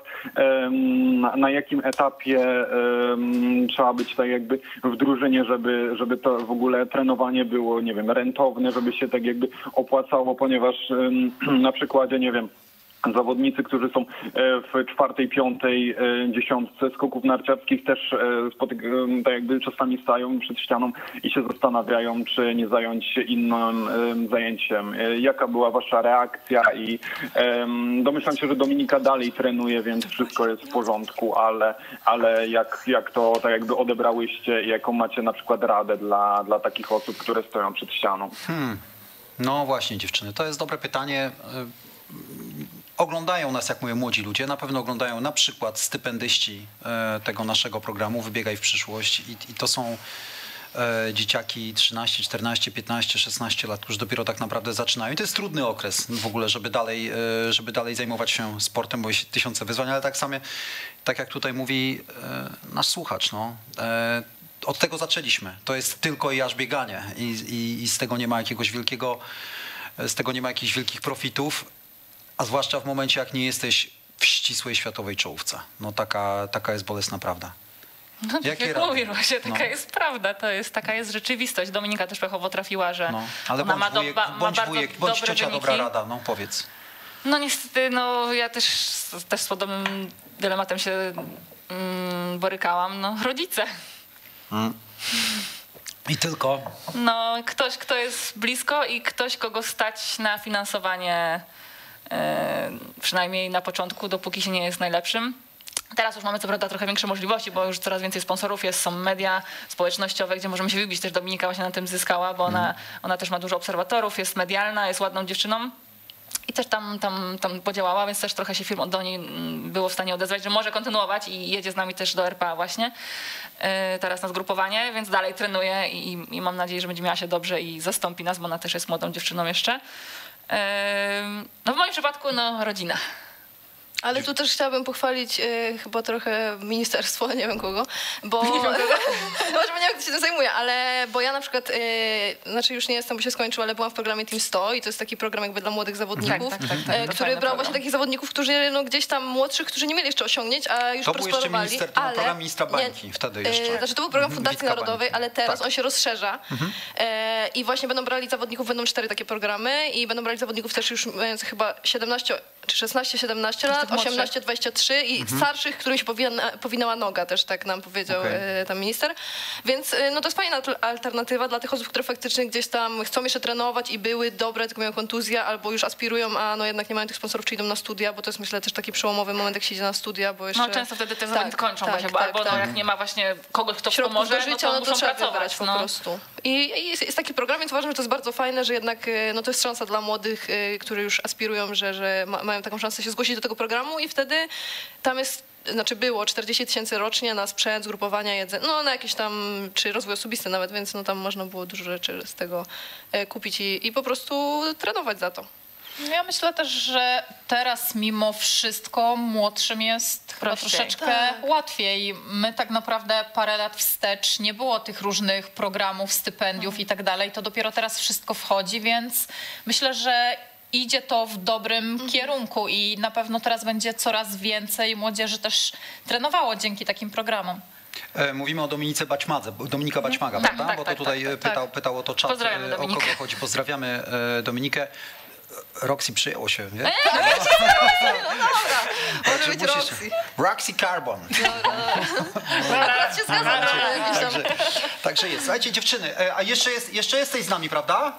ym, na, na jakim etapie ym, trzeba być tak jakby w drużynie, żeby, żeby to w ogóle trenowanie było, nie wiem, rentowne, żeby się tak jakby opłacało, ponieważ na przykładzie, nie wiem, Zawodnicy, którzy są e, w czwartej, piątej e, dziesiątce skoków narciarskich też e, spotyk- tak jakby czasami stają przed ścianą i się zastanawiają, czy nie zająć się innym zajęciem. Jaka była wasza reakcja i domyślam się, że Dominika dalej trenuje, więc wszystko jest w porządku, ale, ale jak, jak to tak jakby odebrałyście i jaką macie na przykład radę dla, dla takich osób, które stoją przed ścianą? Hmm. No właśnie, dziewczyny, to jest dobre pytanie. Y, Oglądają nas, jak mówię, młodzi ludzie. Na pewno oglądają na przykład stypendyści e, tego naszego programu Wybiegaj w przyszłość. I, i to są e, dzieciaki 13, 14, 15, 16 lat, którzy dopiero tak naprawdę zaczynają. I to jest trudny okres w ogóle, żeby dalej, żeby dalej zajmować się sportem, bo jest tysiące wyzwań, ale tak samo, tak jak tutaj mówi nasz słuchacz, no, od tego zaczęliśmy. To jest tylko i aż bieganie i, i, i z tego nie ma jakiegoś wielkiego, z tego nie ma jakichś wielkich profitów, a zwłaszcza w momencie, jak nie jesteś w ścisłej światowej czołówce. No taka, taka jest bolesna prawda. No tak Jakie jak mówisz, właśnie taka No. jest prawda, to jest, taka jest rzeczywistość. Dominika też pechowo trafiła, że No, ale ona ma, do, wujek, ma bądź, bardzo wujek, bądź ciocia wyniki. dobra rada, no powiedz. No niestety, no ja też, też z podobnym dylematem się mm, borykałam. No rodzice. Mm. I tylko. No ktoś, kto jest blisko i ktoś, kogo stać na finansowanie e, przynajmniej na początku, dopóki się nie jest najlepszym. Teraz już mamy co prawda trochę większe możliwości, bo już coraz więcej sponsorów jest, są media społecznościowe, gdzie możemy się wybić. Też Dominika właśnie na tym zyskała, bo ona, ona też ma dużo obserwatorów, jest medialna, jest ładną dziewczyną. I też tam, tam, tam podziałała, więc też trochę się firm do niej mm, było w stanie odezwać, że może kontynuować i jedzie z nami też do RPA właśnie yy, teraz na zgrupowanie, więc dalej trenuje i, i mam nadzieję, że będzie miała się dobrze i zastąpi nas, bo ona też jest młodą dziewczyną jeszcze. Yy, No w moim przypadku no rodzina. Ale tu też chciałabym pochwalić e, chyba trochę ministerstwo, nie wiem kogo, bo, Nie wiem może nie wiem, kto się tym zajmuje, ale bo ja na przykład, e, znaczy już nie jestem, bo się skończył, ale byłam w programie Team 100 i to jest taki program jakby dla młodych zawodników, Tak, tak, tak, tak. To który brał właśnie takich zawodników, którzy no, gdzieś tam młodszych, którzy nie mieli jeszcze osiągnięć, a już To był jeszcze minister, to ale program ministra nie, bańki wtedy e, jeszcze. Znaczy to był program Mhm, Fundacji Witka Narodowej, ale teraz Tak. on się rozszerza Mhm. i właśnie będą brali zawodników, będą cztery takie programy i będą brali zawodników też już mających chyba 17 czy 16-17 lat, młodszych. 18-23 i Mhm. starszych, którym się powina, powinęła noga też, tak nam powiedział Okej. e, tam minister. Więc e, no to jest fajna al- alternatywa dla tych osób, które faktycznie gdzieś tam chcą jeszcze trenować i były dobre, tylko mają kontuzję albo już aspirują, a no jednak nie mają tych sponsorów, czy idą na studia, bo to jest myślę też taki przełomowy moment, jak się idzie na studia, bo jeszcze... No często wtedy te Tak, zawody kończą tak, właśnie, bo tak, albo no, tak. jak nie ma właśnie kogoś, kto Środków pomoże, do życia, no to no to muszą trzeba pracować. po no. prostu. I jest taki program, więc uważam, że to jest bardzo fajne, że jednak e, no, to jest szansa dla młodych, e, którzy już aspirują, że, że ma, mają taką szansę się zgłosić do tego programu i wtedy tam jest znaczy było 40 tysięcy rocznie na sprzęt, zgrupowania jedzenia, no na jakieś tam, czy rozwój osobisty nawet, więc no tam można było dużo rzeczy z tego e, kupić i, i po prostu trenować za to. No Ja myślę też, że teraz mimo wszystko młodszym jest chyba troszeczkę Tak. łatwiej. My tak naprawdę parę lat wstecz nie było tych różnych programów, stypendiów i tak dalej. To dopiero teraz wszystko wchodzi, więc myślę, że idzie to w dobrym kierunku i na pewno teraz będzie coraz więcej młodzieży też trenowało dzięki takim programom. E, Mówimy o Dominice Baćmadze, Dominika Baćmaga, Tak, prawda? tak, Bo to tak, tutaj tak, e, tak. pytał, pytał o to czat, e, o kogo chodzi. Pozdrawiamy Dominikę. Roxy przyjęło się, nie? Może być Roxy. Roxy Carbon. Akurat się zgadzam. Także, także jest. Słuchajcie, dziewczyny, e, a jeszcze, jest, jeszcze jesteś z nami, prawda?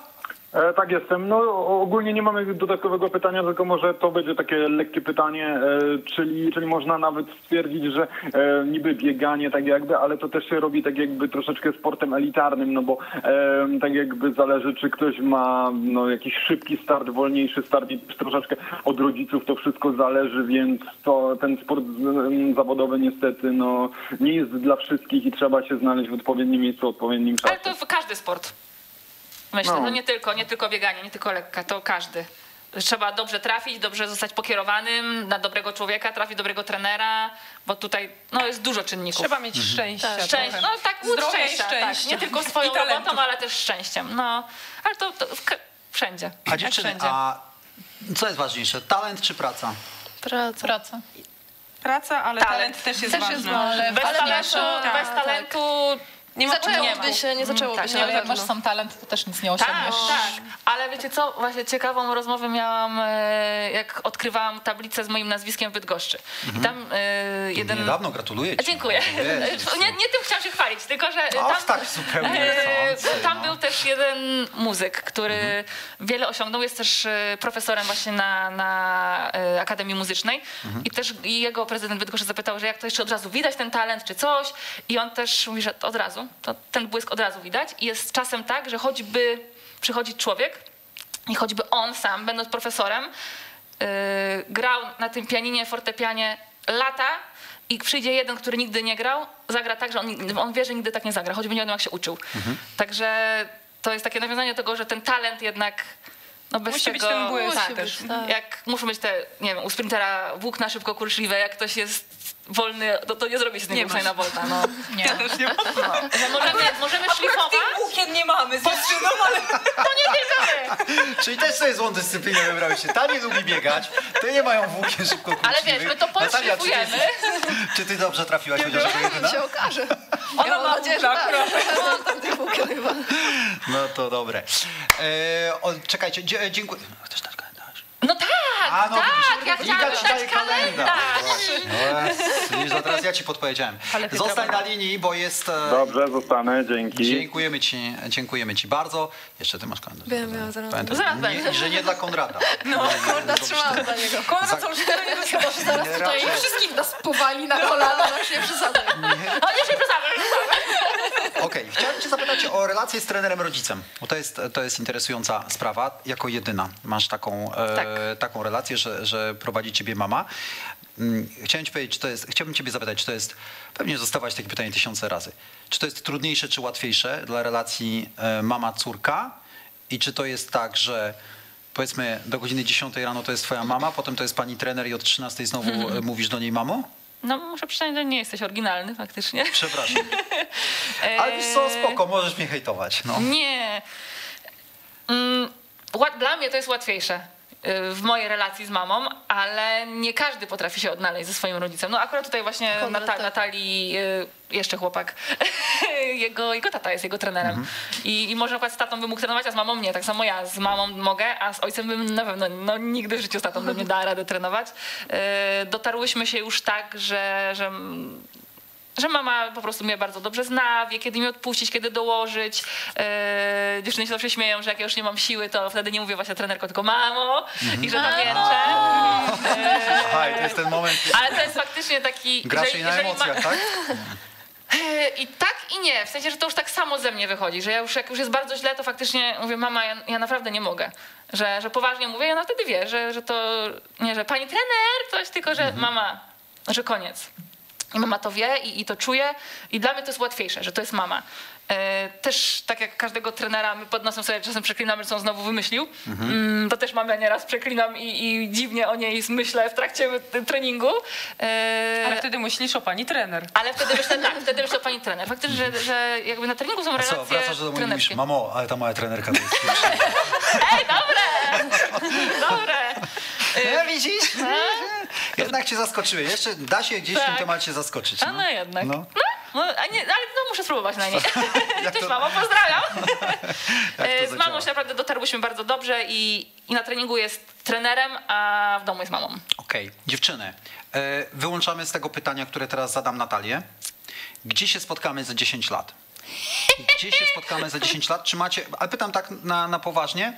E, tak jestem. No ogólnie nie mamy dodatkowego pytania, tylko może to będzie takie lekkie pytanie, e, czyli, czyli można nawet stwierdzić, że e, niby bieganie tak jakby, ale to też się robi tak jakby troszeczkę sportem elitarnym, no bo e, tak jakby zależy, czy ktoś ma no, jakiś szybki start, wolniejszy start i troszeczkę od rodziców to wszystko zależy, więc to ten sport zawodowy niestety no, nie jest dla wszystkich i trzeba się znaleźć w odpowiednim miejscu, w odpowiednim czasie. Ale to w każdy sport. Myślę, No. no nie tylko, nie tylko bieganie, nie tylko lekka, to każdy. Trzeba dobrze trafić, dobrze zostać pokierowanym na dobrego człowieka, trafić dobrego trenera, bo tutaj no, jest dużo czynników. Trzeba mieć szczęścia. Szczęście, trochę. no tak, Zdrowia i szczęścia, tak. Nie tylko swoją talentu. robotą, ale też szczęściem. No, ale to, to wszędzie. A dziewczyny, wszędzie. a co jest ważniejsze, talent czy praca? Praca. Praca. Praca, ale talent, też jest Też ważny. jest ważny. Bez Ale talentu, tak, bez tak. Nie, ma zaczęłoby nie ma. się, nie zaczęłoby tak, się. Ale jak masz sam talent, to też nic nie Tak, osiągniesz. tak. Ale wiecie co? Właśnie ciekawą rozmowę miałam, e, jak odkrywałam tablicę z moim nazwiskiem w Bydgoszczy. I tam e, jeden... Niedawno, gratuluję ci. Dziękuję. Nie, nie tym chciałam się chwalić, tylko że O, tam, tak zupełnie e, chcący, tam no. był też jeden muzyk, który Mhm. wiele osiągnął. Jest też profesorem właśnie na, na Akademii Muzycznej. Mhm. I też jego prezydent Bydgoszczy zapytał, że jak to jeszcze od razu widać ten talent czy coś. I on też mówi, że od razu, to ten błysk od razu widać. I jest czasem tak, że choćby przychodzi człowiek i choćby on sam, będąc profesorem, yy, grał na tym pianinie, fortepianie lata i przyjdzie jeden, który nigdy nie grał, zagra tak, że on, on wie, że nigdy tak nie zagra, choćby nie wiadomo jak się uczył. Także to jest takie nawiązanie do tego, że ten talent jednak no bez Musi tego, być ten błysk tak, też. tak. Jak muszą być te, nie wiem, u sprintera włókna szybko kurczliwe, jak ktoś jest wolny, to, to nie zrobi się z niego Nie masz. na volta. No. Nie. No. Że możemy, możemy szlifować, Łukiem nie mamy dziewczyną, ale... to nie tylko my. Czyli też sobie złą dyscyplinę wybrałeś się. Ta nie lubi biegać, te nie mają włókien szybko Ale wiesz, my to czy ty, podszlifujemy. jesteś- czy ty dobrze trafiłaś chociaż jako jedyna? się okaże. Ona Ja mam ma nadzieję, że tak. Włókien chyba. No to dobre. E, o, czekajcie, dziękuję. Chcesz dać kalendarz? No tak, A, no tak, ja chciałam ci dać daje kalendarz. No, widzisz, no teraz ja ci podpowiedziałem. Zostań na linii, bo jest... e, Dobrze, zostanę, dzięki. Dziękujemy ci, dziękujemy ci bardzo. Jeszcze ty masz kalendarz. Wiem, wiem, zaraz. Pamiętaj, Zaraz nie, będę. I że nie dla Konrada. No, Korda trzymamy dla niego. Konrad są cztery nie zaraz Nie, tutaj raczej. wszystkich nas powali na kolana. Już nie przesadzaj. O, nie się przesadzę. Okej, chciałem cię zapytać o relację z trenerem rodzicem, bo to jest, to jest interesująca sprawa. Jako jedyna masz taką, e, Tak. taką relację, że, że prowadzi ciebie mama. Mm, Chciałem ci powiedzieć, czy to jest, chciałbym ciebie zapytać, czy to jest, pewnie zostawałaś takie pytanie tysiące razy, czy to jest trudniejsze, czy łatwiejsze dla relacji e, mama-córka i czy to jest tak, że powiedzmy do godziny 10 rano to jest twoja mama, potem to jest pani trener i od 13 znowu e, mówisz do niej mamo? No muszę przyznać, że nie jesteś oryginalny faktycznie. Przepraszam. Ale wiesz co, spoko, możesz mnie hejtować. No. Nie. Mm, Dla mnie to jest łatwiejsze w mojej relacji z mamą, ale nie każdy potrafi się odnaleźć ze swoim rodzicem. No akurat tutaj właśnie Konrad, Nata- tak. Natalii, y, jeszcze chłopak, jego, jego tata jest jego trenerem. I, I może na przykład z tatą bym mógł trenować, a z mamą nie. Tak samo ja z mamą mogę, a z ojcem bym na pewno no, nigdy w życiu z tatą bym nie dała rady trenować. Y, Dotarłyśmy się już tak, że, że że mama po prostu mnie bardzo dobrze zna, wie kiedy mi odpuścić, kiedy dołożyć. Yy, dziewczyny się zawsze śmieją, że jak ja już nie mam siły, to wtedy nie mówię właśnie trenerko, tylko mamo i że nawierczę. Słuchaj, to jest ten moment, Ale to jest faktycznie taki... grasz jej na emocjach, tak? I tak i nie, w sensie, że to już tak samo ze mnie wychodzi, że ja już jak już jest bardzo źle, to faktycznie mówię, mama, ja, ja naprawdę nie mogę. Że, że poważnie mówię i ona wtedy wie, że, że to nie, że pani trener, coś, tylko że mama, że koniec. I mama to wie i, i to czuje i dla mnie to jest łatwiejsze, że to jest mama. E, też tak jak każdego trenera, my pod nosem sobie czasem przeklinamy, co on znowu wymyślił. Mm, to też mamę nieraz przeklinam i, i dziwnie o niej myślę w trakcie y, treningu. E, Ale wtedy myślisz o pani trener. ale wtedy myślę, tak, wtedy myślę o pani trener. Faktycznie, że, że jakby na treningu są A relacje co, wracasz do domu i mówisz, mamo, ale ta moja trenerka to jest Ej, dobre! Dobre! No widzisz? Jednak cię zaskoczyły. Jeszcze da się gdzieś w tym Tak. temacie zaskoczyć. A no jednak. No. No, no, nie, ale no, muszę spróbować na niej. Cześć to- mamo, pozdrawiam. E, Z mamą się naprawdę dotarłyśmy bardzo dobrze i, i na treningu jest trenerem, a w domu jest mamą. Okej, dziewczyny, e, wyłączamy z tego pytania, które teraz zadam Natalię. Gdzie się spotkamy za 10 lat? Gdzie się spotkamy za 10 lat? Czy macie, ale pytam tak na, na poważnie,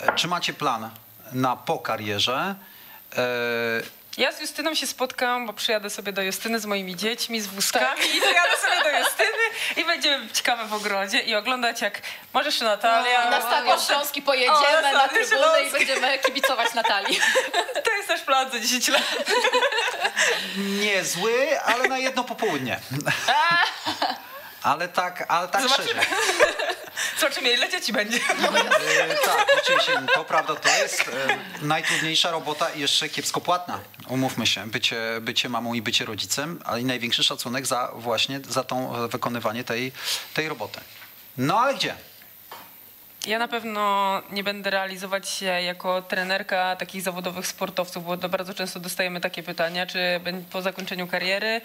e, czy macie plan na po karierze? E, Ja z Justyną się spotkam, bo przyjadę sobie do Justyny z moimi dziećmi, z wózkami i przyjadę sobie do Justyny i będziemy ciekawe w ogrodzie i oglądać jak możesz Natalia. I na Stadion Śląski pojedziemy, O, na na trybuny i będziemy kibicować Natalii. To jest nasz plan za 10 lat. niezły, ale na jedno popołudnie. Ale tak, ale tak Zobaczymy. szczerze. Zobaczymy, ile dzieci będzie. E, tak, rzeczywiście, to prawda, to jest e, najtrudniejsza robota i jeszcze kiepsko płatna. Umówmy się, bycie, bycie mamą i bycie rodzicem, ale i największy szacunek za właśnie za tą wykonywanie tej, tej roboty. No ale gdzie? Ja na pewno nie będę realizować się jako trenerka takich zawodowych sportowców, bo to bardzo często dostajemy takie pytania, czy po zakończeniu kariery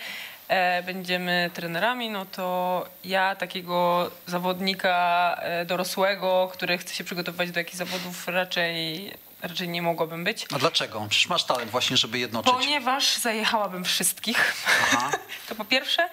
będziemy trenerami, no to ja takiego zawodnika e, dorosłego, który chce się przygotowywać do jakichś zawodów raczej, raczej nie mogłabym być. A dlaczego? Przecież masz talent właśnie, żeby jednoczyć. Ponieważ zajechałabym wszystkich. Aha. To po pierwsze.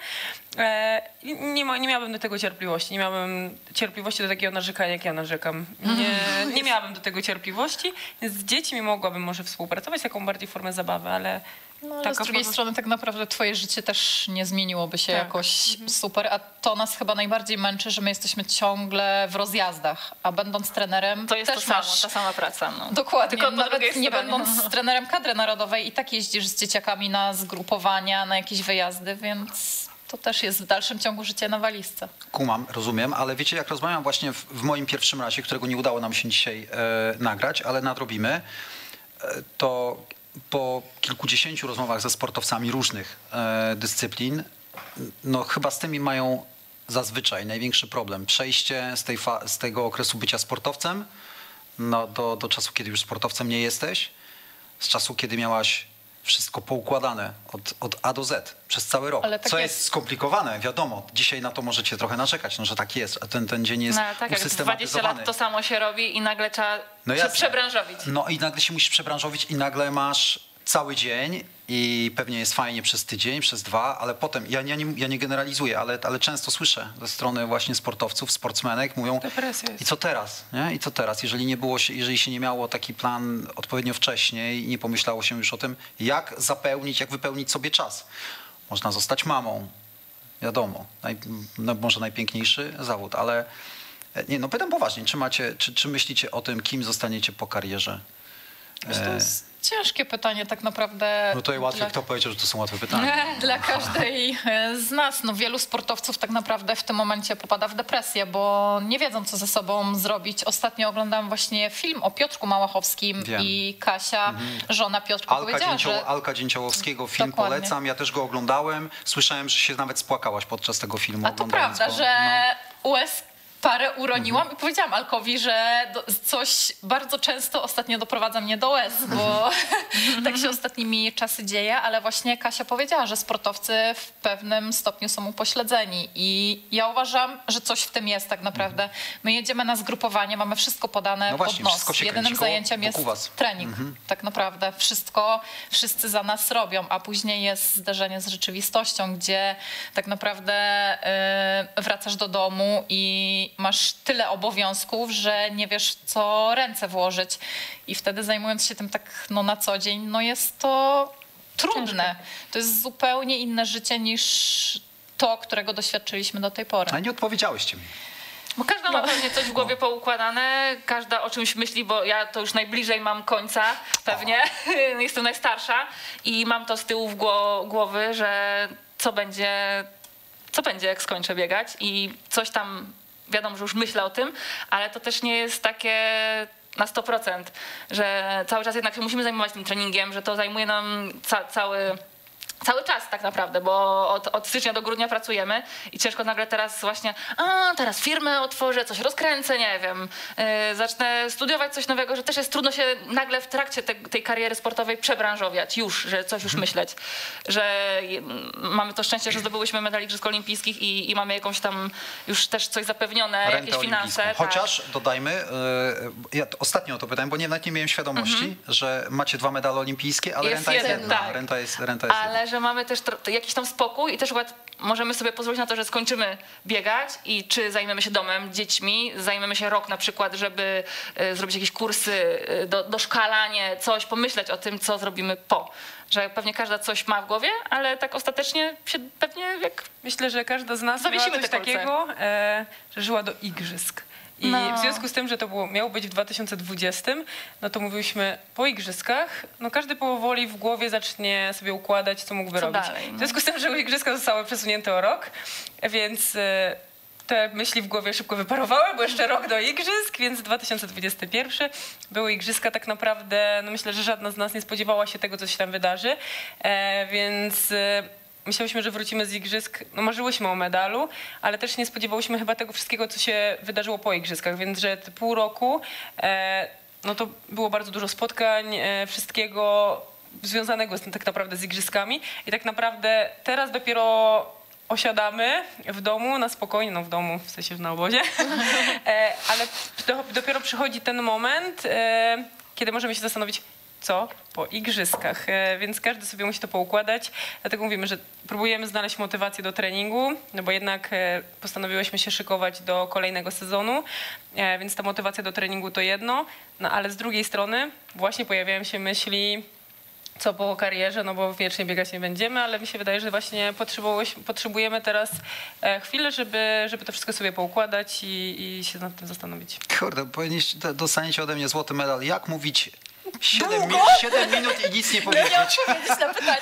E, nie, ma, nie miałabym do tego cierpliwości. Nie miałabym cierpliwości do takiego narzekania, jak ja narzekam. Nie, nie miałabym do tego cierpliwości. Więc z dziećmi mogłabym może współpracować, taką bardziej formę zabawy, ale No, ale taka z drugiej strony tak naprawdę twoje życie też nie zmieniłoby się Tak. jakoś super, a to nas chyba najbardziej męczy, że my jesteśmy ciągle w rozjazdach, a będąc trenerem To jest też to samo, masz... ta sama praca. No. Dokładnie, Tylko nawet nie stronie. będąc trenerem kadry narodowej i tak jeździsz z dzieciakami na zgrupowania, na jakieś wyjazdy, więc to też jest w dalszym ciągu życie na walizce. Kumam, rozumiem, ale wiecie, jak rozmawiam właśnie w, w moim pierwszym razie, którego nie udało nam się dzisiaj e, nagrać, ale nadrobimy, e, to po kilkudziesięciu rozmowach ze sportowcami różnych e, dyscyplin, no chyba z tymi mają zazwyczaj największy problem. Przejście z, tej z tego okresu bycia sportowcem no, do, do czasu, kiedy już sportowcem nie jesteś, z czasu, kiedy miałaś wszystko poukładane od, od A do Z przez cały rok. Tak Co jest. jest skomplikowane, wiadomo. Dzisiaj na to możecie trochę narzekać, no, że tak jest, a ten, ten dzień jest No, tak jak 20 usystematyzowany. lat to samo się robi i nagle trzeba No się przebranżowić. No i nagle się musisz przebranżowić i nagle masz cały dzień i pewnie jest fajnie przez tydzień, przez dwa, ale potem, ja, ja, nie, ja nie generalizuję, ale, ale często słyszę ze strony właśnie sportowców, sportsmenek, mówią i co teraz, nie? I co teraz, jeżeli nie było się, jeżeli się nie miało taki plan odpowiednio wcześniej i nie pomyślało się już o tym, jak zapełnić, jak wypełnić sobie czas. Można zostać mamą, wiadomo, naj, no może najpiękniejszy zawód, ale e, nie, no pytam poważnie, czy macie, czy, czy myślicie o tym, kim zostaniecie po karierze? Wiesz, to jest ciężkie pytanie tak naprawdę. no to i łatwiej, dla- kto powiedział, że to są łatwe pytania. Dla każdej e, z nas, no wielu sportowców tak naprawdę w tym momencie popada w depresję, bo nie wiedzą, co ze sobą zrobić. Ostatnio oglądałam właśnie film o Piotrku Małachowskim Wiem. i Kasia, żona Piotrka, Alka, powiedziała, Dzięcioł, że Alka Dzięciołowskiego film Dokładnie. polecam, ja też go oglądałem. Słyszałem, że się nawet spłakałaś podczas tego filmu. A to prawda, go. że No. łez parę uroniłam i powiedziałam Alkowi, że do, coś bardzo często ostatnio doprowadza mnie do łez, bo tak się ostatnimi czasy dzieje, ale właśnie Kasia powiedziała, że sportowcy w pewnym stopniu są upośledzeni i ja uważam, że coś w tym jest tak naprawdę. My jedziemy na zgrupowanie, mamy wszystko podane No właśnie, pod wszystko nos. Jedynym zajęciem jest trening. Mhm. Tak naprawdę wszystko wszyscy za nas robią, a później jest zderzenie z rzeczywistością, gdzie tak naprawdę y, wracasz do domu i masz tyle obowiązków, że nie wiesz, co ręce włożyć. I wtedy zajmując się tym tak no, na co dzień, no jest to trudne. To jest zupełnie inne życie niż to, którego doświadczyliśmy do tej pory. A nie odpowiedziałyście mi. Bo każda ma pewnie coś w głowie poukładane, każda o czymś myśli, bo ja to już najbliżej mam końca pewnie, jestem najstarsza i mam to z tyłu w głowy, że co będzie, co będzie jak skończę biegać i coś tam, wiadomo, że już myślę o tym, ale to też nie jest takie na 100%, że cały czas jednak musimy zajmować tym treningiem, że to zajmuje nam ca cały cały czas tak naprawdę, bo od, od, stycznia do grudnia pracujemy i ciężko nagle teraz właśnie, a teraz firmę otworzę, coś rozkręcę, nie wiem, yy, zacznę studiować coś nowego, że też jest trudno się nagle w trakcie te, tej kariery sportowej przebranżowiać już, że coś już mhm. myśleć, że mamy to szczęście, że zdobyłyśmy medal Igrzysk Olimpijskich i, i mamy jakąś tam już też coś zapewnione, Rentę jakieś finanse. Tak. Chociaż dodajmy, yy, ja ostatnio o to pytałem, bo nie, nawet nie miałem świadomości, mhm. że macie dwa medale olimpijskie, ale jest renta jeden, jest jedna. Tak. Renta jest, renta jest ale że mamy też jakiś tam spokój i też możemy sobie pozwolić na to, że skończymy biegać i czy zajmiemy się domem, dziećmi, zajmiemy się rok na przykład, żeby e, zrobić jakieś kursy, e, do, doszkalanie, coś, pomyśleć o tym, co zrobimy po. Że pewnie każda coś ma w głowie, ale tak ostatecznie się pewnie jak... Myślę, że każda z nas Zawiesimy coś takiego, e, że żyła do igrzysk. I no. w związku z tym, że to było, miało być w 2020, no to mówiliśmy po igrzyskach, no każdy powoli w głowie zacznie sobie układać, co mógłby co robić. Dalej, no. W związku z tym, że igrzyska zostały przesunięte o rok, więc e, te myśli w głowie szybko wyparowały, bo jeszcze rok do igrzysk, więc 2021 były igrzyska tak naprawdę, no myślę, że żadna z nas nie spodziewała się tego, co się tam wydarzy, e, więc e, myślałyśmy, że wrócimy z igrzysk, no marzyłyśmy o medalu, ale też nie spodziewałyśmy chyba tego wszystkiego, co się wydarzyło po igrzyskach, więc że pół roku, e, no to było bardzo dużo spotkań, e, wszystkiego związanego z tym tak naprawdę z igrzyskami. I tak naprawdę teraz dopiero osiadamy w domu na spokojnie, no w domu, w sensie na obozie, e, ale dopiero przychodzi ten moment, kiedy możemy się zastanowić, co po igrzyskach, e, więc każdy sobie musi to poukładać. Dlatego mówimy, że próbujemy znaleźć motywację do treningu, no bo jednak e, postanowiłyśmy się szykować do kolejnego sezonu, e, więc ta motywacja do treningu to jedno, no ale z drugiej strony właśnie pojawiają się myśli, co po karierze, no bo wiecznie biegać nie będziemy, ale mi się wydaje, że właśnie potrzebujemy teraz chwilę, żeby, żeby to wszystko sobie poukładać i, i się nad tym zastanowić. Kurde, dostaniecie ode mnie złoty medal. Jak mówić 7, mi 7 minut i nic nie powiedzieć. Nie odpowiedzieć na pytanie.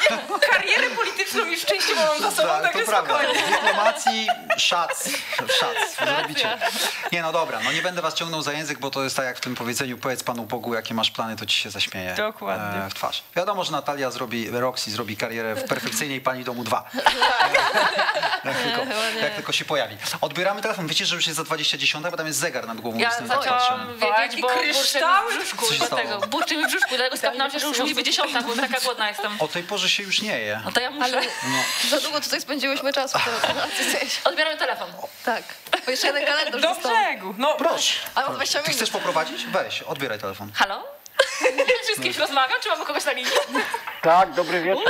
Karierę polityczną już częściowo mam za sobą, tak, to prawda. W dyplomacji szac, szac zrobicie. Nie, no dobra, no nie będę was ciągnął za język, bo to jest tak jak w tym powiedzeniu, powiedz Panu Bogu, jakie masz plany, to ci się zaśmieje Dokładnie. E, w twarz. Wiadomo, że Natalia zrobi, Roxy zrobi karierę w perfekcyjnej Pani Domu 2. jak, tylko, jak tylko się pojawi. Odbieramy telefon. Wiecie, że już jest za 20.10, bo tam jest zegar nad głową. Ja zaczęłam wiedzieć, bo burczy w brzuszku. Mi w brzuszku, dlatego skapnąłem się, że już być dziesiąta, bo taka głodna jestem. O tej porze się już nie je. No to ja muszę. Ale no. za długo tutaj spędziłyśmy czasu. Odbieramy telefon. Tak. Bo jeszcze jeden kalendarz Do brzegu. No proszę. Ale 20 minut. Ty chcesz poprowadzić? Weź, odbieraj telefon. Halo? Czy z kimś rozmawiam? Czy mamy kogoś na linii? Tak, dobry wieczór.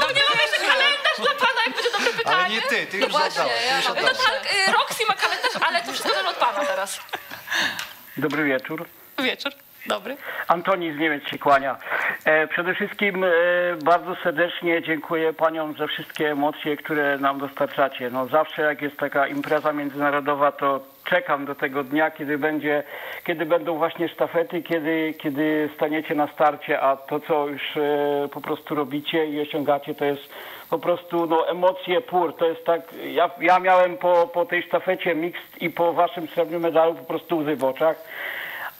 No nie mam jeszcze kalendarz dla pana, jak będzie dobre pytanie. Ale nie ty, ty już no właśnie, oddałeś. Ja już no tak, Roxy ma kalendarz, ale to wszystko zależy od pana teraz. Dobry wieczór. Wieczór. Dobry. Antoni z Niemiec się kłania. E, przede wszystkim e, bardzo serdecznie dziękuję paniom za wszystkie emocje, które nam dostarczacie. No zawsze jak jest taka impreza międzynarodowa, to czekam do tego dnia, kiedy będzie, kiedy będą właśnie sztafety, kiedy, kiedy staniecie na starcie, a to co już e, po prostu robicie i osiągacie, to jest po prostu no, emocje pur. To jest tak, ja, ja miałem po, po tej sztafecie mixed i po waszym srebrnym medalu po prostu łzy w oczach.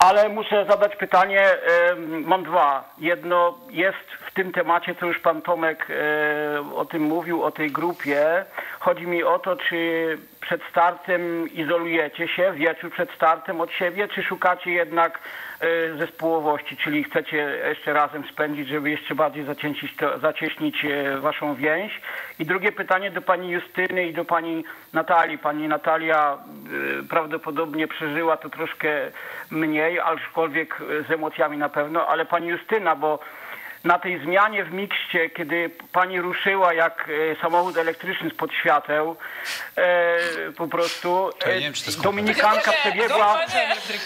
Ale muszę zadać pytanie, mam dwa. Jedno jest w tym temacie, co już pan Tomek e, o tym mówił, o tej grupie. Chodzi mi o to, czy przed startem izolujecie się, wieczór przed startem od siebie, czy szukacie jednak e, zespołowości, czyli chcecie jeszcze razem spędzić, żeby jeszcze bardziej zacieśnić, zacieśnić e, waszą więź. I drugie pytanie do pani Justyny i do pani Natalii. Pani Natalia prawdopodobnie przeżyła to troszkę mniej, aczkolwiek z emocjami na pewno, ale pani Justyna, bo na tej zmianie w mikście, kiedy pani ruszyła jak e, samochód elektryczny spod świateł, e, po prostu To ja e, wiem, czy to jest Dominikanka przebiegła,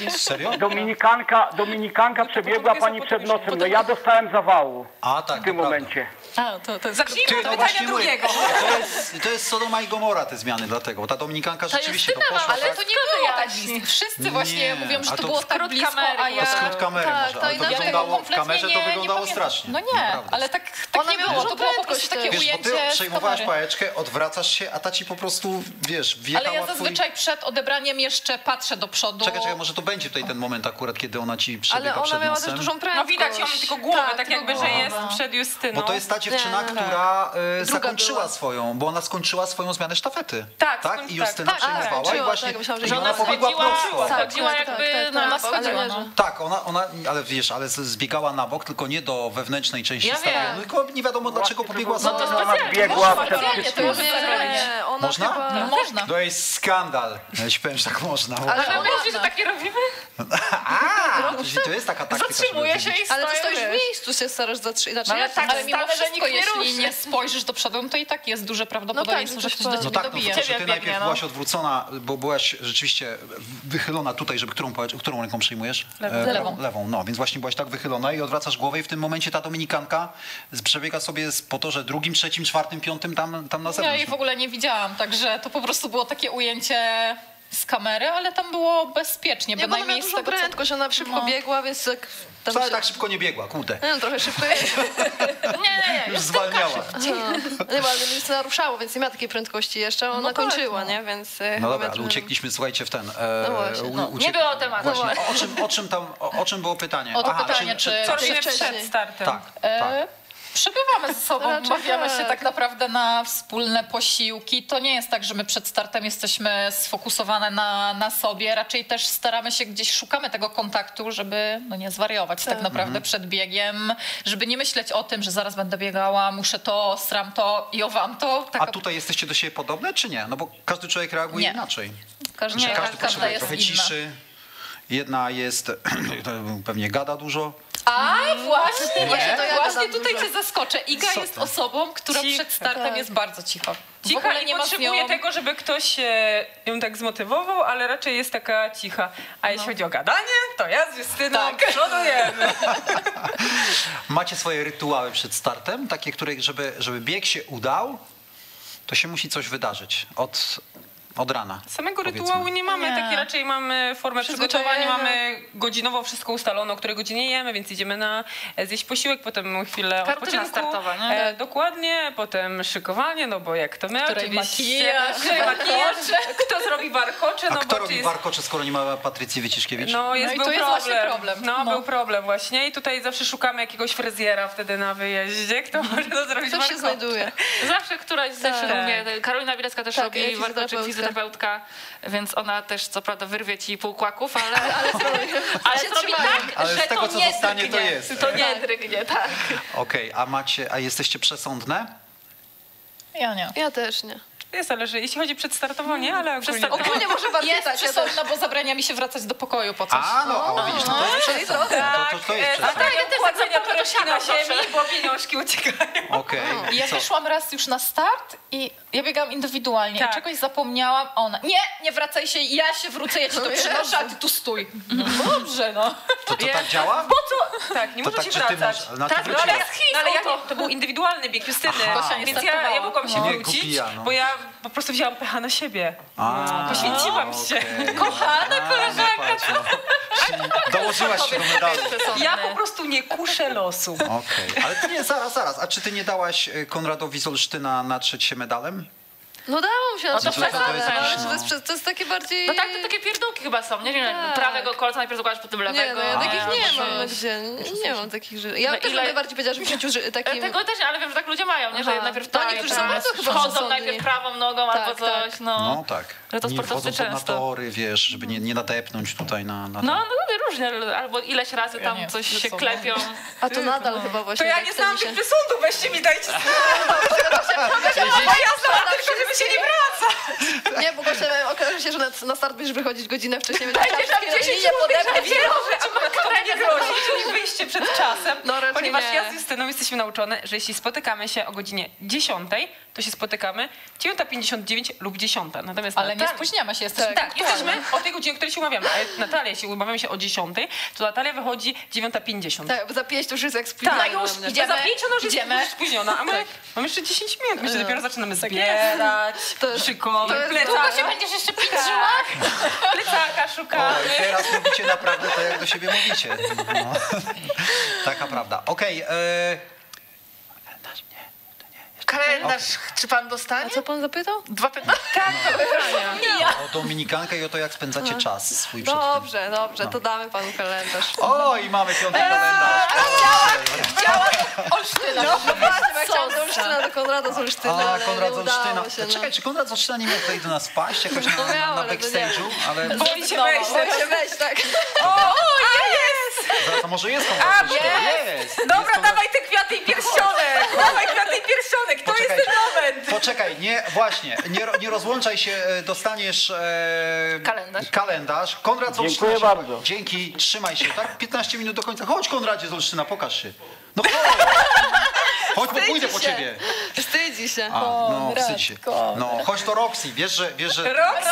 Serio? Dominikanka, Dominikanka przebiegła pani przed nosem. No ja dostałem zawału A tak, w tym momencie. A, to, to jest Zacznijmy od no mówię, drugiego. to jest, to jest Sodoma i Gomora te zmiany dlatego, bo ta Dominikanka rzeczywiście to poszła. ale to nie było tak blisko. Wszyscy właśnie Nie, mówią, że a to, to było tak skrót blisko, kamery a ja... To skrót kamery Tak, może, to ale to inaczej wyglądało w kamerze, to wyglądało pamiętam. Strasznie. No nie, Naprawdę. ale tak, tak nie było. To było po prostu takie. Wiesz, bo ujęcie ty z przejmowałaś pałeczkę, odwracasz się, a ta ci po prostu, wiesz, wjechała Ale ja w twój... zazwyczaj przed odebraniem jeszcze patrzę do przodu. Czekaj, czekaj, może to będzie tutaj ten moment akurat, kiedy ona ci przebiega Ale ona przed miała nosem. też dużą prędkość. No widać ją tylko głowę, tak, tylko jakby, że jest przed Justyną. Bo to jest ta dziewczyna, Nie, no, która e, Druga zakończyła była. swoją, bo ona skończyła swoją zmianę sztafety. Tak, tak? I Justyna tak, tak, przejmowała i właśnie, tak, myślałam, że i nie. ona pobiegła prosto. Tak, tak, jakby, tak, tak, no ona tak, ale No. Tak, wiesz, ale zbiegała na bok, tylko nie do wewnętrznej części Ja stadionu, tylko nie wiadomo dlaczego pobiegła za No to. Ona biegła ona Można? chyba... No można. To jest skandal. Ja ci powiem, że tak można. Ale ona... myślisz, że takie robimy? A, to, to jest taka taktyka. Zatrzymuje się i Ale to stoi, stoisz w miejscu, się starasz zatrzymać. Znaczy, No ale ja tak, Ale mimo wszystko, jeśli nie spojrzysz do przodu, no to i tak jest duże prawdopodobieństwo, No że tak, ktoś do to ciebie No tak, no dobije. to, że ty najpierw no. byłaś odwrócona, bo byłaś rzeczywiście wychylona tutaj, żeby którą, którą ręką przyjmujesz? Lewą. E, Lewą. Lewą, no, więc właśnie byłaś tak wychylona i odwracasz głowę i w tym momencie ta Dominikanka przebiega sobie po torze drugim, trzecim, czwartym, piątym tam, tam na Ja zewnątrz. jej w ogóle nie widziałam, także to po prostu było takie ujęcie z kamery, ale tam było bezpiecznie, Nie, bo ona bynajmniej miała z dużą tego, prędkość, ona szybko No. biegła, więc tak... Wcale się... tak szybko nie biegła, kurde. Nie, no, trochę szybko. Nie, nie, nie. Już zwalniała. Nie, bo ale nic naruszało, więc nie miała takiej prędkości jeszcze, a ona No tak, kończyła, no. nie? Więc e, No dobra, ale uciekliśmy, słuchajcie, w ten... E, No właśnie, no. uciek- Nie było tematu. Właśnie, No o, czym, o czym tam, o, o czym było pytanie? O to Aha, pytanie, czy- czy, Co czy? Tak, E, tak. Przebywamy ze sobą, umawiamy się tak. tak naprawdę na wspólne posiłki. To nie jest tak, że my przed startem jesteśmy sfokusowane na, na sobie. Raczej też staramy się gdzieś, szukamy tego kontaktu, żeby no nie zwariować tak, naprawdę Mhm. przed biegiem, żeby nie myśleć o tym, że zaraz będę biegała, muszę to, stram to i owam to. A tutaj jesteście do siebie podobne, czy nie? No bo każdy człowiek reaguje Nie. inaczej. każda, Że nie, każdy każda potrzebuje jest trochę inna. ciszy. Jedna jest, pewnie gada dużo. A właśnie, Właśnie nie, to ja właśnie gadam tutaj dużo. cię zaskoczę. Iga Co jest ty? osobą, która Cicha, przed startem tak. jest bardzo. W Cicha ogóle i nie z potrzebuje nią... tego, żeby ktoś e, ją tak zmotywował, ale raczej jest taka cicha. A jeśli chodzi o gadanie, to ja z Justyną Tak. przodujemy. Macie swoje rytuały przed startem, takie, które, żeby, żeby bieg się udał, to się musi coś wydarzyć od, od rana. Samego powiedzmy. rytuału nie mamy, Nie. taki raczej mamy formę Przyzwyczajenia. przygotowania, mamy godzinowo wszystko ustalone, o której godzinie jemy, więc idziemy na e, zjeść posiłek, potem chwilę Kartyna odpoczynku. startowa, nie? E, dokładnie, potem szykowanie, no bo jak to my Której oczywiście. makijaż, Której makijaż, kto zrobi warkocze, A no kto bo robi jest... warkocze, skoro nie ma Patrycji Wyciszkiewicz? No, jest, i był to jest problem. właśnie problem. No, No. był problem właśnie i tutaj zawsze szukamy jakiegoś fryzjera wtedy na wyjeździe, kto może to zrobić Coś się warkocze. znajduje. Zawsze któraś z Tak. Karolina Wilecka też Tak, robi ja warkoczyk fizjoterapeutka, więc ona też co prawda wyrwie ci pół kłaków, ale, ale, Ale zrobi tak, Ale z że tego, to co nie zostanie, to drgnie. jest. To nie drgnie, tak. Okej, a macie, a jesteście przesądne? Ja nie. Ja też nie. Nie zależy, jeśli chodzi przedstartowo, nie, ale ogólnie. Ogólnie może bardzo Jest tak, ja też. przesądna, bo zabrania mi się wracać do pokoju po coś. A, no, a widzisz, no to jest przesądne. No, to, to, to jest e, przesądne. Zostawiam też kładzenia tak na ziemi, bo pieniążki uciekają. Okej, ja co? wyszłam raz już na start i ja biegam indywidualnie Tak. czegoś zapomniałam, ona nie, nie wracaj się, ja się wrócę, ja ci to przynoszę, a ty tu stój. No dobrze, no. To, to tak działa? Po co? Tak, nie To można tak, się wracać. to tak, no ale, wróciłaś? no, ale ja nie, to był indywidualny bieg Justyny, więc ja, ja mogłam się No. Nie, wrócić, głupia, no. bo ja po prostu wzięłam pecha na siebie. A, Poświęciłam się. okej. Kochana A, no no. Dołożyłaś się do medalu. Ja po prostu nie kuszę losu. Okej, ale ty nie, zaraz, zaraz. A czy ty nie dałaś y, Konradowi z Olsztyna natrzeć się medalem? No dało się na No to to, to jest to, to jest takie bardziej... No tak, to takie pierdółki chyba są, nie wiem, Tak. prawego kolca najpierw zakładasz, potem Nie, lewego. no ja takich nie mam, no gdzie, nie, nie mam takich rzeczy. Ja No też ile- bym najbardziej powiedziała, że w życiu że takim... Tego też nie, ale wiem, że tak ludzie mają, nie? że Aha. najpierw No, tak, niektórzy tak, są bardzo chyba wchodzą przesądni. najpierw prawą nogą Tak, albo coś, tak. no. No tak. Że to nie sportowcy wchodzą pod na często. tory, wiesz, żeby nie, nie nadepnąć tutaj na... na No, no różnie, albo ileś razy tam nie coś się no. klepią. A to nadal chyba To właśnie. ja tak nie znam się- tych przesądów, weźcie mi dajcie ja znam tylko, żeby się nie wraca. Nie, bo Gosia, okaże się, że na, na start będziesz wychodzić godzinę wcześniej. Będzie Dajcie tam 10 linię minut, że akurat to nie grozi, czyli wyjście przed czasem. No Ponieważ nie. ja z Justyną jesteśmy nauczone, że jeśli spotykamy się o godzinie 10, to się spotykamy 9.59 lub 10. Natomiast Ale nie Natalia- spóźniamy się, jesteśmy Tak, punktualne. jesteśmy o tej godzinie, o której się umawiamy. A Natalia, jeśli umawiamy się o 10, to Natalia wychodzi 9.50. Tak, bo za pięć to już jest jak spóźniona. Tak, już idziemy, za pięć ona już idziemy. jest spóźniona, a my Tak. mamy jeszcze 10 minut. My się No. dopiero zaczynamy Tak zbierać, To jest- szykować, jest- Długo plecaka, się będziesz jeszcze piętrzyła? plecaka O, szukamy. i teraz mówicie naprawdę to, jak do siebie mówicie. No. Taka prawda. Okej, e, Kalendarz, czy pan dostanie? A co pan zapytał? Dwa pytania. Tak, to pytania. o Dominikankę i o to, jak spędzacie czas swój przed tym. No. Dobrze, dobrze, to damy panu kalendarz. O, i mamy piąty kalendarz. Olsztyna. No właśnie, bo ja chciałam do Olsztyna, do Konrada z Olsztyna, A, Konrad z Olsztyna. no. Czekaj, czy Konrad z Olsztyna nie miał tutaj do nas paść jakoś na, No na, na backstage'u? Ale Boi się wejść. Boi się wejść, tak. O, jest! to może jest Konrad A, z Olsztyna. Jest! Dobra, dawaj te kwiaty i pierścionek! Dawaj kwiaty i pierścionek! To jest Poczekaj. ten moment! Poczekaj, nie, właśnie, nie, nie rozłączaj się, e, dostaniesz e, Kalendarz. kalendarz. Konrad z Olsztyna Dziękuję się- bardzo. Dzięki, trzymaj się, tak? 15 minut do końca. Chodź Konradzie z Olsztyna, pokaż się. No chodź! Chodź, bo pójdę po ciebie. Wstydzi się. A, no, wstydź się. No, chodź to Roxy, wiesz, że... Wiesz, że Roxy!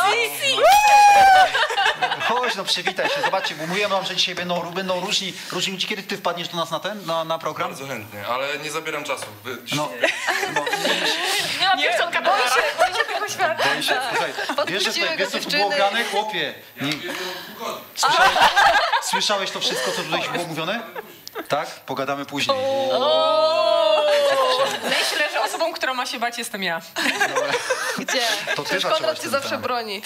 Chodź, no przywitaj się, zobaczcie, bo mówiłem wam, że dzisiaj będą, będą różni, różni ludzie. Kiedy ty wpadniesz do nas na ten, na, na program? Bardzo chętnie, ale nie zabieram czasu. Wy- No, Nie ma pierścionka Boi się, boi się tego świata. Boję się, słuchaj, wiesz, że Podpuściły tutaj, go wiesz co tu dziewczyny. było grane? Chłopie, nie, słyszałeś, słyszałeś to wszystko, co tutaj było mówione? Tak? Pogadamy później. Osobą, którą ma się bać jestem ja. Gdzie? To ty Konrad cię zawsze temat. broni.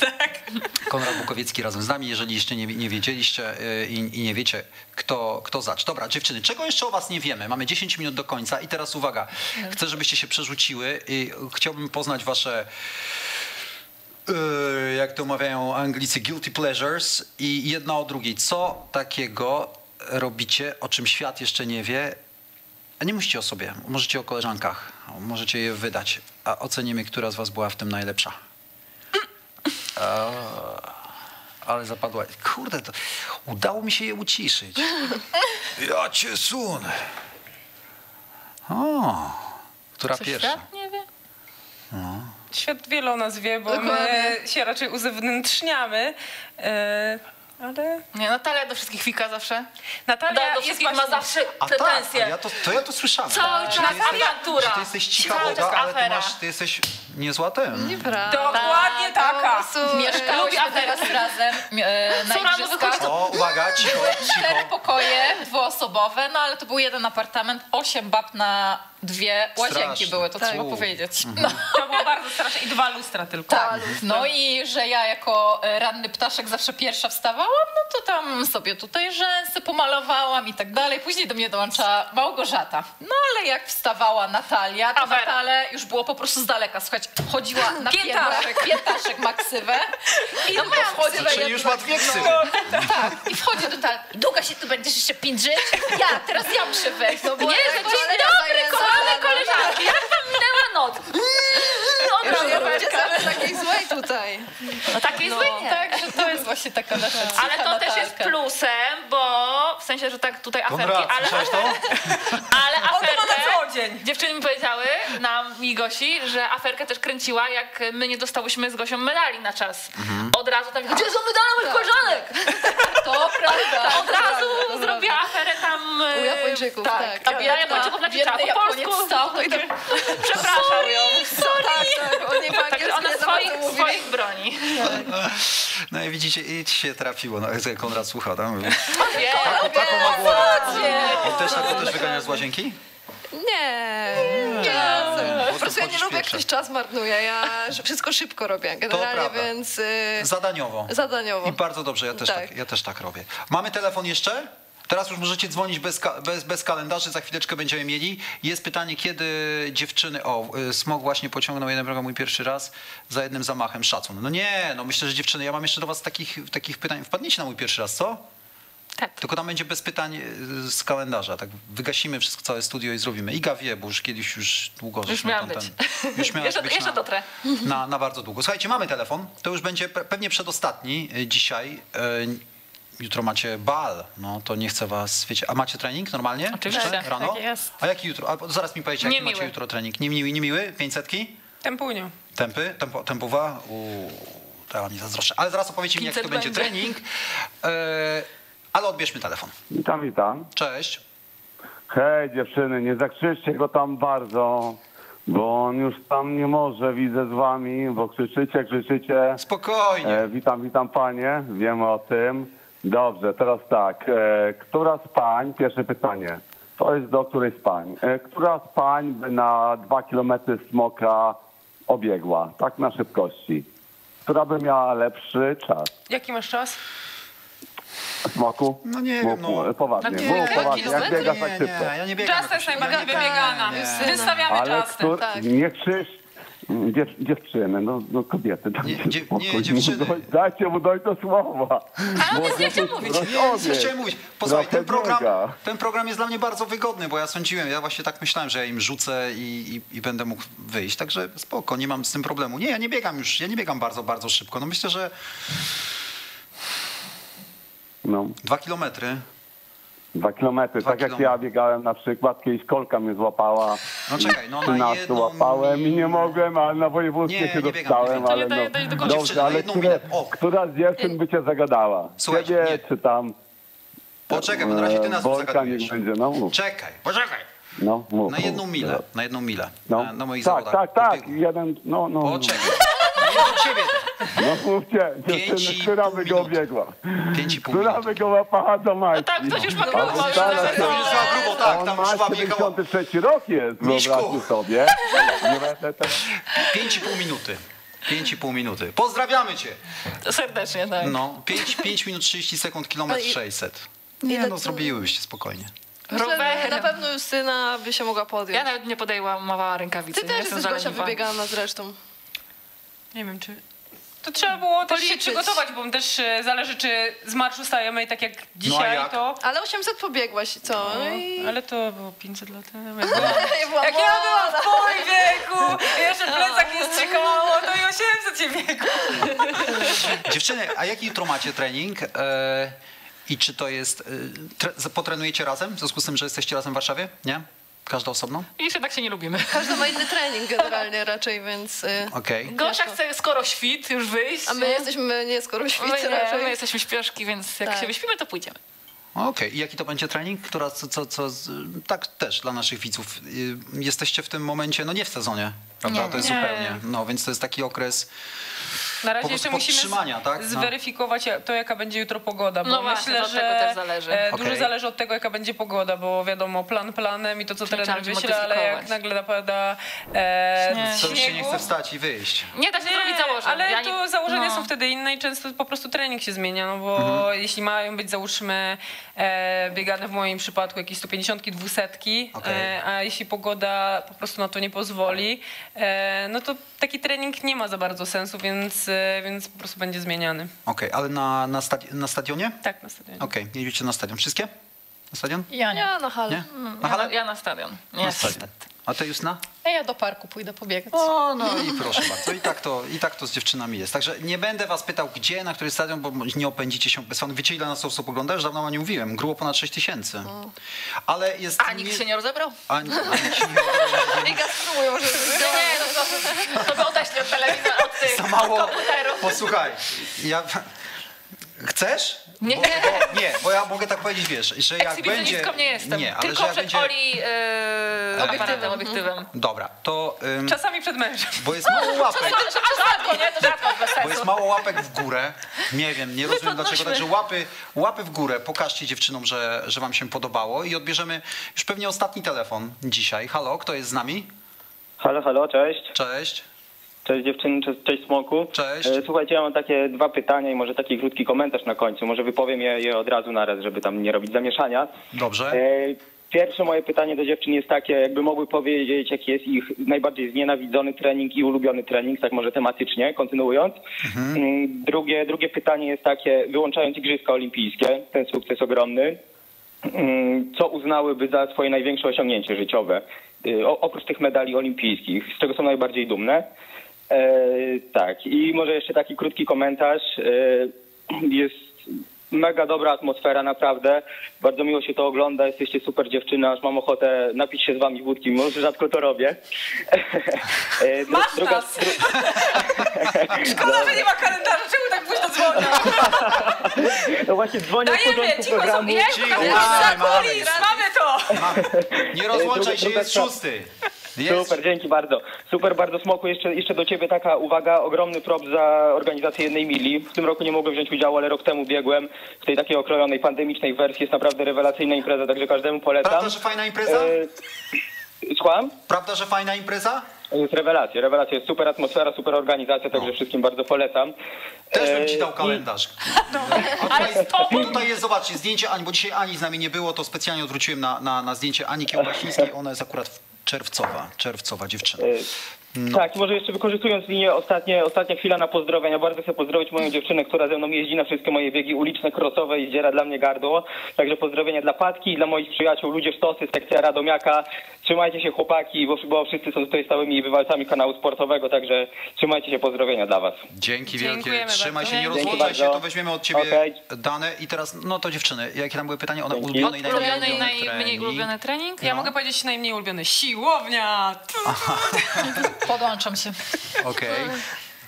Konrad Bukowiecki razem z nami, jeżeli jeszcze nie, nie wiedzieliście y, i, i nie wiecie, kto, kto zacz. Dobra, dziewczyny, czego jeszcze o was nie wiemy? Mamy 10 minut do końca i teraz uwaga, chcę, żebyście się przerzuciły i chciałbym poznać wasze y, jak to mawiają Anglicy, guilty pleasures i jedna o drugiej. Co takiego robicie, o czym świat jeszcze nie wie? A nie musicie o sobie, możecie o koleżankach, możecie je wydać, a ocenimy, która z was była w tym najlepsza. O, ale zapadła. Kurde, to udało mi się je uciszyć. Ja cię sunę. O, która Co pierwsza? świat nie wie? No. Świat wiele o nas wie, bo Dokładnie. my się raczej uzewnętrzniamy. E, ale Nie, Natalia do wszystkich fika zawsze. Natalia do, do jest wszystkich ma zawsze A tak, pretensje. a ja to, to ja to słyszałem. Cały czas ty jesteś- awantura. Ty jesteś cicha Cały czas woda, ale ty, masz, ty jesteś niezła ten. Nieprawda. Dokładnie taka. Lubi Mieszkałyśmy teraz razem e, na Co rano wychodzi, O, uwaga, cicho, Cztery cicho. pokoje, dwuosobowe, no ale to był jeden apartament, osiem bab na dwie łazienki Straszne. były, to Tak. trzeba powiedzieć. No, To było bardzo straszne i dwa lustra tylko. tak. no i że ja jako e, ranny ptaszek zawsze pierwsza no to tam sobie tutaj rzęsy pomalowałam i tak dalej. Później do mnie dołącza Małgorzata. No ale jak wstawała Natalia, to Afera. Natalia już było po prostu z daleka. Słuchajcie, chodziła na Piętaszek. piętaszek, piętaszek ma ksywę i no wchodzi Czyli już ma dwie ksywy. tak, i wchodzi do tak. Długo się tu będziesz jeszcze pindrzyć? Ja, teraz ja muszę wejść. No bo Nie, jak że to dzień jest dobry, kochane koleżanki, jak wam minęła noc? No, Werka. sobie takiej złej tutaj. No takiej No, złej nie. tak, że to jest właśnie taka nasza cicha Ale to też jest plusem, bo w sensie, że tak tutaj aferki, Konrad, ale, to? ale On to aferkę, na co dzień. dziewczyny mi powiedziały, nam i Gosi, że aferkę też kręciła, jak my nie dostałyśmy z Gosią medali na czas. Od razu tak, gdzie są medale moich koleżanek? To prawda. Od razu zrobiła aferę tam... U e, Japończyków, tak. A ja Japończyków znaczy trzeba biedny po polsku. wstał, no i tak, Przepraszam ją. Tak, tak, oni po Także ona nie swoich, swoich broni. No i widzicie, i ci się trafiło. No, jak Konrad słucha, tam. Wie, głowę. Nie. On też, tak, też wyganiasz z łazienki? Nie, nie. Po prostu ja nie lubię, jak pierwsza. ktoś czas marnuje. Ja wszystko szybko robię generalnie, więc y, Zadaniowo. zadaniowo. I bardzo dobrze, ja też tak. Tak. ja też tak robię. Mamy telefon jeszcze? Teraz już możecie dzwonić bez, bez, bez kalendarzy, za chwileczkę będziemy mieli. Jest pytanie, kiedy dziewczyny... O, y, Smog właśnie pociągnął jeden program mój pierwszy raz za jednym zamachem szacun. No nie, no myślę, że dziewczyny, ja mam jeszcze do was takich, takich pytań. Wpadniecie na mój pierwszy raz, co? Tylko tam będzie bez pytań y, z kalendarza. Tak wygasimy wszystko, całe studio i zrobimy. Iga wie, bo już kiedyś już długo Już miałam ten- Już miałaś Jeszcze, być jeszcze na, dotrę. na, na bardzo długo. Słuchajcie, mamy telefon. To już będzie pe- pewnie przedostatni y, dzisiaj. Jutro macie bal, no to nie chcę was, wiecie, a macie trening normalnie? Oczywiście. Jeszcze rano? Tak jest. A jaki jutro? A zaraz mi powiecie, jaki macie jutro trening? Niemiły, niemiły? 500? Tempunio. Tempy? Tempo, tempowa? Uuu, teraz mi zazdroszczę. Ale zaraz opowiecie mi, jak to 500 będzie będzie. trening. E, ale odbierzmy telefon. Witam, witam. Cześć. Hej dziewczyny, nie zakrzyczcie go tam bardzo, bo on już tam nie może, widzę z wami, bo krzyczycie, krzyczycie. Spokojnie. E, witam, witam panie, wiemy o tym. Dobrze, teraz tak, e, która z pań, pierwsze pytanie, to jest do której z pań, e, która z pań by na dwa kilometry smoka obiegła, tak na szybkości? Która by miała lepszy czas? Jaki masz czas? Smoku? No nie wiem, no. poważnie, No nie, mów poważnie, jak biegasz tak szybko? ja nie biegam. Czas jest najbardziej wybiegana. Wystawiamy Ale czas. kto, nie krzyż, dziew, dziewczyny, no, no kobiety, dajcie nie, spokój, nie, dziewczyny. doj- dajcie mu dojść do słowa. Ale on nie chciał mówić. Nie, rozciągnie, co chciałem mówić. Posłuchaj, ten program, ten program jest dla mnie bardzo wygodny, bo ja sądziłem, ja właśnie tak myślałem, że ja im rzucę i, i, i będę mógł wyjść. Także spoko, nie mam z tym problemu. Nie, ja nie biegam już, ja nie biegam bardzo, bardzo szybko. No myślę, że No, dwa kilometry. Dwa kilometry, tak jak ja biegałem na przykład, kiedyś kolka mnie złapała. No czekaj, no na 13 jedną łapałem i nie mogłem, ale na wojewódzkie Nie, się nie biegam, dostałem, biegam. ale no, do końca. Dziewczyny, dobrze, ale jedną które, która z dziewczyn by cię zagadała? Słuchajcie, Ciebie nie. czy tam? Poczekaj, bo na razie ty nas e, Bolka zagadujesz. będzie, no mów. Czekaj, poczekaj. No, mów, Na jedną mów. milę, na jedną milę. No. Na, na moich tak, zawodach. tak, tak, jeden, no, no. Poczekaj. No nie do ciebie. No Pięć dziewczyny, i która by go obiegła? Pięć i pół Która by go łapała do majki? tak, ktoś już ma grubo, on już się- grubo, tak, On tam ma już biegała. 73 rok jest, wyobraźcie sobie. Nie Pięć i pół minuty. Pięć i pół minuty. Pozdrawiamy cię. To serdecznie, tak. No, 5, 5 minut 30 sekund, kilometr Ale i- 600. ile Nie, no zrobiłybyście spokojnie. Rowerem. na pewno Justyna by się mogła podjąć. Ja nawet nie podejmowała rękawicy. Ty nie? też Jestem jesteś Gosia wybiegana zresztą. Nie wiem, czy... To trzeba było też się Policzyć. przygotować, bo też e, zależy, czy z marszu stajemy i tak jak dzisiaj, jak? to... Ale 800 pobiegłaś, co? No, I... ale to było 500 lat temu. Jak, Ja byłam jak ja byłam młoda. w twoim wieku, i jeszcze w plecach nie strzykało, to i 800 się wieku. Dziewczyny, a jaki jutro macie trening? E, I czy to jest... E, tre, potrenujecie razem? W związku z tym, że jesteście razem w Warszawie? Nie? Każda osobno? I jeszcze tak się nie lubimy. Każdy ma inny trening generalnie raczej, więc... y, Okej. Gosia chce skoro świt już wyjść. A my jesteśmy nie skoro świt my, nie, raczej. my jesteśmy śpieszki, więc jak Tak. się wyśpimy, to pójdziemy. Okej, i jaki to będzie trening? Która, co, co, co, tak też dla naszych widzów. Y, Jesteście w tym momencie, no nie w sezonie, prawda? Nie, to jest nie. zupełnie. No, więc to jest taki okres Na razie jeszcze musimy tak? No. zweryfikować to, jaka będzie jutro pogoda, bo No właśnie, myślę, to że tego też zależy. e, dużo Okej. zależy od tego, jaka będzie pogoda, bo wiadomo, plan planem i to, co trener wyśle, ale jak nagle napada e, To już się nie śniegu, chce wstać i wyjść. Nie da się Nie, zrobić założeń. ale Ja nie- to założenia no. są wtedy inne i często po prostu trening się zmienia, no bo Mhm. jeśli mają być załóżmy e, biegane w moim przypadku jakieś 150 200 Okej. e, a jeśli pogoda po prostu na to nie pozwoli, e, no to taki trening nie ma za bardzo sensu, więc, e, więc po prostu będzie zmieniany. Okej, ale na, na, stadi- na stadionie? Tak, na stadionie. Okej, jedziecie na stadion. Wszystkie? Na stadion? Ja nie. Ja na halę. Nie? Mm, Na Ja, halę? ja na stadion. Na Nie, stadion. A ty już na? A ja do parku pójdę pobiegać. O, no i proszę bardzo. I tak, to, I tak to z dziewczynami jest. Także nie będę was pytał, gdzie, na który stadion, bo nie opędzicie się bez fanów. Wiecie, ile nas osób ogląda? Już dawno nie mówiłem. Grubo ponad 6 tysięcy. Ale jest... A nikt się nie rozebrał? A, nikt się nie spróbuj może. Nie, nie, no to, to by odeślę od telewizora, od tych Za mało. komputerów. Posłuchaj, ja... Chcesz? Nie. Bo, bo, nie, bo ja mogę tak powiedzieć, wiesz, że jak będzie... Nie jestem. Nie, ale Tylko że jak przed będzie... Oli yy, aparatem, obiektywem. Dobra, to... ym, Czasami przed mężem. bo jest mało łapek. Rzadko, nie? To rzadko, bez Bo jest sensu. mało łapek w górę. Nie wiem, nie rozumiem dlaczego. Także łapy, łapy w górę. Pokażcie dziewczynom, że, że wam się podobało i odbierzemy już pewnie ostatni telefon dzisiaj. Halo, kto jest z nami? Halo, halo, cześć. Cześć. Cześć dziewczyny, cześć, cześć Smoku. Cześć. E, Słuchajcie, ja mam takie dwa pytania i może taki krótki komentarz na końcu. Może wypowiem je, je od razu naraz, żeby tam nie robić zamieszania. Dobrze. E, pierwsze moje pytanie do dziewczyn jest takie, jakby mogły powiedzieć, jaki jest ich najbardziej znienawidzony trening i ulubiony trening, tak może tematycznie, kontynuując. Mm, Drugie, drugie pytanie jest takie, wyłączając Igrzyska Olimpijskie, ten sukces ogromny, mm, co uznałyby za swoje największe osiągnięcie życiowe, y, oprócz tych medali olimpijskich, z czego są najbardziej dumne? E, tak, i może jeszcze taki krótki komentarz. E, jest mega dobra atmosfera, naprawdę. Bardzo miło się to ogląda, jesteście super dziewczyny, aż mam ochotę napić się z wami wódki, mimo że rzadko to robię. E, dru- Masz druga, nas! Szkoda, że nie ma kalendarza, czemu tak późno dzwonią? no właśnie dzwonię Dajemy, początku cicho, programu. Jezu, Cicho, mamy, mamy to! Nie rozłączaj druga- się, druga jest sprawa. Szósty. Super, dzięki bardzo. Super, bardzo smoku. Jeszcze, jeszcze do ciebie taka uwaga, ogromny prop za organizację jednej mili. W tym roku nie mogłem wziąć udziału, ale rok temu biegłem w tej takiej okrojonej, pandemicznej wersji. Jest naprawdę rewelacyjna impreza, także każdemu polecam. Prawda, że fajna impreza? E, słucham? Prawda, że fajna impreza? Jest rewelacja, rewelacja. Jest super atmosfera, super organizacja, także wszystkim bardzo polecam. Też bym E, ci dał i- kalendarz. A tutaj, tutaj jest, zobaczcie, zdjęcie Ani, bo dzisiaj Ani z nami nie było, to specjalnie odwróciłem na, na, na zdjęcie Ani Kiełbasińskiej. Ona jest akurat w- czerwcowa, czerwcowa dziewczyna. No. Tak, może jeszcze wykorzystując linię ostatnie, ostatnia chwila na pozdrowienia. Bardzo chcę pozdrowić moją dziewczynę, która ze mną jeździ na wszystkie moje biegi uliczne, crossowe i zdziera dla mnie gardło. Także pozdrowienia dla Patki i dla moich przyjaciół, ludzie Sztosy, sekcja Radomiaka. Trzymajcie się chłopaki, bo, bo wszyscy są tutaj stałymi bywalcami kanału sportowego, także trzymajcie się, pozdrowienia dla was. Dzięki wielkie, Dziękujemy trzymaj bardzo. się, nie rozłączaj się, bardzo. to weźmiemy od ciebie Okej. dane. I teraz, no to dziewczyny, jakie tam były pytania? Ona Dzięki. ulubiony i najmniej najmniej trening. ulubiony trening? Ja mogę powiedzieć najmniej ulubiony. Siłownia! Podłączam się. Okej.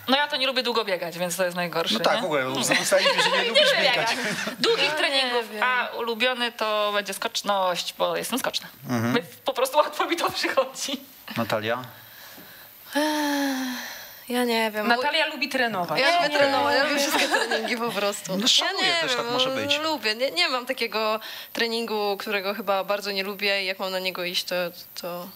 No ja to nie lubię długo biegać, więc to jest najgorsze. No tak, nie? w ogóle ustaliliśmy, że nie Nie lubisz lubię biegać. Długich treningów, a ulubiony to będzie skoczność, bo jestem skoczna. Mhm. Po prostu łatwo mi to przychodzi. Natalia? Ja nie wiem. Natalia lubi trenować. Ja lubię Nie. trenować, ja lubię wszystkie treningi po prostu. No szanuję, ja nie też wiem, tak może być. Lubię, nie, nie mam takiego treningu, którego chyba bardzo nie lubię i jak mam na niego iść, to, to,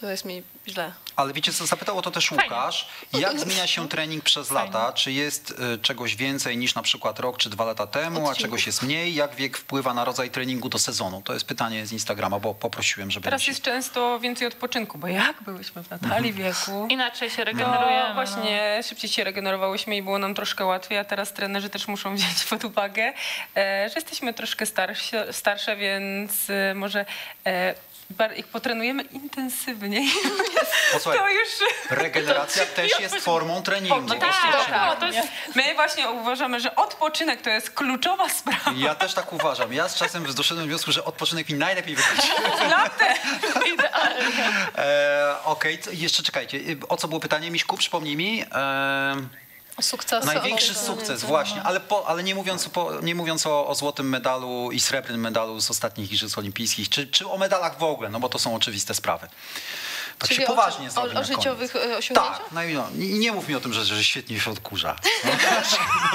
to jest mi źle. Ale wiecie co, zapytał o to też Łukasz. Jak zmienia się trening przez lata? Czy jest y, czegoś więcej niż na przykład rok czy dwa lata temu, a czegoś jest mniej? Jak wiek wpływa na rodzaj treningu do sezonu? To jest pytanie z Instagrama, bo poprosiłem, żeby... Teraz się- jest często więcej odpoczynku, bo jak byłyśmy w Natalii Mhm. wieku, Inaczej się to regenerujemy. właśnie szybciej się regenerowałyśmy i było nam troszkę łatwiej, a teraz trenerzy też muszą wziąć pod uwagę, e, że jesteśmy troszkę starsze, starsze więc e, może jak potrenujemy intensywniej, Posłuchaj, to już... regeneracja też jest formą treningu. No tak, tak. To jest, my właśnie uważamy, że odpoczynek to jest kluczowa sprawa. Ja też tak uważam. Ja z czasem doszedłem do wniosku, że odpoczynek mi najlepiej wychodzi. E, Okej, co- jeszcze czekajcie. O co było pytanie, Miśku? Przypomnij mi. E, O. Największy sukces, właśnie, ale, po, ale nie mówiąc, po, nie mówiąc o, o złotym medalu i srebrnym medalu z ostatnich Igrzysk Olimpijskich, czy, czy o medalach w ogóle, no bo to są oczywiste sprawy. Tak Czyli się o- poważnie o, o, na życiowych koniec. osiągnięciach? Tak, no i no, i nie mów mi o tym, że, że świetnie się odkurza.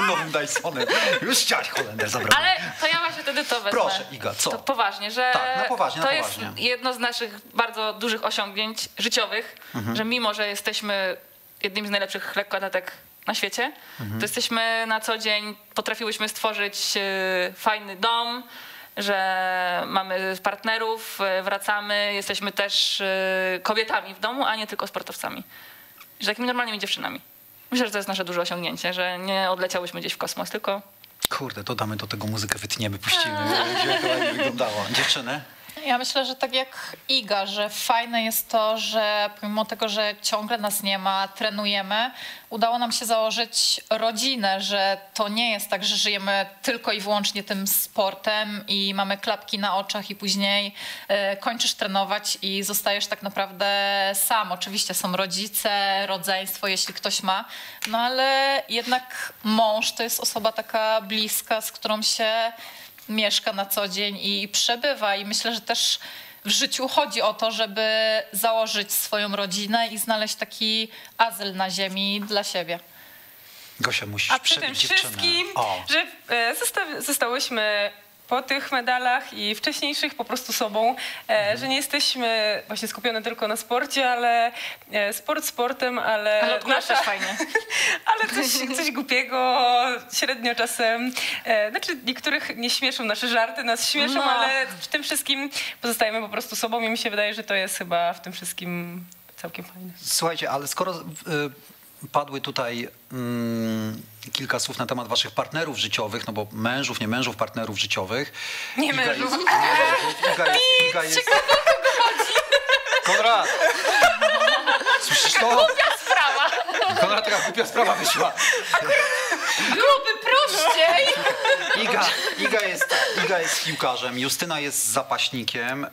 No, nowym Dysonem. Już chciałaś Holender zabrać. Ale to ja właśnie wtedy to wezmę. Proszę, Iga, co? To poważnie, że Tak, na poważnie, to na jest poważnie. jedno z naszych bardzo dużych osiągnięć życiowych, Mhm. że mimo, że jesteśmy jednym z najlepszych lekkoatletek na świecie, Mhm. to jesteśmy na co dzień, potrafiłyśmy stworzyć e, fajny dom, że mamy partnerów, e, wracamy, jesteśmy też e, kobietami w domu, a nie tylko sportowcami. Że takimi normalnymi dziewczynami. Myślę, że to jest nasze duże osiągnięcie, że nie odleciałyśmy gdzieś w kosmos, tylko Kurde, dodamy do tego muzykę, wytniemy, puścimy, żeby to ładnie wyglądało. Dziewczyny? Ja myślę, że tak jak Iga, że fajne jest to, że pomimo tego, że ciągle nas nie ma, trenujemy, udało nam się założyć rodzinę, że to nie jest tak, że żyjemy tylko i wyłącznie tym sportem i mamy klapki na oczach i później e, kończysz trenować i zostajesz tak naprawdę sam. Oczywiście są rodzice, rodzeństwo, jeśli ktoś ma, no ale jednak mąż to jest osoba taka bliska, z którą się mieszka na co dzień i przebywa. I myślę, że też w życiu chodzi o to, żeby założyć swoją rodzinę i znaleźć taki azyl na ziemi dla siebie. Gosia, musisz A przy tym dziewczynę. wszystkim, O. że e, zosta- zostałyśmy po tych medalach i wcześniejszych po prostu sobą, e, że nie jesteśmy właśnie skupione tylko na sporcie, ale e, sport sportem, ale... Ale odkładasz też fajnie. ale coś, coś głupiego, średnio czasem. E, znaczy niektórych nie śmieszą nasze żarty, nas śmieszą, No. ale w tym wszystkim pozostajemy po prostu sobą i mi się wydaje, że to jest chyba w tym wszystkim całkiem fajne. Słuchajcie, ale skoro y, padły tutaj mm, kilka słów na temat waszych partnerów życiowych, no bo mężów, nie mężów, partnerów życiowych. Nie Iga mężów. Jest, nie, Iga jest, Iga jest, Konrad! Słyszysz to? Głupia sprawa. Konrad, taka głupia sprawa wyszła. Byłoby prościej. Iga, Iga, jest, Iga jest piłkarzem, Justyna jest zapaśnikiem. E,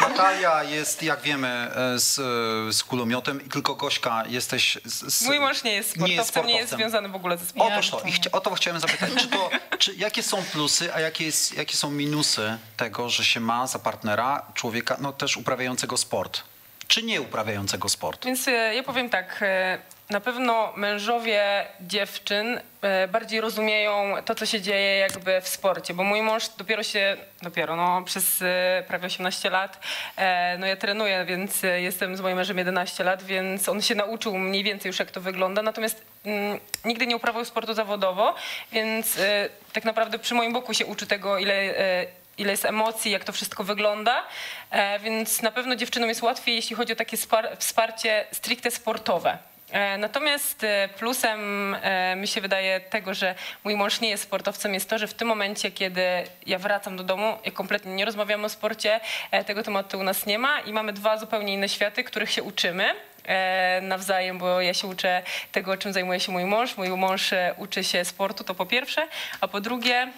Natalia jest, jak wiemy, e, z, e, z kulomiotem i tylko Gośka jesteś... Z, z, Mój mąż nie jest sportowcem, nie jest, sportowcem. związany w ogóle ze sportem. Otóż to. I chcia, o to chciałem zapytać. Czy to, czy, jakie są plusy, a jakie, jest, jakie są minusy tego, że się ma za partnera człowieka, no też uprawiającego sport? Czy nie uprawiającego sport? Więc e, ja powiem tak, na pewno mężowie dziewczyn e, bardziej rozumieją to, co się dzieje jakby w sporcie, bo mój mąż dopiero się, dopiero no przez e, prawie 18 lat, e, no ja trenuję, więc jestem z moim mężem 11 lat, więc on się nauczył mniej więcej już jak to wygląda, natomiast mm, nigdy nie uprawiał sportu zawodowo, więc tak naprawdę przy moim boku się uczy tego, ile ile jest emocji, jak to wszystko wygląda, e, więc na pewno dziewczynom jest łatwiej, jeśli chodzi o takie spar- wsparcie stricte sportowe. E, Natomiast e, plusem e, mi się wydaje tego, że mój mąż nie jest sportowcem, jest to, że w tym momencie, kiedy ja wracam do domu, ja kompletnie nie rozmawiamy o sporcie, tego tematu u nas nie ma i mamy dwa zupełnie inne światy, których się uczymy nawzajem, bo ja się uczę tego, czym zajmuje się mój mąż. Mój mąż uczy się sportu, to po pierwsze, a po drugie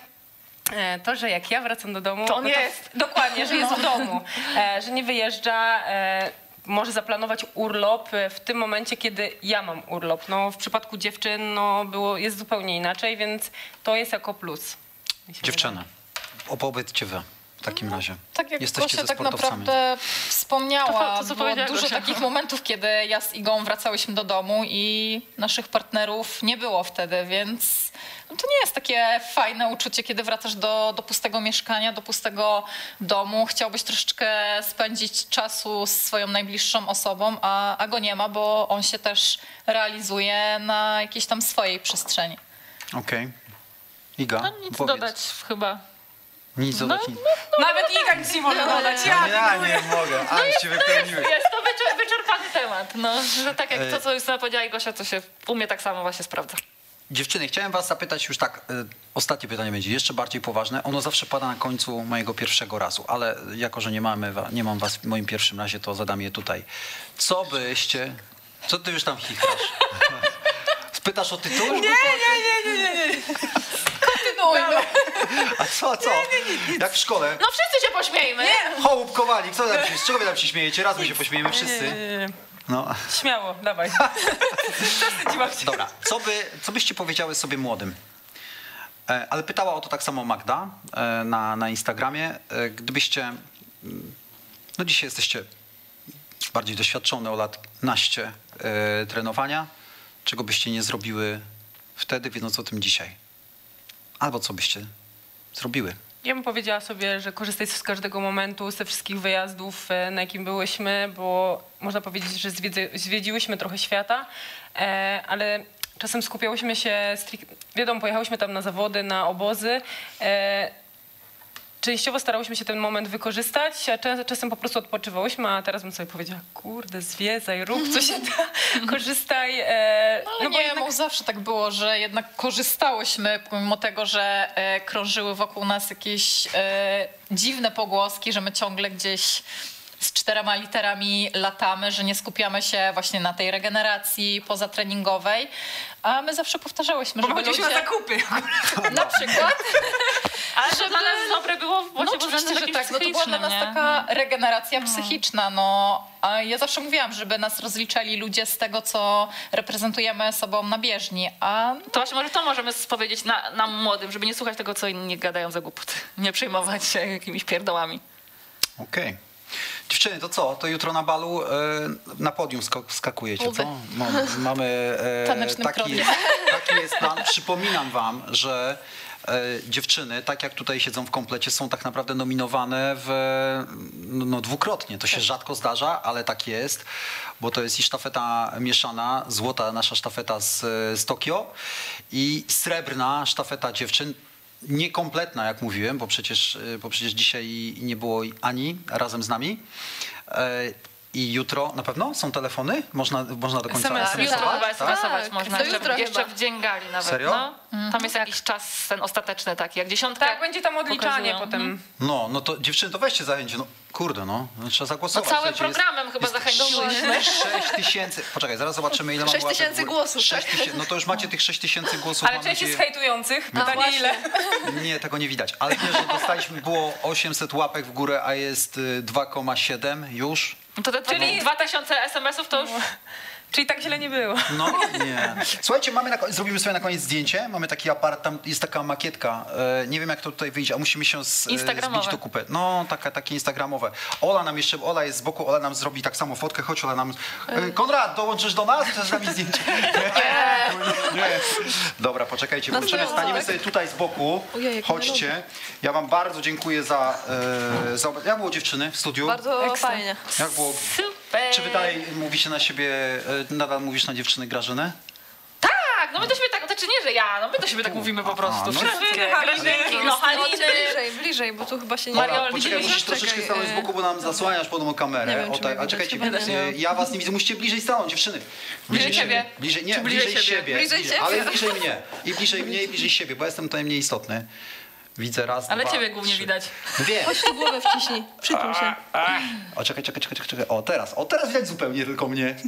To, że jak ja wracam do domu. To on no jest. Dokładnie, że jest w domu, że nie wyjeżdża. Może zaplanować urlop e, w tym momencie, kiedy ja mam urlop. No, w przypadku dziewczyn no, było, jest zupełnie inaczej, więc to jest jako plus. Dziewczyny, opowiedzcie wy w takim razie. Tak jak Jesteście Gosia ze tak naprawdę wspomniała, To- to, było dużo Gosia. takich momentów, kiedy ja z Igą wracałyśmy do domu i naszych partnerów nie było wtedy, więc no to nie jest takie fajne uczucie, kiedy wracasz do, do pustego mieszkania, do pustego domu. Chciałbyś troszeczkę spędzić czasu z swoją najbliższą osobą, a, a go nie ma, bo on się też realizuje na jakiejś tam swojej przestrzeni. Okej. Iga, No nic powiedz. dodać chyba. Nic dodać. nic. Nawet Iga nic nie może dodać. Ja, ja nie mogę, No ale no jest, wypełniły. jest to wyczer- wyczerpany temat. No, że tak jak E, to, co już powiedziała Gosia, to się u mnie tak samo właśnie sprawdza. Dziewczyny, chciałem was zapytać już tak, y, ostatnie pytanie będzie jeszcze bardziej poważne. Ono zawsze pada na końcu mojego pierwszego razu, ale jako, że nie, mamy, nie mam was w moim pierwszym razie, to zadam je tutaj. Co byście... Co ty już tam chichasz? Spytasz o tytuł? nie, nie, nie, nie, nie, nie. Kontynuujmy. A co, co? Jak w szkole? No wszyscy się pośmiejmy. Hołup, kowalik, co tam się, z czego wy tam się śmiejecie? Razem się pośmiejemy wszyscy. No. Śmiało, dawaj. Dobra, co, by, co byście powiedziały sobie młodym? E, Ale pytała o to tak samo Magda e, na, na Instagramie. E, Gdybyście, mm, no dzisiaj jesteście bardziej doświadczone o lat naście trenowania, czego byście nie zrobiły wtedy, wiedząc o tym dzisiaj? Albo co byście zrobiły? Ja bym powiedziała sobie, że korzystaj z każdego momentu, ze wszystkich wyjazdów, e, na jakim byłyśmy, bo można powiedzieć, że zwiedziłyśmy trochę świata, e, ale czasem skupiałyśmy się, wiadomo, pojechałyśmy tam na zawody, na obozy. Częściowo starałyśmy się ten moment wykorzystać, a czas- czasem po prostu odpoczywałyśmy, a teraz bym sobie powiedziała, kurde, zwiedzaj, rób co się da, korzystaj. e, No, ale bo nie, jednak- bo zawsze tak było, że jednak korzystałyśmy, pomimo tego, że e, krążyły wokół nas jakieś e, dziwne pogłoski, że my ciągle gdzieś z czterema literami latamy, że nie skupiamy się właśnie na tej regeneracji pozatreningowej, a my zawsze powtarzałyśmy, żeby chodziliśmy ludzie... na zakupy. Na przykład. Ale to dla nas dobre było No właśnie pod oczywiście, że tak. No to była dla nas nie? taka regeneracja psychiczna. No. A ja zawsze mówiłam, żeby nas rozliczali ludzie z tego, co reprezentujemy sobą na bieżni. A To właśnie może to możemy powiedzieć na, nam młodym, żeby nie słuchać tego, co inni gadają za głupoty. Nie przejmować się jakimiś pierdołami. Okej. Dziewczyny, to co? To jutro na balu e, na podium skakujecie, co? Uby. Mam, mamy e, taki, krokiem. taki jest plan. Przypominam wam, że e, dziewczyny, tak jak tutaj siedzą w komplecie, są tak naprawdę nominowane w, no, no dwukrotnie. To się rzadko zdarza, ale tak jest, bo to jest i sztafeta mieszana, złota nasza sztafeta z, z Tokio i srebrna sztafeta dziewczyn. Niekompletna, jak mówiłem, bo przecież, e, bo przecież dzisiaj nie było Ani razem z nami. I jutro na pewno są telefony? Można, można do końca SMS, jutro SMS-ować? chyba tak? SMS-ować Tak, można. to Jeszcze, jutro jeszcze w dzień gali nawet. Serio? No. Tam jest jakiś czas ten ostateczny taki, jak dziesiątka. Tak, będzie tam odliczanie pokazują. potem. No, no to dziewczyny, to weźcie zachęcie. No kurde, no, no trzeba No zagłosować. całym Słuchajcie, jest- programem chyba zachęciłyśmy. 6 tysięcy. Poczekaj, zaraz zobaczymy ile mam 6 łapek w tysięcy głosów, 6 tak? tysięcy, no to już macie tych 6 tysięcy głosów. Ale część jest hejtujących. No. Pytanie ile? Nie, tego nie widać. Ale wiesz, że dostaliśmy, było 800 łapek w górę, a jest y, 2,7 już. No To, to, czyli 2000 SMS-ów to już... Czyli tak źle nie było. No nie. Słuchajcie, mamy na, zrobimy sobie na koniec zdjęcie. Mamy taki aparat, tam jest taka makietka. E, nie wiem jak to tutaj wyjdzie, a musimy się z, e, zbić do kupy. No, taka, takie instagramowe. Ola nam jeszcze, Ola jest z boku, Ola nam zrobi tak samo fotkę. Chodź, Ola nam... E, Konrad, dołączysz do nas? Chcesz z nami zdjęcie? Nie. nie. Dobra, poczekajcie, włączymy, staniemy sobie tutaj z boku. Chodźcie. Ja wam bardzo dziękuję za... E, za jak było dziewczyny w studiu? Bardzo fajnie. Jak było? Super. Czy wy dalej mówicie na siebie, e, nadal mówisz na dziewczyny Grażynę? Tak, no my to siebie tak, znaczy nie, że ja, no my to siebie tak mówimy po prostu. no Wszystkie, Grażynki, no Haliny. Bliżej, bliżej, bo tu chyba się nie... Mariolki. Poczekaj, musisz troszeczkę stanąć z boku, bo nam zasłaniasz podobno kamerę. Nie wiem, o, tak, a czekajcie, e, ja was nie widzę, musicie bliżej stanąć, dziewczyny. Bliżej siebie. Bliżej, nie, bliżej, siebie? Bliżej siebie? Ale bliżej mnie. I bliżej mnie, i bliżej siebie, bo jestem tutaj mniej istotny. Widzę raz, Ale dwa, ciebie głównie trzy. widać. Wiem. Chodź tu głowę wciśnij, przytul się. O, czekaj, czekaj, czekaj, czekaj. O, teraz. O, teraz widać zupełnie tylko mnie.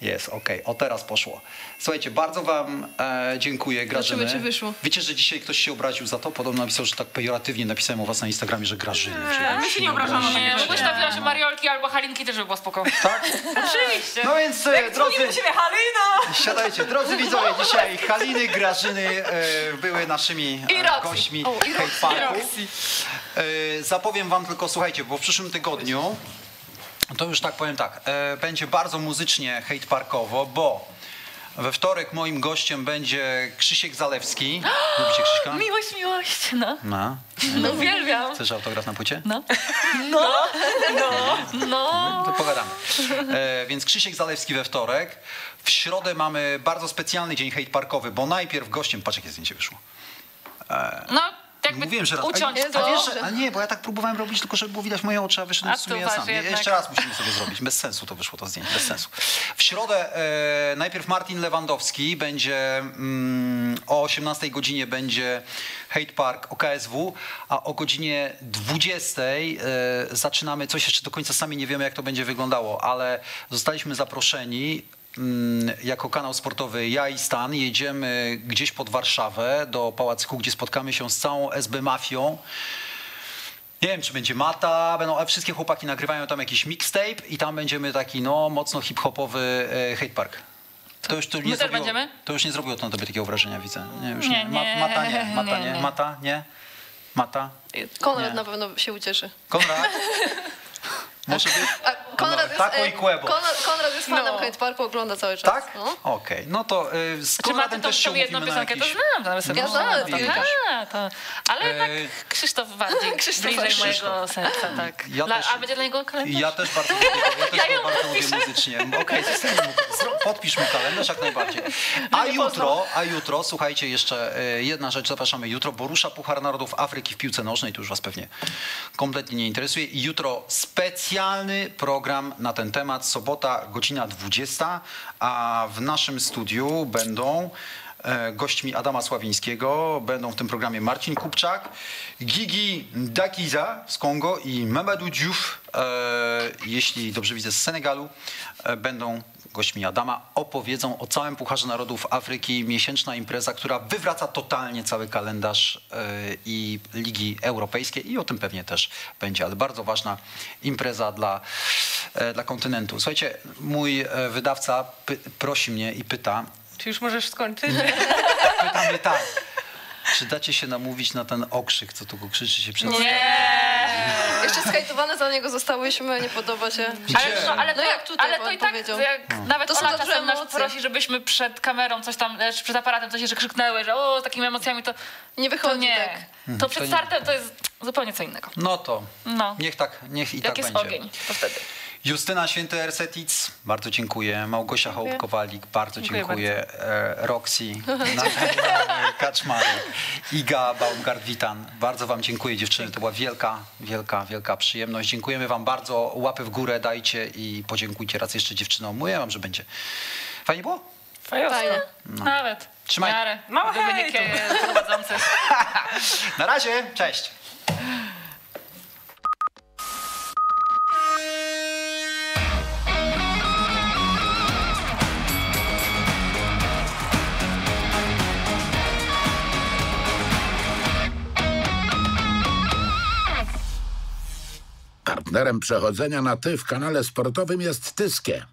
Jest, okej. O, teraz poszło. Słuchajcie, bardzo wam e, dziękuję, Grażyny. Zobaczymy, czy wyszło. Wiecie, że dzisiaj ktoś się obraził za to? Podobno napisał, że tak pejoratywnie napisałem o was na Instagramie, że Grażyny. Nie, my się nie obrażamy. Nie, mógłbyś napisać, że Mariolki albo Halinki też by było spoko. Tak? Oczywiście. No więc, e, drodzy, do siebie, Halina! siadajcie. Drodzy widzowie, dzisiaj Haliny, Grażyny e, były naszymi I e, Roxy. gośćmi O, i Hate Roxy. Zapowiem wam tylko, słuchajcie, bo w przyszłym tygodniu to już tak powiem tak, e, będzie bardzo muzycznie hate parkowo, bo we wtorek moim gościem będzie Krzysiek Zalewski. Lubicie Krzyśka? Miłość, miłość, no. No. No uwielbiam. Chcesz autograf na płycie? No. No. No. No. To pogadamy. E, więc Krzysiek Zalewski we wtorek. W środę mamy bardzo specjalny dzień hate parkowy, bo najpierw gościem, patrz jakie zdjęcie wyszło. E, No, jakby Mówiłem, że raz. uciąć a, to. a, wiesz, a nie, bo ja tak próbowałem robić, tylko żeby było widać moje oczy, a wyszedłem A w sumie ja sam. Jednak. Jeszcze raz musimy sobie zrobić. Bez sensu to wyszło to zdjęcie, bez sensu. W środę e, najpierw Martin Lewandowski będzie mm, o 18 godzinie będzie Hate Park OKSW, a o godzinie 20 e, zaczynamy coś jeszcze do końca sami nie wiemy jak to będzie wyglądało, ale zostaliśmy zaproszeni jako kanał sportowy Ja i Stan jedziemy gdzieś pod Warszawę do Pałacyku, gdzie spotkamy się z całą SB Mafią. Nie wiem, czy będzie Mata, będą, ale wszystkie chłopaki nagrywają tam jakiś mixtape i tam będziemy taki, no, mocno hip-hopowy e, hate park. To już, to, nie zrobiło, będziemy? to już nie zrobiło to na tobie takiego wrażenia, widzę. Nie, już Nie, nie. Ma, nie, mata nie, Mata nie. Mata nie, Mata. Konrad Nie. na pewno się ucieszy. Konrad? Może być? A Konrad jest, Taco i e, Kłebo. Konrad, Konrad jest fanem No. Hate Parku, ogląda cały czas. Tak? No. Okej, no to y, z Konradem tą, też się jedną umówimy na piosenkę jakiś... to znam, tam sobie Ja znam, no, to to, wiesz. a, to, Ale E, jednak Krzysztof bardziej Krzysztof bliżej bardziej. mojego serca, tak. Ja Dla, też- a będzie dla niego kalendarz? Ja też bardzo lubię, ja też Ja bardzo lubię muzycznie. Okej, zro- podpisz mu kalendarz jak najbardziej. A jutro, a jutro, słuchajcie, jeszcze e, jedna rzecz, zapraszamy jutro, bo rusza Puchar Narodów Afryki w piłce nożnej, to już was pewnie kompletnie nie interesuje. Jutro specjalny program na ten temat, sobota, godzina 20, a w naszym studiu będą e, gośćmi Adama Sławińskiego. Będą w tym programie Marcin Kupczak, Gigi Dakiza z Kongo i Mamadou Diouf, e, jeśli dobrze widzę, z Senegalu. E, będą gośćmi Adama, opowiedzą o całym Pucharze Narodów Afryki. Miesięczna impreza, która wywraca totalnie cały kalendarz e, i Ligi Europejskiej i o tym pewnie też będzie, ale bardzo ważna impreza dla, e, dla kontynentu. Słuchajcie, mój e, wydawca prosi mnie i pyta, Czy już możesz skończyć? pyta mnie tak, czy dacie się namówić na ten okrzyk, co tu go krzyczycie przed Nie! Jeszcze skajtowane za niego zostałyśmy, nie podoba się. Ale, no, ale, to, no jak tutaj ale to i tak, powiedział. jak No. nawet To Ola czasem nas prosi, żebyśmy przed kamerą coś tam, e, czy przed aparatem coś jeszcze krzyknęły, że o, z takimi emocjami to nie wychodzi to nie. Mhm, To to przed nie. startem to jest zupełnie co innego. No to No. niech tak, niech i Jak tak jest będzie. ogień, to wtedy. Justyna Święty-Ersetic, bardzo dziękuję. Małgosia Dziękuję. Hołb-Kowalik, bardzo Dziękuję dziękuję. E, Roxy, Natalia Kaczmarek, Iga Baumgart-Witan. Bardzo wam dziękuję dziewczyny, to była wielka, wielka, wielka przyjemność. Dziękujemy wam bardzo, łapy w górę dajcie i podziękujcie raz jeszcze dziewczynom. Mówię wam, że będzie. Fajnie było? Fajnie. No. Nawet. Trzymaj. Miarę. No Gdyby nie hej, kie- prowadzący. Na razie, cześć. Partnerem przechodzenia na ty w kanale sportowym jest Tyskie.